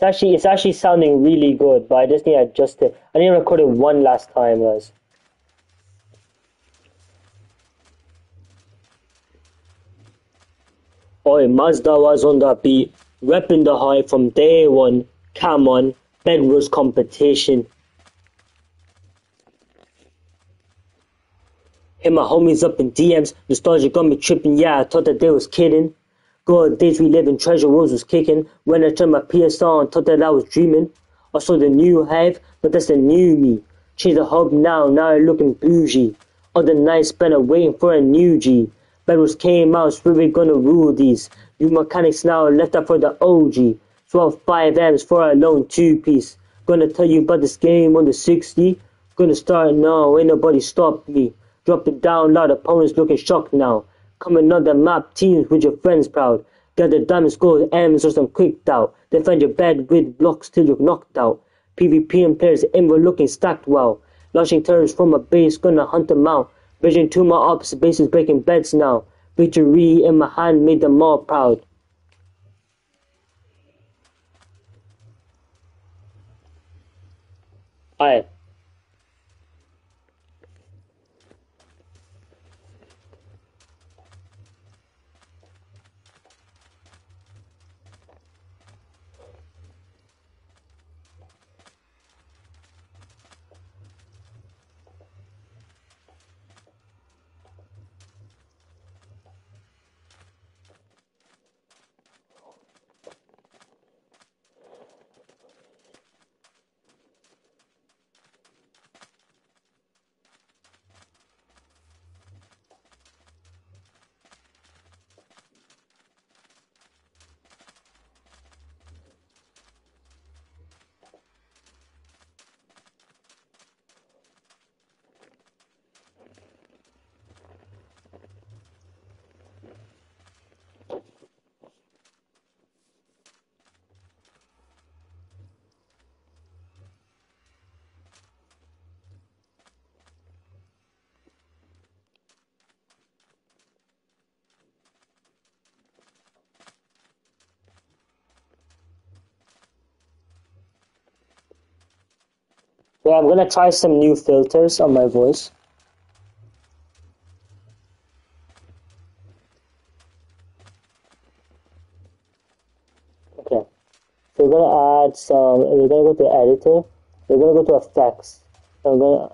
It's actually it's actually sounding really good, but I just need to adjust it. I need to record it one last time, guys. Oi, MaazDaWaaz on the beat, repping the high from day one. Come on, Bedwars competition. Hit my homies up in DMs, nostalgia got me tripping, yeah, I thought that they was kidding. Good days we live in treasure rolls was kicking. When I turned my PS on, thought that I was dreaming. I saw the new hive, but that's the new me. Change the hub now, now I'm looking bougie. All the nights spent waiting for a new G. Battles came out, so we gonna rule these. New mechanics now left up for the OG. 12 5 M's for a lone two piece. Gonna tell you about this game on the 60. Gonna start now, ain't nobody stop me. Drop it down loud, opponents looking shocked now. Coming on the map, teams with your friends proud. Gather diamonds, gold, M's or some quick out. Defend your bed with blocks till you're knocked out. PvP and players we're looking stacked well. Launching turrets from a base, gonna hunt them out. Bridging to my opposite bases, breaking beds now. Victory in my hand made them all proud. Alright. Yeah, I'm gonna try some new filters on my voice. Okay, so we're gonna add some, we're gonna go to editor, we're gonna go to effects. I'm gonna,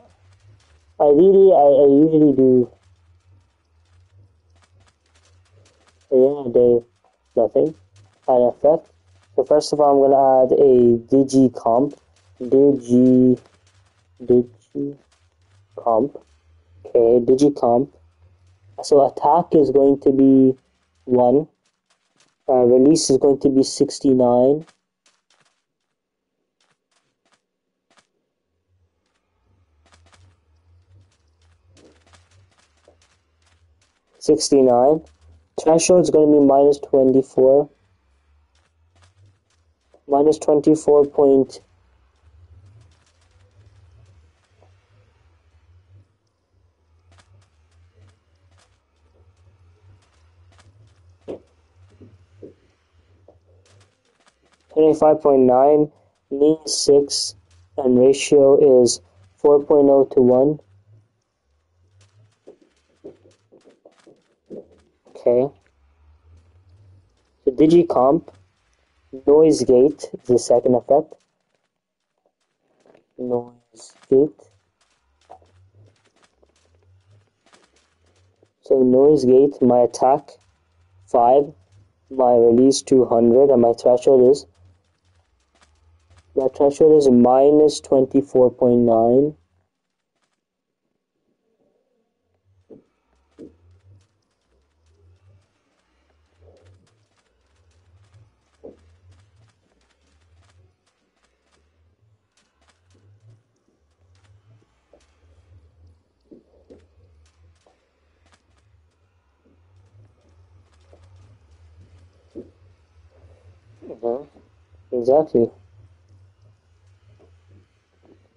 I really, I, I usually do, yeah, they, nothing, add effect. So first of all, I'm gonna add a digi comp, digi digicomp. Okay, digicomp. So attack is going to be 1. Uh, release is going to be 69. Sixty-nine. Threshold is going to be minus twenty-four. Minus twenty-four point 25.9, mean 6, and ratio is 4.0 to 1. Okay. The digicomp, noise gate is the second effect. Noise gate. So noise gate, my attack 5, my release 200, and my threshold is the threshold is minus 24.9. Uh-huh.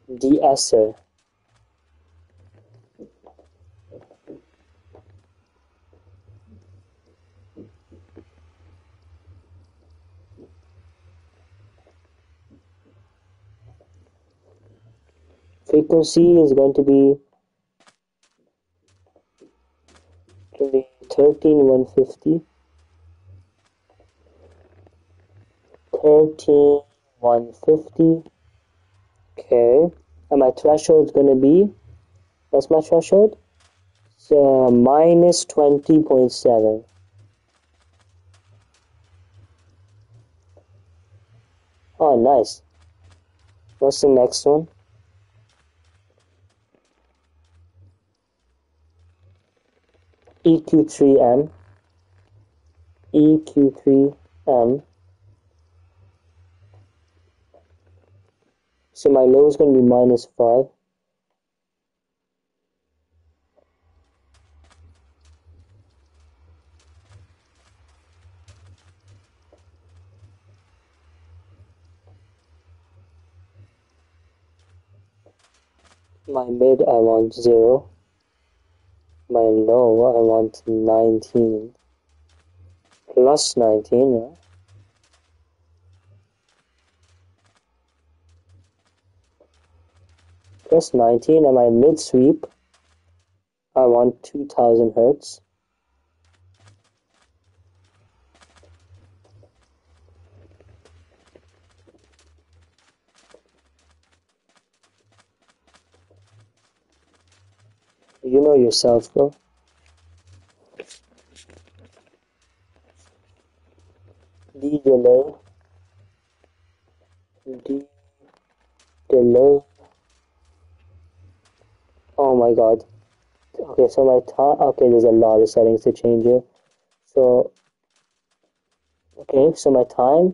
Exactly. de-esser frequency is going to be 13150 13150 Okay. And my threshold is going to be, what's my threshold? So minus 20.7. Oh, nice. What's the next one? EQ3M. EQ3M. So my low is going to be minus 5. My mid I want 0. My low I want 19. Plus 19, yeah? Plus 19 and my mid sweep I want 2000 hertz. You know yourself, bro. D delay. D delay. My god. Okay, so my time. Okay, there's a lot of settings to change here. So, okay, so my time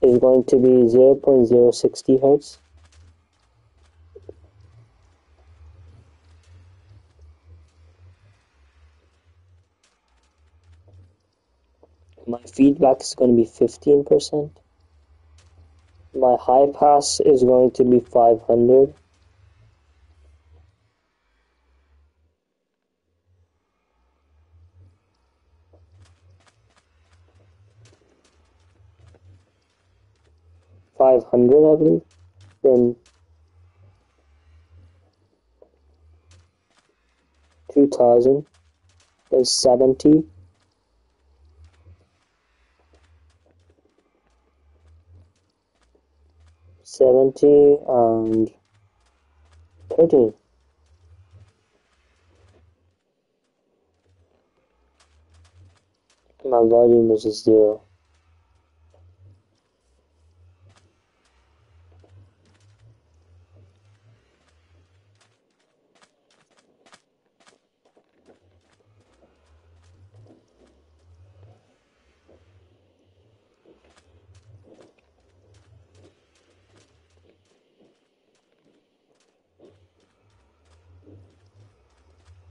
is going to be 0 0.060 hertz. my feedback is going to be 15%. My high pass is going to be 500. Five hundred, I believe. Then two thousand. Then seventy. 70 and 30. My volume is zero.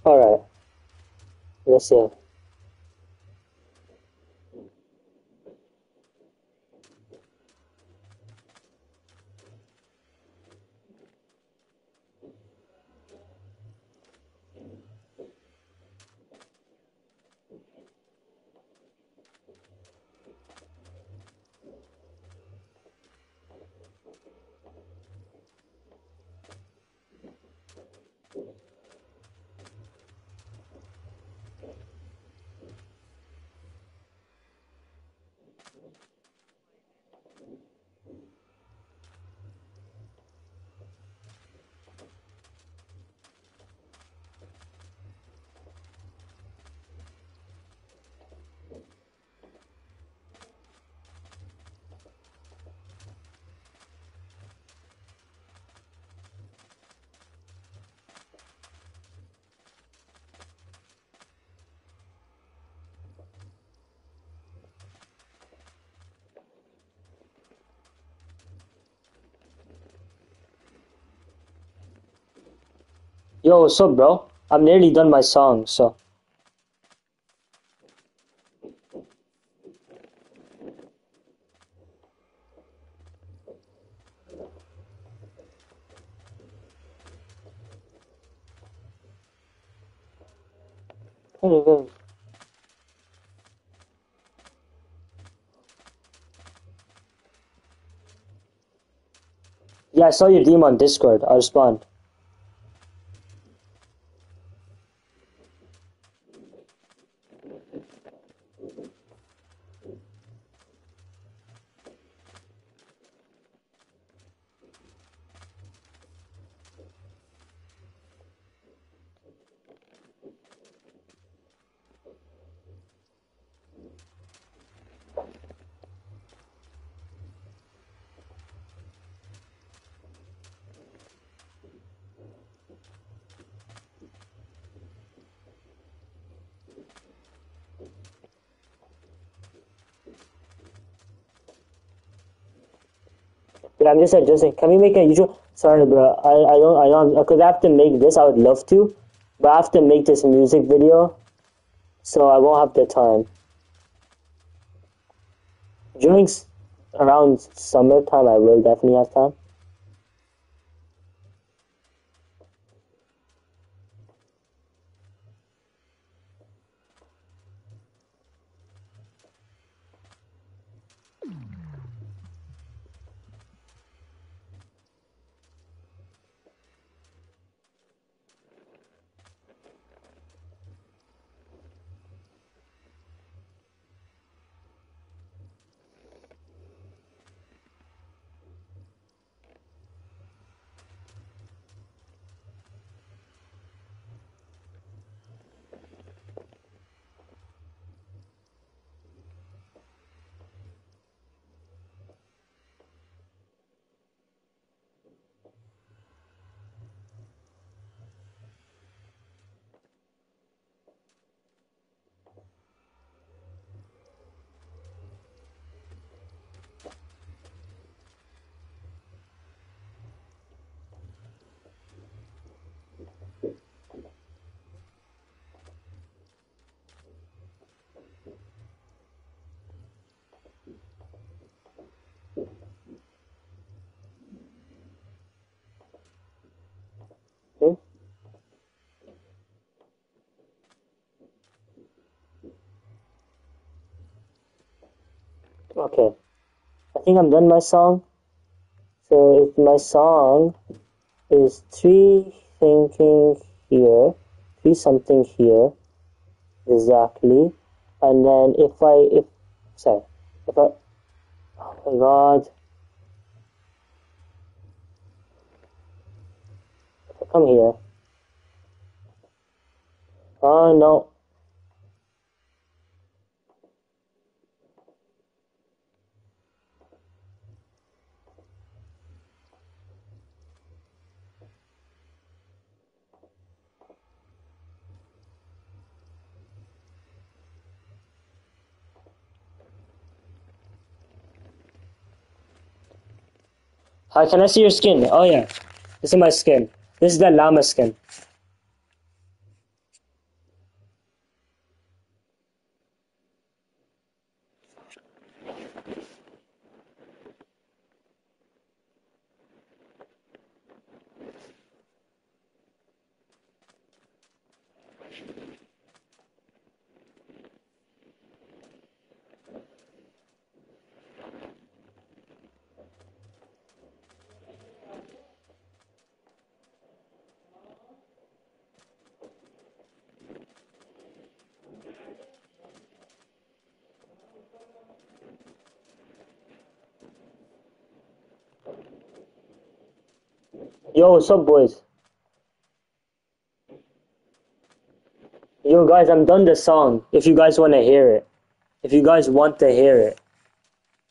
Alright. Let's Yo, what's up, bro? I'm nearly done my song, so. Yeah, I saw your DM on Discord. I'll respond. I'm just adjusting. Can we make a usual? Sorry, bro. I I don't I don't because I have to make this. I would love to, but I have to make this music video, so I won't have the time. During around summertime, I will definitely have time. Okay. I think I'm done my song. So if my song is three thinking here, three something here, exactly, and then if I if sorry if I oh my god if I come here oh no Hi, can I see your skin? Oh yeah, this is my skin. This is the llama skin. Yo, what's up, boys? Yo, guys, I'm done the song. If you guys want to hear it, if you guys want to hear it,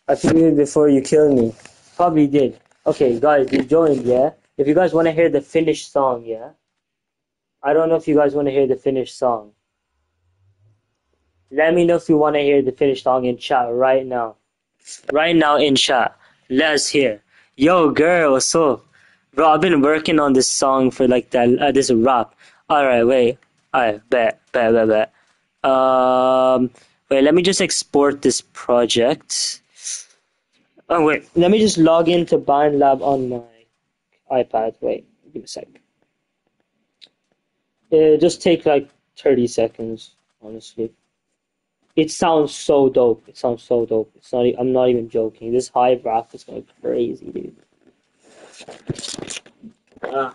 I figured before you kill me. Probably did. Okay, guys, you joined, yeah? If you guys want to hear the finished song, yeah? I don't know if you guys want to hear the finished song. Let me know if you want to hear the finished song in chat right now. Right now in chat. Let's hear. Yo, girl, what's up? Bro, I've been working on this song for like that, uh, this rap. Alright, wait. Alright, bet, bet, bet, bet. Um, wait, let me just export this project. Oh, wait. Let me just log into BandLab on my iPad. Wait, give me a sec. It just take like 30 seconds, honestly. It sounds so dope. It sounds so dope. It's not. I'm not even joking. This Hive rap is going crazy, dude. Ah.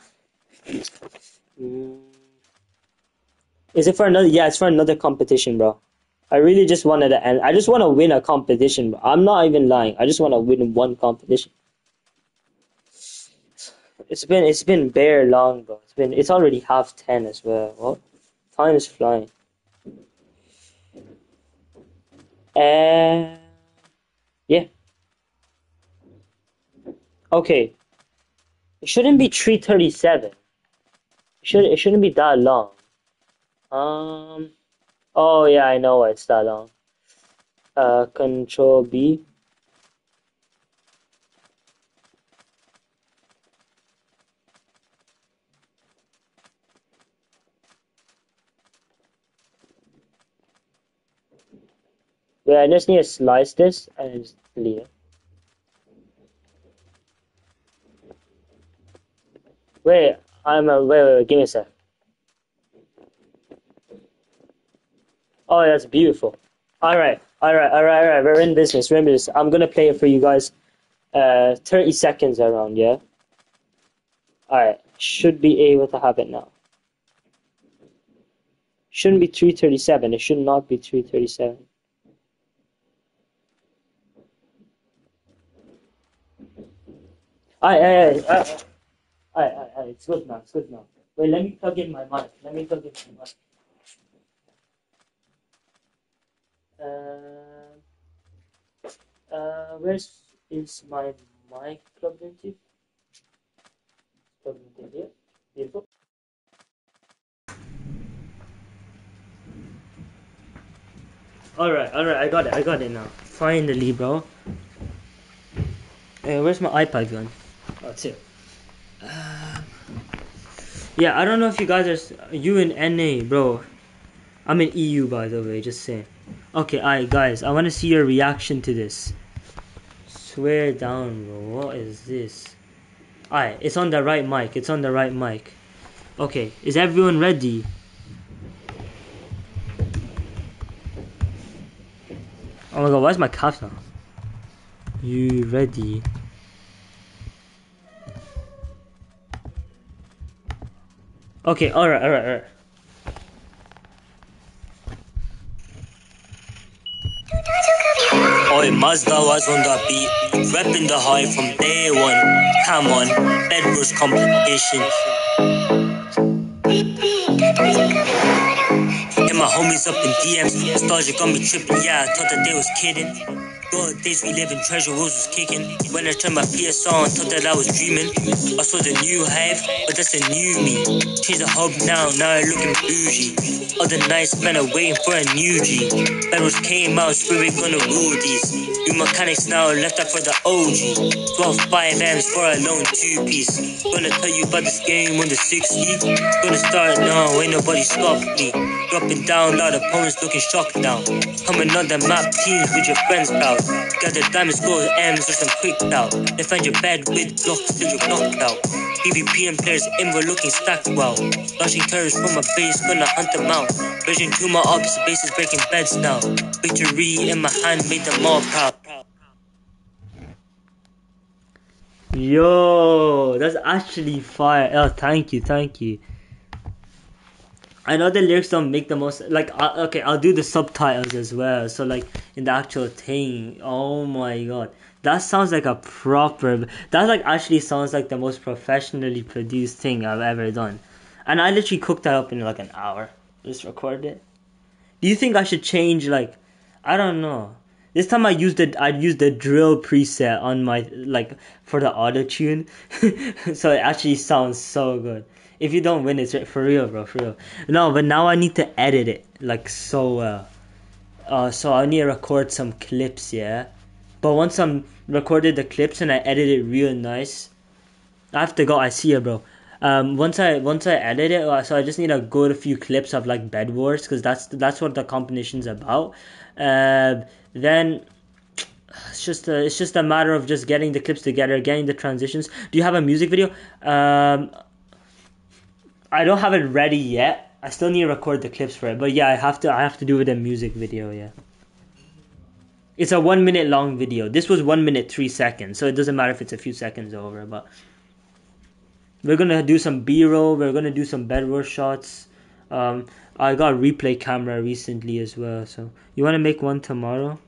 Mm. Is it for another? Yeah, it's for another competition, bro. I really just wanted to end. I just want to win a competition. Bro. I'm not even lying. I just want to win one competition. It's been it's been bare long, bro. It's been it's already half ten as well. What? Time is flying. And yeah. Okay. It shouldn't be 337. It, should, it shouldn't be that long. Um, oh yeah, I know why it's that long. Uh, control B. Yeah, I just need to slice this and delete it. Wait, I'm a, wait, wait, wait, give me a sec. Oh, that's beautiful. All right, all right, all right, all right. We're in business. We're in business. I'm gonna play it for you guys. Uh, 30 seconds around, yeah? All right, should be able to have it now. Shouldn't be 337. It should not be 337. Alright, alright, alright. Alright, alright, alright. It's good now. It's good now. Wait, let me plug in my mic. Let me plug in my mic. Uh, uh, where's is my mic plugged into? Plugged into here. Beautiful. Alright, alright, I got it, I got it now. Finally, bro. Hey, where's my iPad gone? Oh, it's here. Uh, yeah, I don't know if you guys are. You in NA, bro. I'm in EU, by the way, just saying. Okay, alright, guys, I want to see your reaction to this. Swear down, bro. What is this? Alright, it's on the right mic. It's on the right mic. Okay, is everyone ready? Oh my god, why is my calf now? You ready? Okay, alright, alright, alright. Oi, MaazDaWaaz on the beat, repping the Hive from day one. Come on, Bedwars competition. And my homies up in DMs, nostalgia got me tripping. Yeah, I thought that they was kidding. Good days we live in Treasure Wars was kicking. When I turned my PS on, thought that I was dreaming. I saw the new hype, but that's a new me. Change the hub now, now I looking bougie. Other nights, man, I'm waiting for a new G. Battles came out, we gonna rule these. New mechanics now, left out for the OG. 12 5 M's for a lone two piece. Gonna tell you about this game on the 60. Gonna start now, ain't nobody stop me. Dropping down, lot of opponents looking shocked now. Coming on the map teams with your friends, pal. Got the diamond scores, M's or some quick out. They find your bed with blocks till you're knocked out. PvP and players in, we're looking stacked well. Launching turrets from my base, gonna hunt them out. Vision to my ops, bases breaking beds now. Victory in my hand made them all proud. Yo, that's actually fire. Oh, thank you, thank you. I know the lyrics don't make the most like uh, okay I'll do the subtitles as well. So like in the actual thing oh my god. That sounds like a proper that like actually sounds like the most professionally produced thing I've ever done. And I literally cooked that up in like an hour. Just recorded it. Do you think I should change like I don't know. This time I used it I used the drill preset on my like for the auto tune so it actually sounds so good if you don't win, it's for real, bro, for real. No, but now I need to edit it like so well. Uh, so I need to record some clips, yeah. But once I'm recorded the clips and I edit it real nice, I have to go. I see it, bro. Um, once I once I edit it, uh, so I just need a good few clips of like Bed Wars because that's that's what the competition's about. Uh, then it's just a, it's just a matter of just getting the clips together, getting the transitions. Do you have a music video? Um, I don't have it ready yet. I still need to record the clips for it. But yeah, I have to I have to do it a music video, yeah. It's a one minute long video. This was one minute three seconds, so it doesn't matter if it's a few seconds over, but we're gonna do some B roll, we're gonna do some bedwars shots. Um I got a replay camera recently as well, so you wanna make one tomorrow?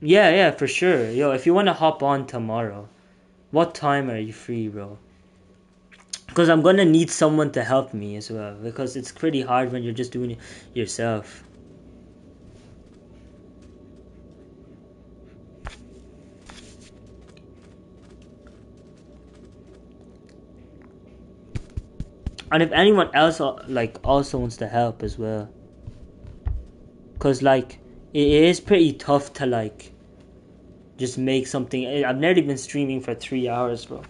Yeah, yeah, for sure. Yo, if you wanna hop on tomorrow, what time are you free, bro? Because I'm gonna need someone to help me as well because it's pretty hard when you're just doing it yourself. And if anyone else like also wants to help as well, cause like it is pretty tough to like just make something. I've never been streaming for three hours, bro.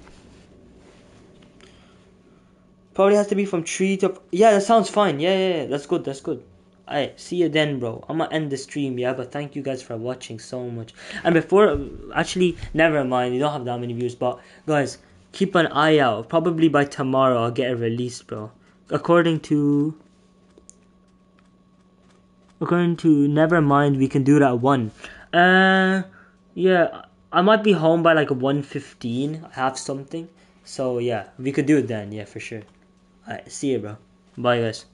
Probably has to be from tree to. Yeah, that sounds fine. Yeah, yeah, yeah. That's good. That's good. Alright, see you then, bro. I'm gonna end the stream, yeah. But thank you guys for watching so much. And before, actually, never mind. You don't have that many views, but guys, keep an eye out. Probably by tomorrow, I'll get it released, bro. According to, according to never mind. we can do that one. Uh, yeah, I might be home by like one fifteen. I have something, so yeah, we could do it then. Yeah, for sure. Alright, see you, bro. Bye, guys.